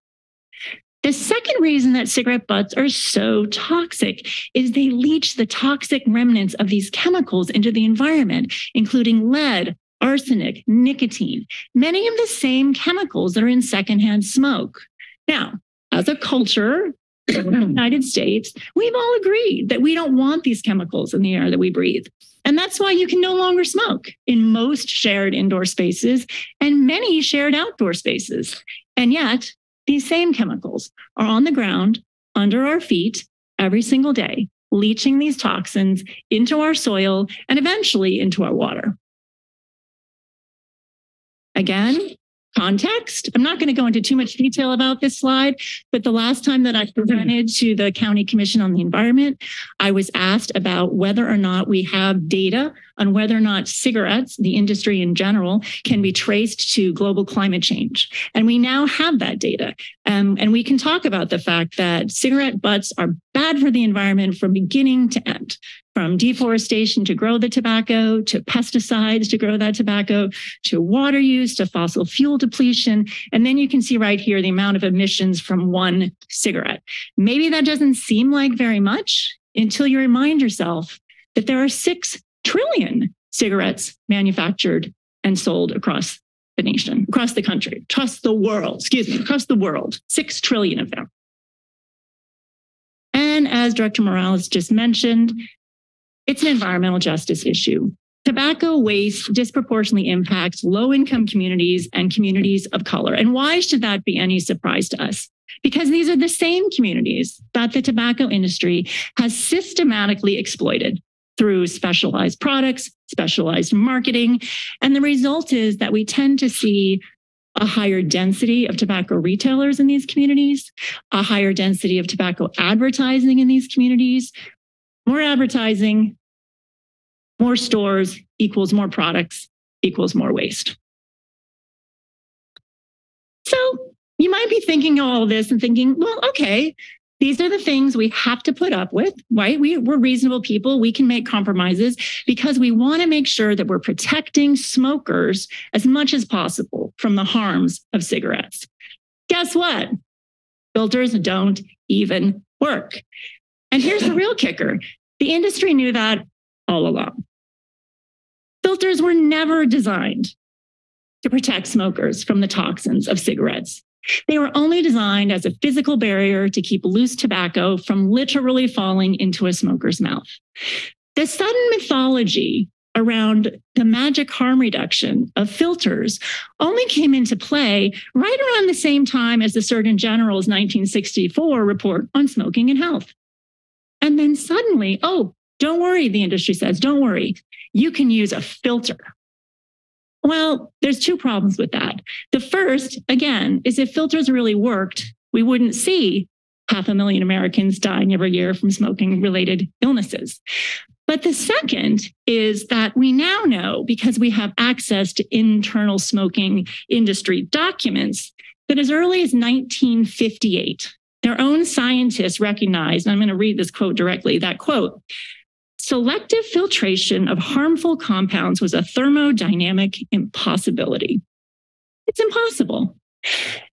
The second reason that cigarette butts are so toxic is they leach the toxic remnants of these chemicals into the environment, including lead, arsenic, nicotine, many of the same chemicals that are in secondhand smoke. Now, as a culture, in the United States, we've all agreed that we don't want these chemicals in the air that we breathe. And that's why you can no longer smoke in most shared indoor spaces and many shared outdoor spaces. And yet, these same chemicals are on the ground under our feet every single day, leaching these toxins into our soil and eventually into our water. Again, context. I'm not going to go into too much detail about this slide, but the last time that I presented to the County Commission on the Environment, I was asked about whether or not we have data on whether or not cigarettes, the industry in general, can be traced to global climate change. And we now have that data. Um, and we can talk about the fact that cigarette butts are bad for the environment from beginning to end from deforestation to grow the tobacco, to pesticides to grow that tobacco, to water use, to fossil fuel depletion. And then you can see right here the amount of emissions from one cigarette. Maybe that doesn't seem like very much until you remind yourself that there are 6 trillion cigarettes manufactured and sold across the nation, across the country, across the world, excuse me, across the world, 6 trillion of them. And as Director Morales just mentioned, it's an environmental justice issue. Tobacco waste disproportionately impacts low income communities and communities of color. And why should that be any surprise to us? Because these are the same communities that the tobacco industry has systematically exploited through specialized products, specialized marketing. And the result is that we tend to see a higher density of tobacco retailers in these communities, a higher density of tobacco advertising in these communities. More advertising, more stores equals more products equals more waste. So you might be thinking all of this and thinking, well, okay, these are the things we have to put up with, right? We, we're reasonable people. We can make compromises because we want to make sure that we're protecting smokers as much as possible from the harms of cigarettes. Guess what? Filters don't even work. And here's the real kicker the industry knew that all along. Filters were never designed to protect smokers from the toxins of cigarettes. They were only designed as a physical barrier to keep loose tobacco from literally falling into a smoker's mouth. The sudden mythology around the magic harm reduction of filters only came into play right around the same time as the Surgeon General's 1964 report on smoking and health. And then suddenly, oh, don't worry, the industry says, don't worry, you can use a filter well, there's two problems with that. The first, again, is if filters really worked, we wouldn't see half a million Americans dying every year from smoking related illnesses. But the second is that we now know, because we have access to internal smoking industry documents, that as early as 1958, their own scientists recognized, and I'm going to read this quote directly that quote, Selective filtration of harmful compounds was a thermodynamic impossibility. It's impossible.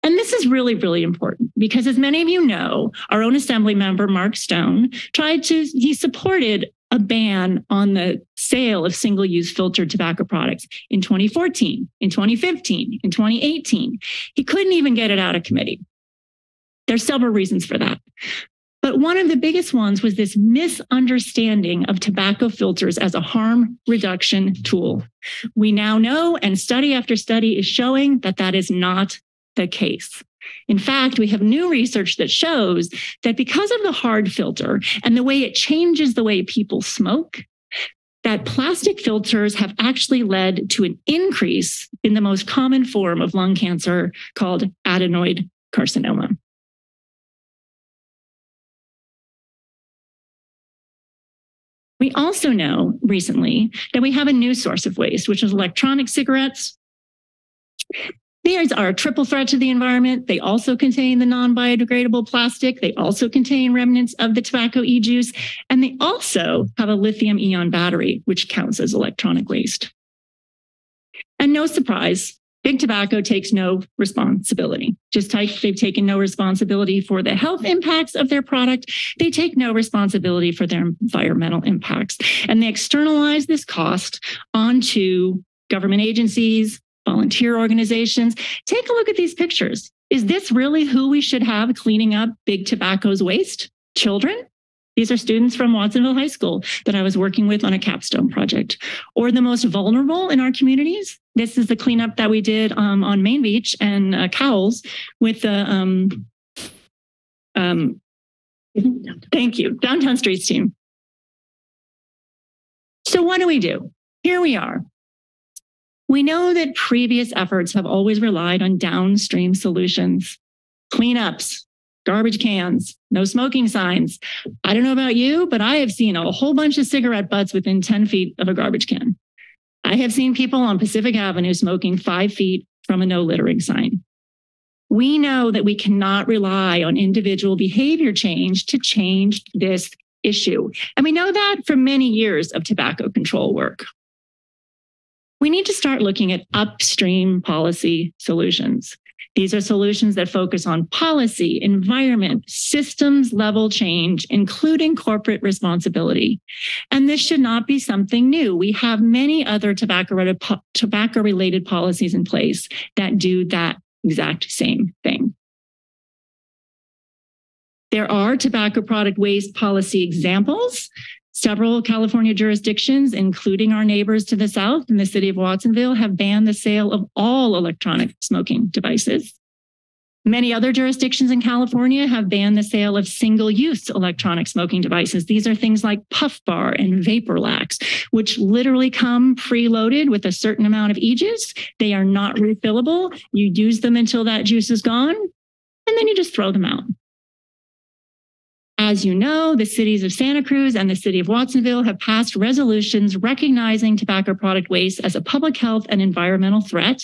And this is really, really important because, as many of you know, our own assembly member, Mark Stone, tried to, he supported a ban on the sale of single use filtered tobacco products in 2014, in 2015, in 2018. He couldn't even get it out of committee. There's several reasons for that. But one of the biggest ones was this misunderstanding of tobacco filters as a harm reduction tool. We now know, and study after study is showing that that is not the case. In fact, we have new research that shows that because of the hard filter and the way it changes the way people smoke, that plastic filters have actually led to an increase in the most common form of lung cancer called adenoid carcinoma. We also know recently that we have a new source of waste, which is electronic cigarettes. These are a triple threat to the environment. They also contain the non biodegradable plastic. They also contain remnants of the tobacco e juice. And they also have a lithium ion battery, which counts as electronic waste. And no surprise, Big Tobacco takes no responsibility. Just like they've taken no responsibility for the health impacts of their product, they take no responsibility for their environmental impacts. And they externalize this cost onto government agencies, volunteer organizations. Take a look at these pictures. Is this really who we should have cleaning up Big Tobacco's waste? Children? These are students from Watsonville High School that I was working with on a capstone project. Or the most vulnerable in our communities. This is the cleanup that we did um, on Main Beach and uh, Cowell's with the, um, um, thank you, Downtown Streets team. So what do we do? Here we are. We know that previous efforts have always relied on downstream solutions, cleanups, garbage cans, no smoking signs. I don't know about you, but I have seen a whole bunch of cigarette butts within 10 feet of a garbage can. I have seen people on Pacific Avenue smoking five feet from a no littering sign. We know that we cannot rely on individual behavior change to change this issue. And we know that from many years of tobacco control work. We need to start looking at upstream policy solutions. These are solutions that focus on policy, environment, systems level change, including corporate responsibility. And this should not be something new. We have many other tobacco related policies in place that do that exact same thing. There are tobacco product waste policy examples. Several California jurisdictions, including our neighbors to the south in the city of Watsonville, have banned the sale of all electronic smoking devices. Many other jurisdictions in California have banned the sale of single use electronic smoking devices. These are things like Puff Bar and Vapor Lax, which literally come preloaded with a certain amount of e-juice. They are not refillable. You use them until that juice is gone, and then you just throw them out. As you know, the cities of Santa Cruz and the city of Watsonville have passed resolutions recognizing tobacco product waste as a public health and environmental threat.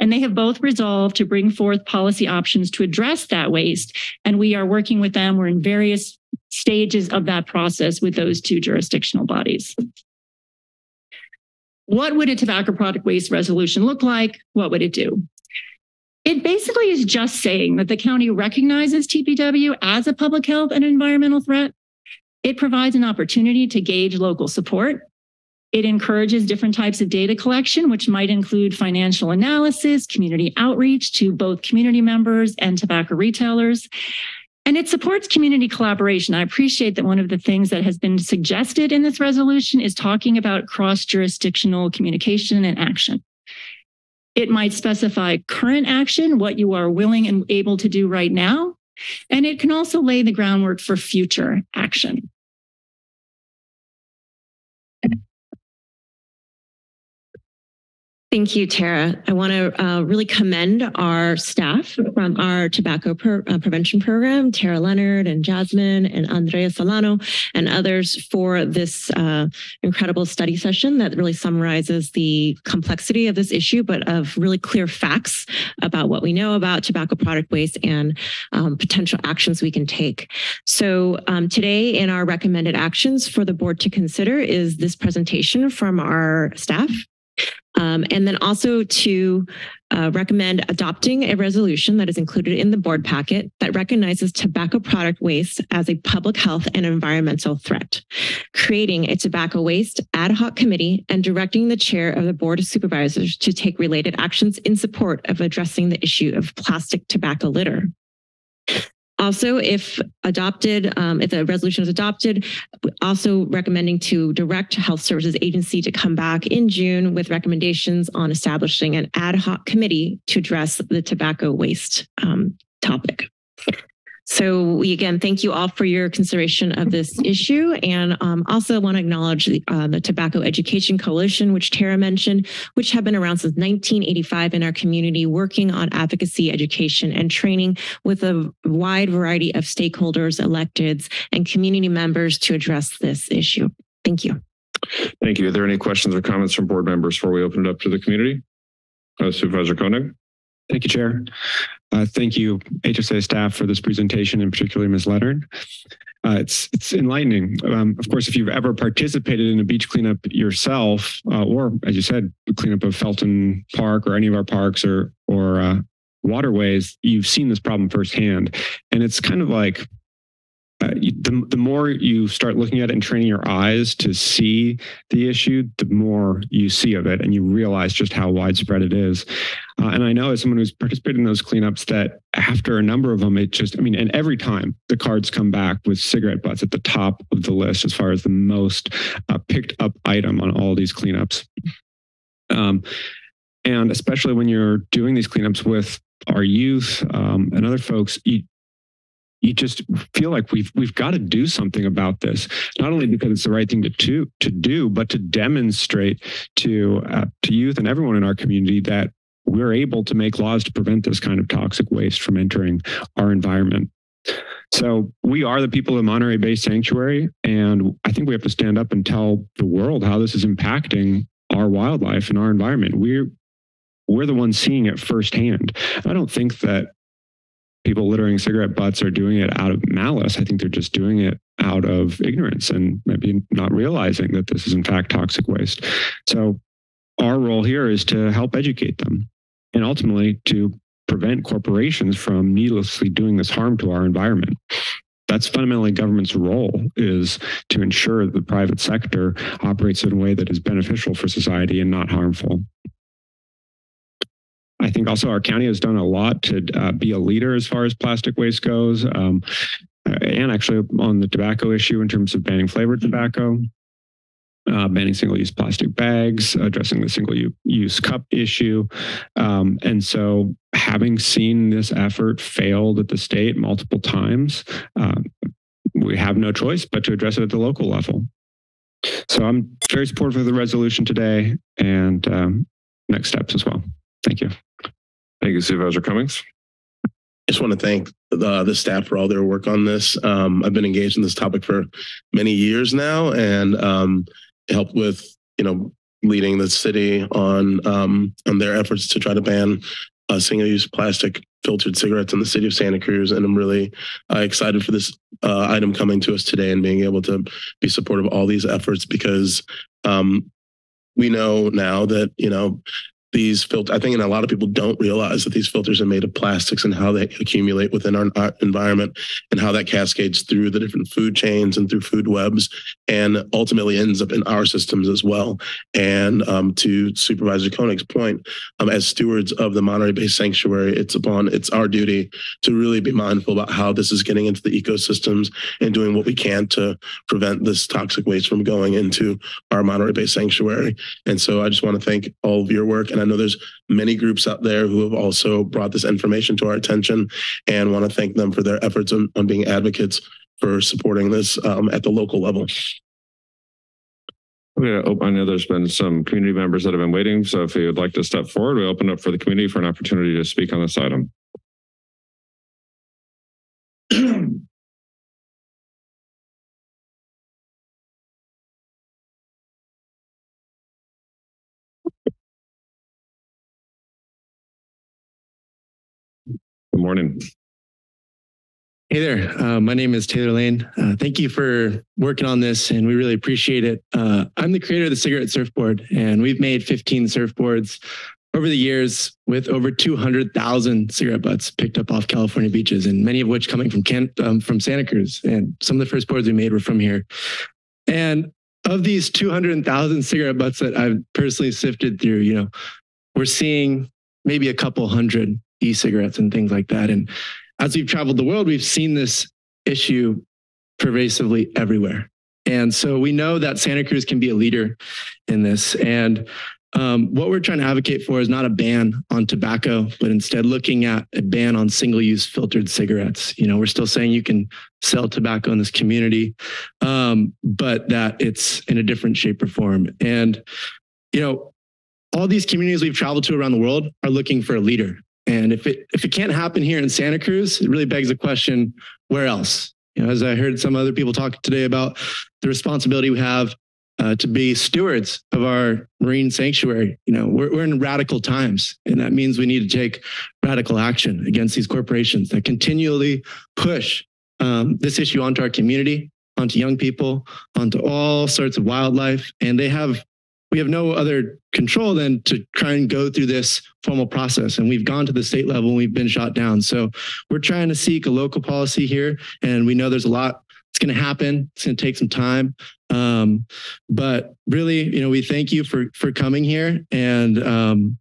And they have both resolved to bring forth policy options to address that waste. And we are working with them. We're in various stages of that process with those two jurisdictional bodies. What would a tobacco product waste resolution look like? What would it do? It basically is just saying that the county recognizes TPW as a public health and environmental threat. It provides an opportunity to gauge local support. It encourages different types of data collection, which might include financial analysis, community outreach to both community members and tobacco retailers. And it supports community collaboration. I appreciate that one of the things that has been suggested in this resolution is talking about cross jurisdictional communication and action. It might specify current action, what you are willing and able to do right now. And it can also lay the groundwork for future action. Thank you, Tara. I want to uh, really commend our staff from our tobacco uh, prevention program, Tara Leonard and Jasmine and Andrea Solano and others for this uh, incredible study session that really summarizes the complexity of this issue, but of really clear facts about what we know about tobacco product waste and um, potential actions we can take. So um, today in our recommended actions for the board to consider is this presentation from our staff um, and then also to uh, recommend adopting a resolution that is included in the board packet that recognizes tobacco product waste as a public health and environmental threat, creating a tobacco waste ad hoc committee and directing the chair of the board of supervisors to take related actions in support of addressing the issue of plastic tobacco litter. Also, if adopted, um, if the resolution is adopted, also recommending to direct Health Services Agency to come back in June with recommendations on establishing an ad hoc committee to address the tobacco waste um, topic. So we again thank you all for your consideration of this issue, and um, also want to acknowledge the, uh, the, Tobacco Education Coalition, which Tara mentioned, which have been around since 1985 in our community, working on advocacy, education, and training with a wide variety of stakeholders, electeds, and community members to address this issue. Thank you. Thank you. Are there any questions or comments from board members before we open it up to the community? Uh, Supervisor Koenig. Thank you, Chair. Uh, thank you, HSA staff, for this presentation, and particularly Ms. Leonard. Uh, it's it's enlightening. Um, of course, if you've ever participated in a beach cleanup yourself, uh, or as you said, cleanup of Felton Park or any of our parks or or uh, waterways, you've seen this problem firsthand, and it's kind of like the, the more you start looking at it and training your eyes to see the issue, the more you see of it and you realize just how widespread it is. Uh, and I know as someone who's participated in those cleanups that after a number of them, it just, I mean, and every time the cards come back with cigarette butts at the top of the list as far as the most uh, picked up item on all these cleanups. Um, and especially when you're doing these cleanups with our youth um, and other folks, you, you just feel like we've we've got to do something about this not only because it's the right thing to to, to do but to demonstrate to uh, to youth and everyone in our community that we're able to make laws to prevent this kind of toxic waste from entering our environment so we are the people of Monterey Bay Sanctuary, and I think we have to stand up and tell the world how this is impacting our wildlife and our environment. We're we're the ones seeing it firsthand. I don't think that people littering cigarette butts are doing it out of malice. I think they're just doing it out of ignorance and maybe not realizing that this is in fact toxic waste. So our role here is to help educate them and ultimately to prevent corporations from needlessly doing this harm to our environment. That's fundamentally government's role is to ensure that the private sector operates in a way that is beneficial for society and not harmful. I think also our county has done a lot to uh, be a leader as far as plastic waste goes. Um, and actually on the tobacco issue in terms of banning flavored tobacco uh, banning single-use plastic bags, addressing the single-use cup issue. Um, and so having seen this effort failed at the state multiple times, uh, we have no choice but to address it at the local level. So I'm very supportive of the resolution today and um, next steps as well. Thank you. Thank you, Supervisor Cummings. I just want to thank the, the staff for all their work on this. Um, I've been engaged in this topic for many years now, and um, helped with you know leading the city on um, on their efforts to try to ban uh, single-use plastic filtered cigarettes in the city of Santa Cruz, and I'm really uh, excited for this uh, item coming to us today and being able to be supportive of all these efforts because um, we know now that you know these filters, I think, and a lot of people don't realize that these filters are made of plastics and how they accumulate within our, our, environment and how that cascades through the different food chains and through food webs and ultimately ends up in our systems as well. And um, to Supervisor Koenig's point, um, as stewards of the Monterey Bay Sanctuary, it's upon, it's our duty to really be mindful about how this is getting into the ecosystems and doing what we can to prevent this toxic waste from going into our Monterey Bay Sanctuary. And so I just want to thank all of your work and I know there's many groups out there who have also brought this information to our attention and want to thank them for their efforts on, on being advocates for supporting this um, at the local level. Yeah, I know there's been some community members that have been waiting. So if you would like to step forward, we open up for the community for an opportunity to speak on this item. Good morning. Hey there. Uh, my name is Taylor Lane. Uh, thank you for working on this, and we really appreciate it. Uh, I'm the creator of the Cigarette Surfboard, and we've made 15 surfboards over the years with over 200,000 cigarette butts picked up off California beaches, and many of which coming from Can um, from Santa Cruz. And some of the first boards we made were from here. And of these 200,000 cigarette butts that I've personally sifted through, you know, we're seeing maybe a couple hundred e-cigarettes and things like that. And as we've traveled the world, we've seen this issue pervasively everywhere. And so we know that Santa Cruz can be a leader in this. And um, what we're trying to advocate for is not a ban on tobacco, but instead looking at a ban on single-use filtered cigarettes. You know, we're still saying you can sell tobacco in this community, um, but that it's in a different shape or form. And you know, all these communities we've traveled to around the world are looking for a leader. And if it if it can't happen here in Santa Cruz, it really begs the question, where else? You know, as I heard some other people talk today about the responsibility we have uh, to be stewards of our marine sanctuary. You know, we're, we're in radical times, and that means we need to take radical action against these corporations that continually push um, this issue onto our community, onto young people, onto all sorts of wildlife, and they have we have no other control than to try and go through this formal process. And we've gone to the state level and we've been shot down. So we're trying to seek a local policy here. And we know there's a lot it's going to happen. It's going to take some time. Um, but really, you know, we thank you for for coming here. And um,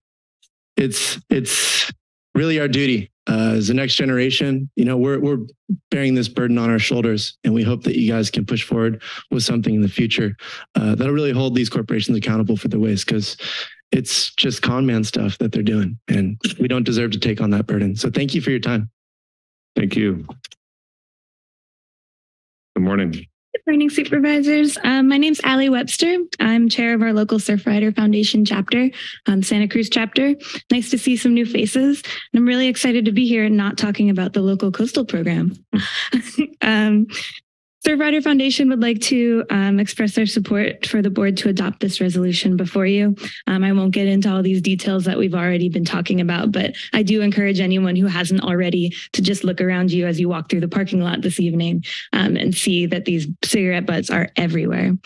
it's it's really our duty uh, as the next generation, you know, we're we're bearing this burden on our shoulders, and we hope that you guys can push forward with something in the future uh, that'll really hold these corporations accountable for the waste, because it's just con man stuff that they're doing, and we don't deserve to take on that burden. So, thank you for your time. Thank you. Good morning. Good morning, supervisors. Um, my name's Allie Webster. I'm chair of our local Surfrider Foundation chapter, um, Santa Cruz chapter. Nice to see some new faces. And I'm really excited to be here and not talking about the local coastal program. um, Surfrider Foundation would like to um, express their support for the board to adopt this resolution before you. Um, I won't get into all these details that we've already been talking about, but I do encourage anyone who hasn't already to just look around you as you walk through the parking lot this evening um, and see that these cigarette butts are everywhere.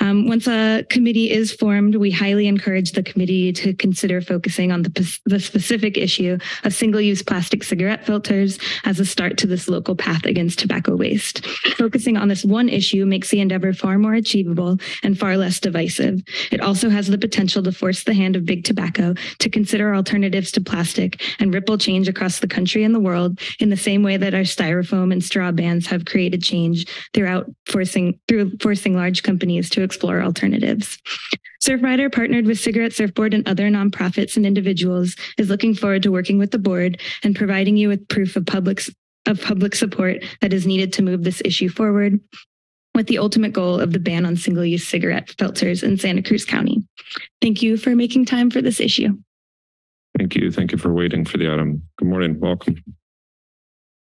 Um, once a committee is formed, we highly encourage the committee to consider focusing on the, the specific issue of single-use plastic cigarette filters as a start to this local path against tobacco waste. Focusing on this one issue makes the endeavor far more achievable and far less divisive. It also has the potential to force the hand of big tobacco to consider alternatives to plastic and ripple change across the country and the world in the same way that our styrofoam and straw bans have created change throughout forcing through forcing large companies to explore alternatives. Surfrider, partnered with Cigarette Surfboard and other nonprofits and individuals, is looking forward to working with the board and providing you with proof of public of public support that is needed to move this issue forward with the ultimate goal of the ban on single-use cigarette filters in Santa Cruz County. Thank you for making time for this issue. Thank you. Thank you for waiting for the item. Good morning. Welcome.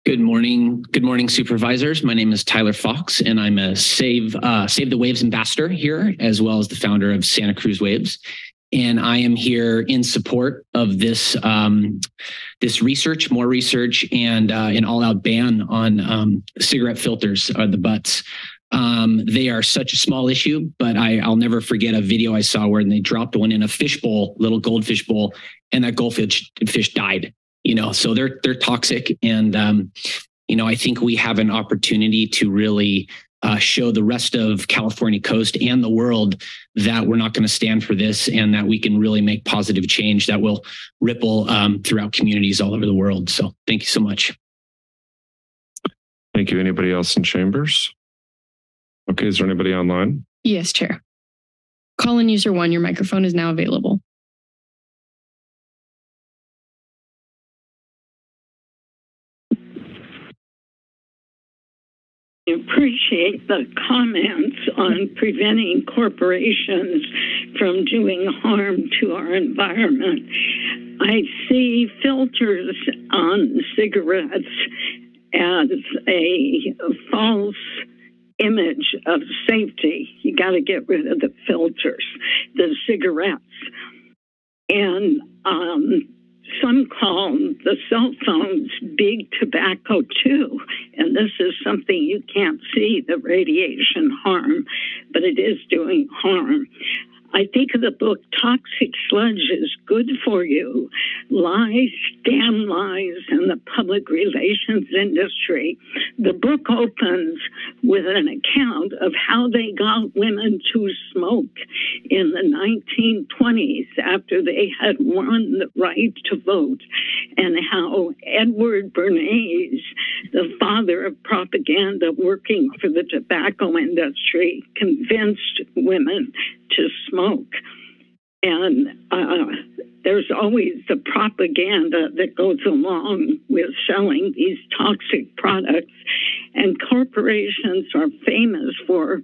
Good morning. Good morning, supervisors. My name is Tyler Fox, and I'm a Save uh, Save the Waves ambassador here, as well as the founder of Santa Cruz Waves and I am here in support of this um, this research, more research, and uh, an all-out ban on um, cigarette filters or the butts. Um, they are such a small issue, but I, I'll never forget a video I saw where they dropped one in a fishbowl, little goldfish bowl, and that goldfish fish died. You know, so they're they're toxic, and um, you know, I think we have an opportunity to really uh, show the rest of California coast and the world that we're not going to stand for this and that we can really make positive change that will ripple um, throughout communities all over the world. So thank you so much. Thank you. Anybody else in chambers? Okay, is there anybody online? Yes, Chair. Call in user one, your microphone is now available. Appreciate the comments on preventing corporations from doing harm to our environment. I see filters on cigarettes as a false image of safety. You got to get rid of the filters, the cigarettes. And um, some call the cell phones big tobacco too. And this is something you can't see the radiation harm, but it is doing harm. I think of the book Toxic Sludge is Good for You Lies, Damn Lies, and the Public Relations Industry. The book opens with an account of how they got women to smoke in the 1920s after they had won the right to vote, and how Edward Bernays, the father of propaganda working for the tobacco industry, convinced women to smoke. And uh, there's always the propaganda that goes along with selling these toxic products. And corporations are famous for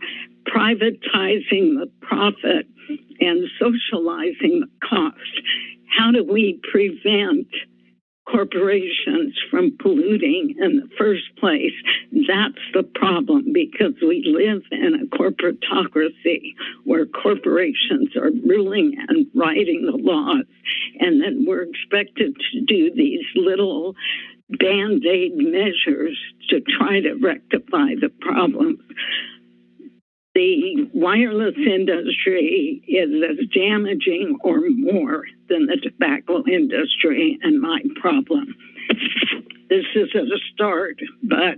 privatizing the profit and socializing the cost. How do we prevent corporations from polluting in the first place. That's the problem because we live in a corporatocracy where corporations are ruling and writing the laws. And then we're expected to do these little band aid measures to try to rectify the problems the wireless industry is as damaging or more than the tobacco industry and my problem. This is a start, but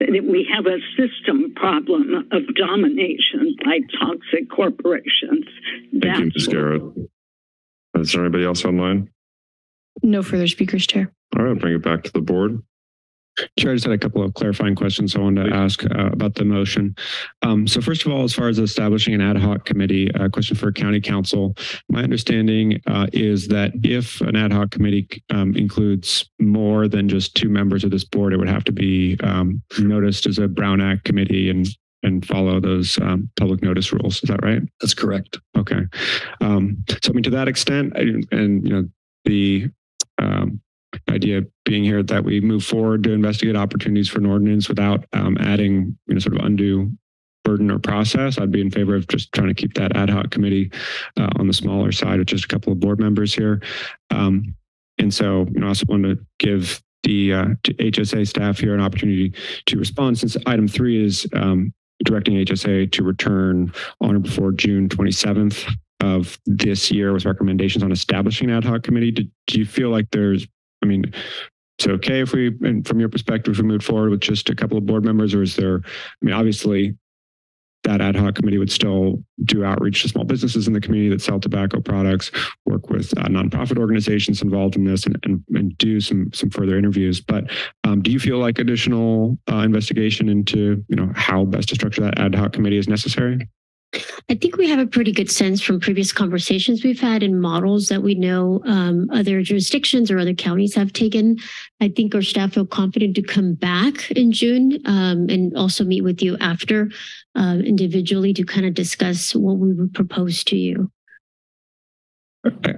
we have a system problem of domination by toxic corporations. Thank That's you, Ms. Garrett. Is there anybody else online? No further speakers, Chair. All right, bring it back to the board. Chair, I just had a couple of clarifying questions I wanted to ask uh, about the motion. Um, so first of all, as far as establishing an ad hoc committee, a question for county counsel. My understanding uh, is that if an ad hoc committee um, includes more than just two members of this board, it would have to be um, noticed as a Brown Act committee and and follow those um, public notice rules. Is that right? That's correct. Okay. Um, so I mean, to that extent, and you know, the um, idea being here that we move forward to investigate opportunities for an ordinance without um, adding, you know, sort of undue burden or process. I'd be in favor of just trying to keep that ad hoc committee uh, on the smaller side with just a couple of board members here. Um, and so, you know, I also want to give the uh, HSA staff here an opportunity to respond since item three is um, directing HSA to return on or before June 27th of this year with recommendations on establishing an ad hoc committee. Do, do you feel like there's, I mean, it's okay if we, and from your perspective, if we move forward with just a couple of board members, or is there, I mean, obviously that ad hoc committee would still do outreach to small businesses in the community that sell tobacco products, work with uh, nonprofit organizations involved in this, and, and, and do some some further interviews. But um, do you feel like additional uh, investigation into you know how best to structure that ad hoc committee is necessary? I think we have a pretty good sense from previous conversations we've had and models that we know um, other jurisdictions or other counties have taken. I think our staff feel confident to come back in June um, and also meet with you after uh, individually to kind of discuss what we would propose to you.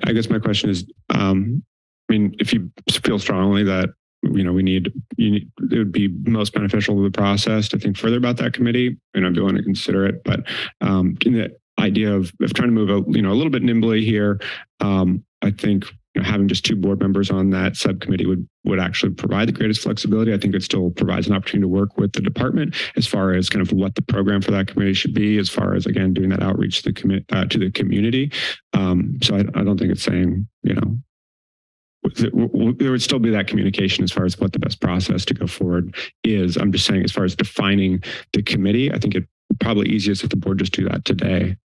I, guess my question is, um, I mean, if you feel strongly that you know, we need, you need, it would be most beneficial to the process to think further about that committee, and I'd be willing to consider it. But um, in the idea of, of trying to move a, you know, a little bit nimbly here, um, I think you know, having just two board members on that subcommittee would would actually provide the greatest flexibility. I think it still provides an opportunity to work with the department as far as kind of what the program for that committee should be, as far as again doing that outreach to the commit uh, to the community. Um, so I, I don't think it's saying you know there would still be that communication as far as what the best process to go forward is. I'm just saying, as far as defining the committee, I think it probably easiest if the board just do that today.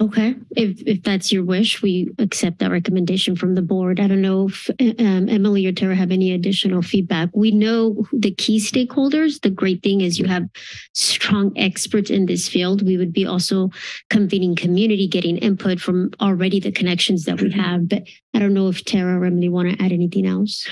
Okay, if if that's your wish, we accept that recommendation from the board. I don't know if um, Emily or Tara have any additional feedback. We know the key stakeholders. The great thing is you have strong experts in this field. We would be also convening community, getting input from already the connections that we have. But I don't know if Tara or Emily want to add anything else.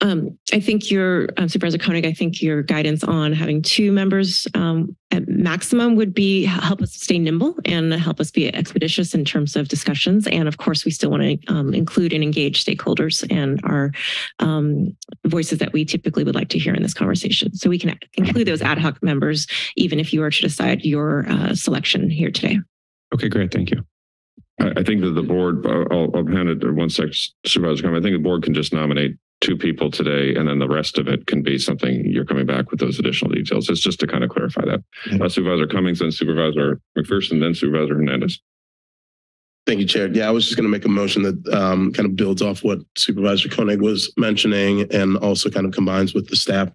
Um, I think your um, Supervisor Koenig, I think your guidance on having two members um, at maximum would be help us stay nimble and help us be expeditious in terms of discussions. And of course, we still want to um, include and engage stakeholders and our um, voices that we typically would like to hear in this conversation. So we can include those ad hoc members, even if you were to decide your uh, selection here today. Okay, great. Thank you. I think that the board, I'll, I'll hand it to one sec, Supervisor. I think the board can just nominate two people today, and then the rest of it can be something you're coming back with those additional details. It's just to kind of clarify that. Uh, Supervisor Cummings, then Supervisor McPherson, then Supervisor Hernandez. Thank you, Chair. Yeah, I was just going to make a motion that um, kind of builds off what Supervisor Koenig was mentioning and also kind of combines with the staff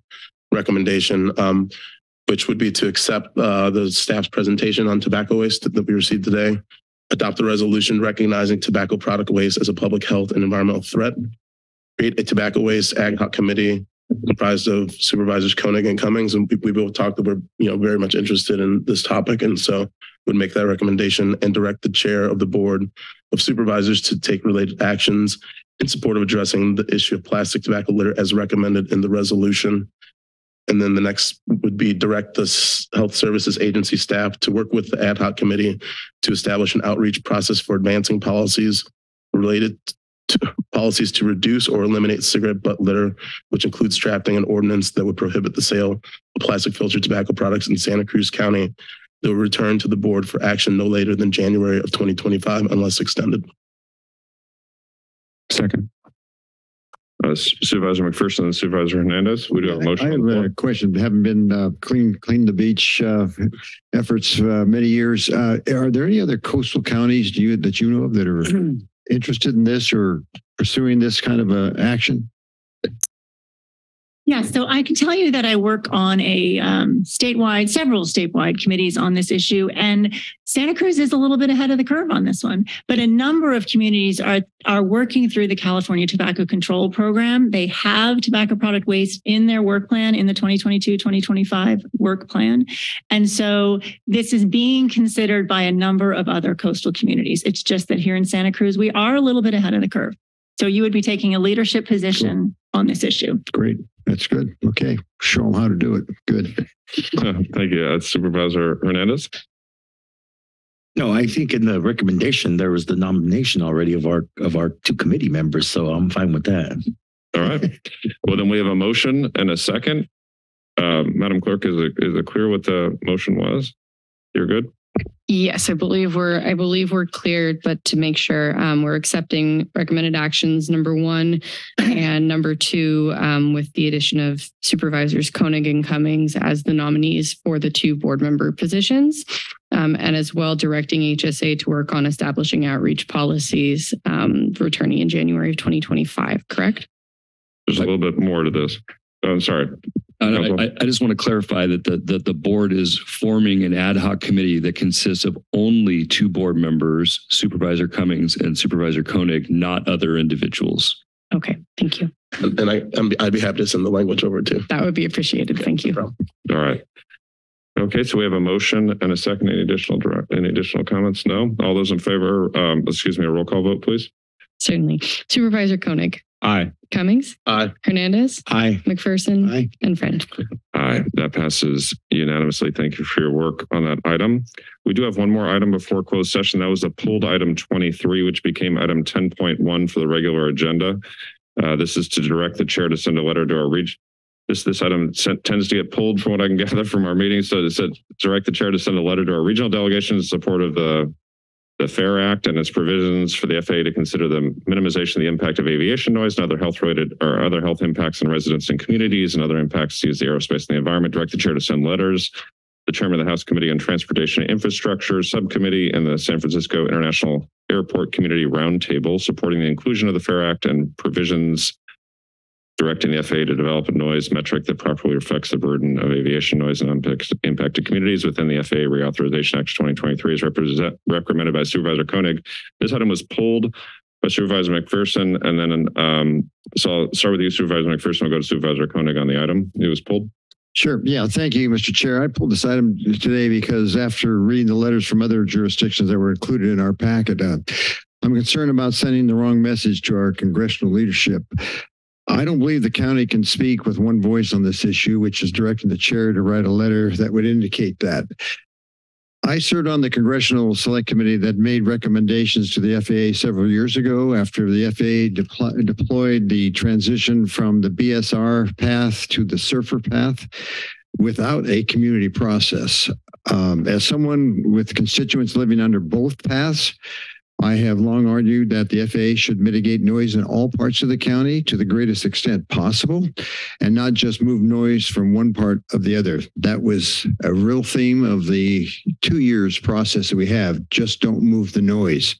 recommendation, um, which would be to accept uh, the staff's presentation on tobacco waste that we received today, adopt a resolution recognizing tobacco product waste as a public health and environmental threat, create a tobacco waste ad hoc committee comprised of supervisors Koenig and Cummings. And we, we both talked that we're, you know, very much interested in this topic. And so would make that recommendation and direct the chair of the board of supervisors to take related actions in support of addressing the issue of plastic tobacco litter as recommended in the resolution. And then the next would be direct the health services agency staff to work with the ad hoc committee to establish an outreach process for advancing policies related to policies to reduce or eliminate cigarette butt litter, which includes drafting an ordinance that would prohibit the sale of plastic filtered tobacco products in Santa Cruz County. That will return to the board for action no later than January of 2025 unless extended. Second. Uh, Supervisor McPherson and Supervisor Hernandez, we do have a motion. I have a question. Haven't been uh, clean clean the beach uh, efforts uh, many years. Uh, are there any other coastal counties do you that you know of that are interested in this or pursuing this kind of a action? Yeah, so I can tell you that I work on a um, statewide, several statewide committees on this issue, and Santa Cruz is a little bit ahead of the curve on this one. But a number of communities are are working through the California Tobacco Control Program. They have tobacco product waste in their work plan in the 2022-2025 work plan, and so this is being considered by a number of other coastal communities. It's just that here in Santa Cruz, we are a little bit ahead of the curve. So you would be taking a leadership position on this issue. Great. That's good. Okay. Show them how to do it. Good. Uh, thank you. Uh, Supervisor Hernandez. No, I think in the recommendation there was the nomination already of our of our two committee members, so I'm fine with that. All right. Well, then we have a motion and a second. Uh, Madam Clerk, is it, is it clear what the motion was? You're good? Yes, I believe we're, I believe we're cleared, but to make sure, um, we're accepting recommended actions, number one. And number two, um, with the addition of supervisors Koenig and Cummings as the nominees for the two board member positions. Um, and as well directing HSA to work on establishing outreach policies, um, returning in January of 2025, correct? There's a little bit more to this. Oh, I'm sorry. I, I just want to clarify that the, that the board is forming an ad hoc committee that consists of only two board members, Supervisor Cummings and Supervisor Koenig, not other individuals. Okay, thank you. And I, I'm- I'd be happy to send the language over too. That would be appreciated. Thank you. All right. Okay, so we have a motion and a second. Any additional direct, any additional comments? No? All those in favor, um, excuse me, a roll call vote, please. Certainly. Supervisor Koenig, Aye. Cummings, Aye. Hernandez, Aye. McPherson, Aye. and Friend. Aye, that passes unanimously. Thank you for your work on that item. We do have one more item before closed session. That was a pulled item 23, which became item 10.1 for the regular agenda. Uh, this is to direct the chair to send a letter to our region. This, this item sent- tends to get pulled from what I can gather from our meetings. So it said, direct the chair to send a letter to our regional delegation in support of the the FAIR Act and its provisions for the FAA to consider the minimization of the impact of aviation noise and other health related or other health impacts on residents and communities and other impacts to the aerospace and the environment. Direct the chair to send letters. The chairman of the House Committee on Transportation and Infrastructure Subcommittee and the San Francisco International Airport Community Roundtable supporting the inclusion of the FAIR Act and provisions directing the FAA to develop a noise metric that properly reflects the burden of aviation noise and impacts impact to communities within the FAA Reauthorization Act 2023 is recommended by Supervisor Koenig. This item was pulled by Supervisor McPherson, and then um, so I'll start with you, Supervisor McPherson. I'll go to Supervisor Koenig on the item. It was pulled. Sure. Yeah. Thank you, Mr. Chair. I pulled this item today because after reading the letters from other jurisdictions that were included in our packet, uh, I'm concerned about sending the wrong message to our congressional leadership. I don't believe the county can speak with one voice on this issue, which is directing the chair to write a letter that would indicate that. I served on the Congressional Select Committee that made recommendations to the FAA several years ago after the FAA deplo- deployed the transition from the BSR path to the SERFR path without a community process. Um, as someone with constituents living under both paths, I have long argued that the FAA should mitigate noise in all parts of the county to the greatest extent possible and not just move noise from one part of the other. That was a real theme of the two years process that we have. Just don't move the noise.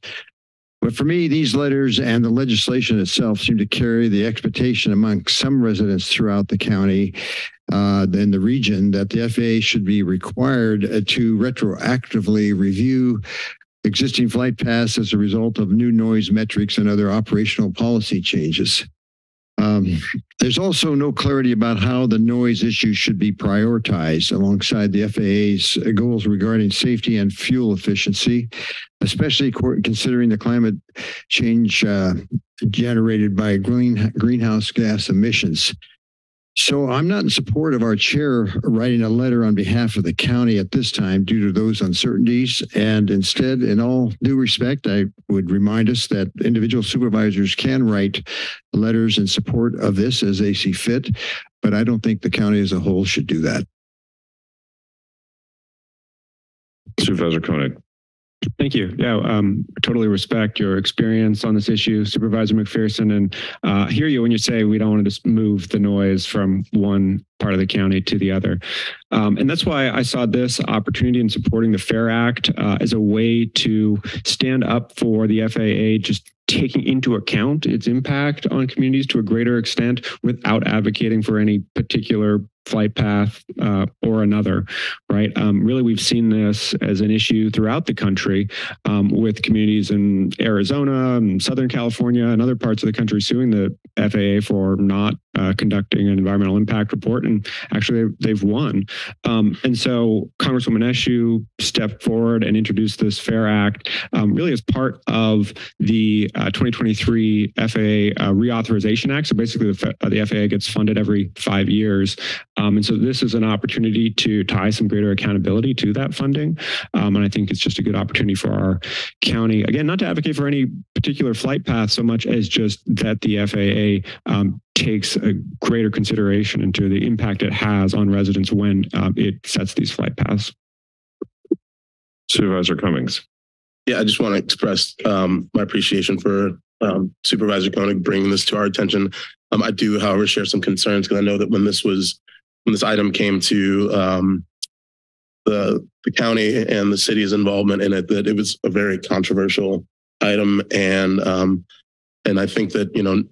But for me, these letters and the legislation itself seem to carry the expectation among some residents throughout the county uh, in the region that the FAA should be required to retroactively review existing flight paths as a result of new noise metrics and other operational policy changes. Um, there's also no clarity about how the noise issue should be prioritized alongside the FAA's goals regarding safety and fuel efficiency, especially considering the climate change uh, generated by green, greenhouse gas emissions. So I'm not in support of our chair writing a letter on behalf of the county at this time due to those uncertainties. And instead, in all due respect, I would remind us that individual supervisors can write letters in support of this as they see fit. But I don't think the county as a whole should do that. Supervisor Koenig. Thank you. Yeah, um, totally respect your experience on this issue, Supervisor McPherson, and uh, hear you when you say we don't want to just move the noise from one part of the county to the other. Um, and that's why I saw this opportunity in supporting the FAIR Act uh, as a way to stand up for the FAA, just taking into account its impact on communities to a greater extent without advocating for any particular flight path uh, or another, right? Um, really, we've seen this as an issue throughout the country um, with communities in Arizona and Southern California and other parts of the country suing the FAA for not uh, conducting an environmental impact report. And actually, they've won. Um, and so Congresswoman Eshoo stepped forward and introduced this FAIR Act um, really as part of the uh, 2023 FAA uh, Reauthorization Act. So basically, the, uh, the FAA gets funded every five years. Um, and so this is an opportunity to tie some greater accountability to that funding. Um, and I think it's just a good opportunity for our county, again, not to advocate for any particular flight path so much as just that the FAA um, takes a greater consideration into the impact it has on residents when uh, it sets these flight paths. Supervisor Cummings. Yeah, I just want to express um, my appreciation for um, Supervisor Koenig bringing this to our attention. Um, I do, however, share some concerns because I know that when this was when this item came to um, the the county and the city's involvement in it, that it was a very controversial item, and um, and I think that you know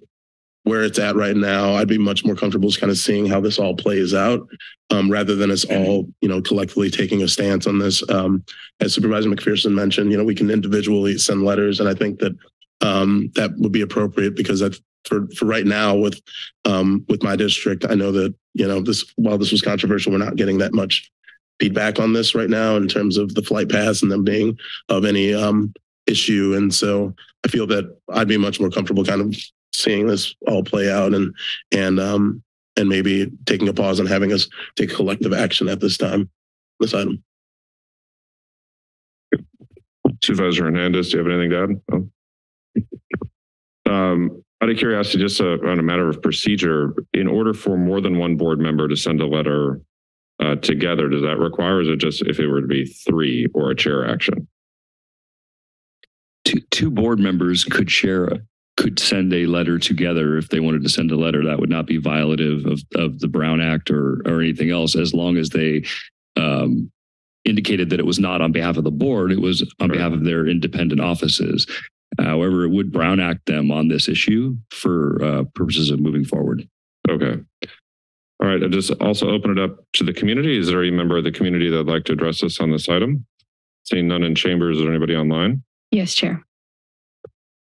where it's at right now, I'd be much more comfortable just kind of seeing how this all plays out, um, rather than us all, you know, collectively taking a stance on this. Um, as Supervisor McPherson mentioned, you know, we can individually send letters, and I think that um, that would be appropriate because I, for for right now with um, with my district, I know that you know this while this was controversial, we're not getting that much feedback on this right now in terms of the flight paths and them being of any um, issue, and so I feel that I'd be much more comfortable kind of seeing this all play out and and um and maybe taking a pause and having us take collective action at this time. This item. Supervisor hernandez do you have anything to add? Oh. um out of curiosity just uh, on a matter of procedure in order for more than one board member to send a letter uh, together does that require or is it just if it were to be three or a chair action? Two, two board members could share could send a letter together if they wanted to send a letter. That would not be violative of, of the Brown Act or or anything else as long as they um, indicated that it was not on behalf of the board it was on right. behalf of their independent offices. However it would Brown Act them on this issue for uh, purposes of moving forward. Okay. All right I just also open it up to the community. Is there any member of the community that would like to address us on this item? Seeing none in chambers or anybody online? Yes chair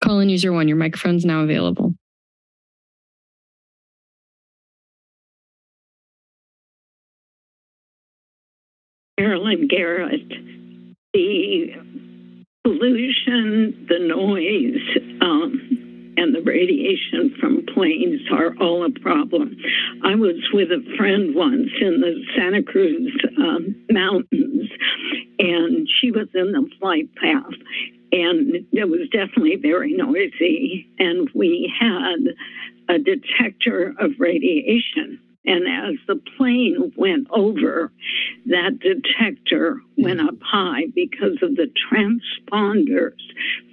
Call in user one. Your microphone's now available. Carolyn Garrett, the pollution, the noise, um, and the radiation from planes are all a problem. I was with a friend once in the Santa Cruz um, Mountains, and she was in the flight path, and it was definitely very noisy. And we had a detector of radiation. And as the plane went over, that detector went up high because of the transponders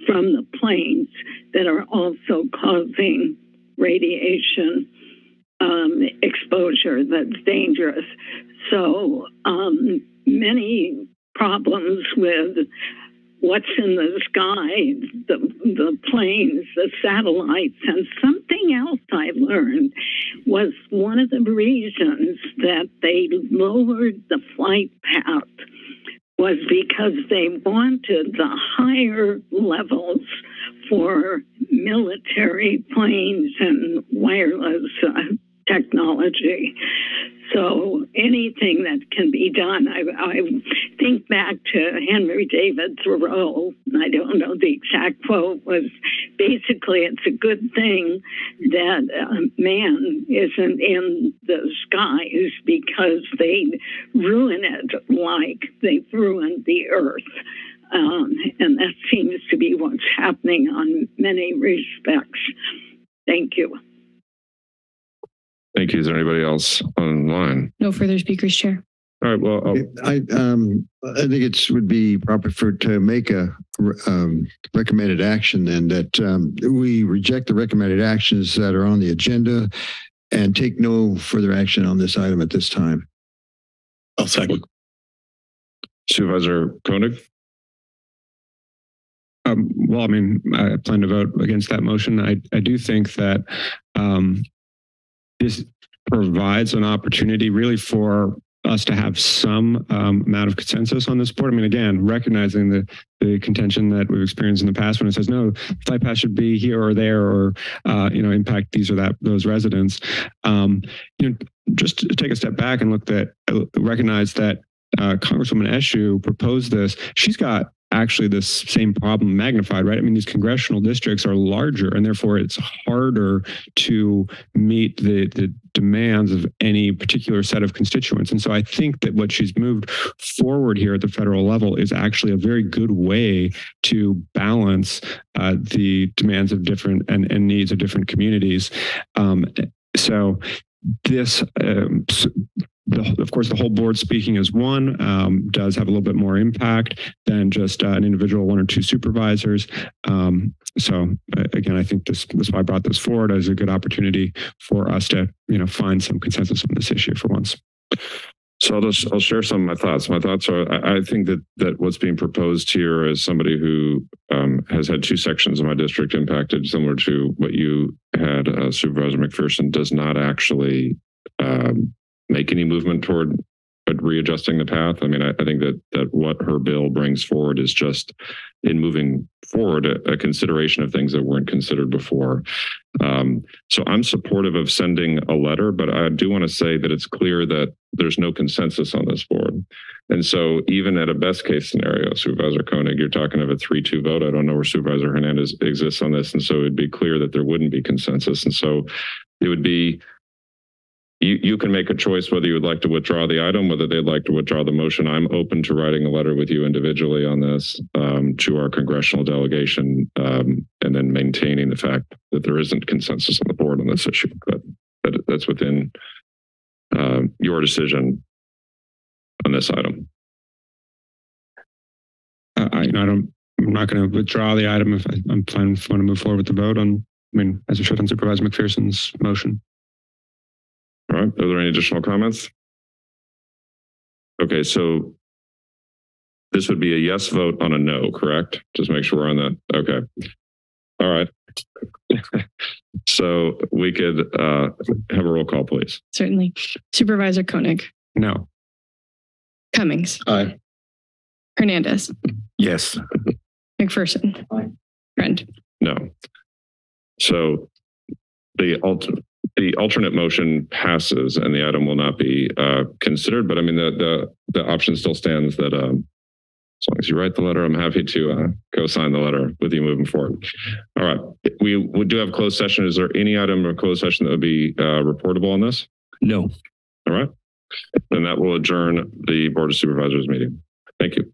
from the planes that are also causing radiation um, exposure that's dangerous. So um, many problems with what's in the sky, the, the planes, the satellites. And something else I learned was one of the reasons that they lowered the flight path was because they wanted the higher levels for military planes and wireless uh, technology. So anything that can be done, I, I think back to Henry David Thoreau. I don't know the exact quote was basically it's a good thing that man isn't in the skies because they ruin it like they've ruined the earth. Um, and that seems to be what's happening on many respects. Thank you. Thank you. Is there anybody else online? No further speakers, Chair. All right. Well, I'll... I um I think it would be proper for to make a um, recommended action then that um, we reject the recommended actions that are on the agenda and take no further action on this item at this time. I'll second. Supervisor Koenig. Um, well, I mean, I plan to vote against that motion. I, I do think that um, this provides an opportunity really for us to have some um, amount of consensus on this board. I mean, again, recognizing the the contention that we've experienced in the past when it says no, flight path should be here or there, or uh, you know, impact these or that those residents. Um, you know, just to take a step back and look at uh, recognize that uh, Congresswoman Eshoo proposed this. She's got actually this same problem magnified, right? I mean, these congressional districts are larger and therefore it's harder to meet the, the demands of any particular set of constituents. And so I think that what she's moved forward here at the federal level is actually a very good way to balance uh, the demands of different and, and needs of different communities. Um, so this, um, the, of course, the whole board speaking as one um, does have a little bit more impact than just uh, an individual one or two supervisors. Um, so uh, again, I think this that's why I brought this forward as a good opportunity for us to you know find some consensus on this issue for once. So I'll just I'll share some of my thoughts. My thoughts are I, think that that what's being proposed here as somebody who um, has had two sections of my district impacted, similar to what you had, uh, Supervisor McPherson, does not actually um, make any movement toward readjusting the path. I mean, I, I think that that what her bill brings forward is just in moving forward a, a consideration of things that weren't considered before. Um, so I'm supportive of sending a letter, but I do want to say that it's clear that there's no consensus on this board. And so even at a best case scenario, Supervisor Koenig, you're talking of a 3-2 vote. I don't know where Supervisor Hernandez exists on this. And so it'd be clear that there wouldn't be consensus. And so it would be you, you can make a choice whether you would like to withdraw the item, whether they'd like to withdraw the motion. I'm open to writing a letter with you individually on this um, to our congressional delegation um, and then maintaining the fact that there isn't consensus on the board on this issue. But that, that's within um, your decision on this item. Uh, I, I don't. I'm not going to withdraw the item if I, I'm planning to move forward with the vote on. I mean, as we should on Supervisor McPherson's motion. All right. Are there any additional comments? Okay, so this would be a yes vote on a no, correct? Just make sure we're on that. Okay. All right. so we could uh, have a roll call, please. Certainly. Supervisor Koenig, No. Cummings, Aye. Hernandez, Yes. McPherson, Aye. Friend. No. So the alternate the alternate motion passes and the item will not be uh, considered. But I mean, the the the option still stands that um, as long as you write the letter, I'm happy to uh, go sign the letter with you moving forward. All right, we, we do have closed session. Is there any item or closed session that would be uh, reportable on this? No. All right, then that will adjourn the Board of Supervisors meeting. Thank you.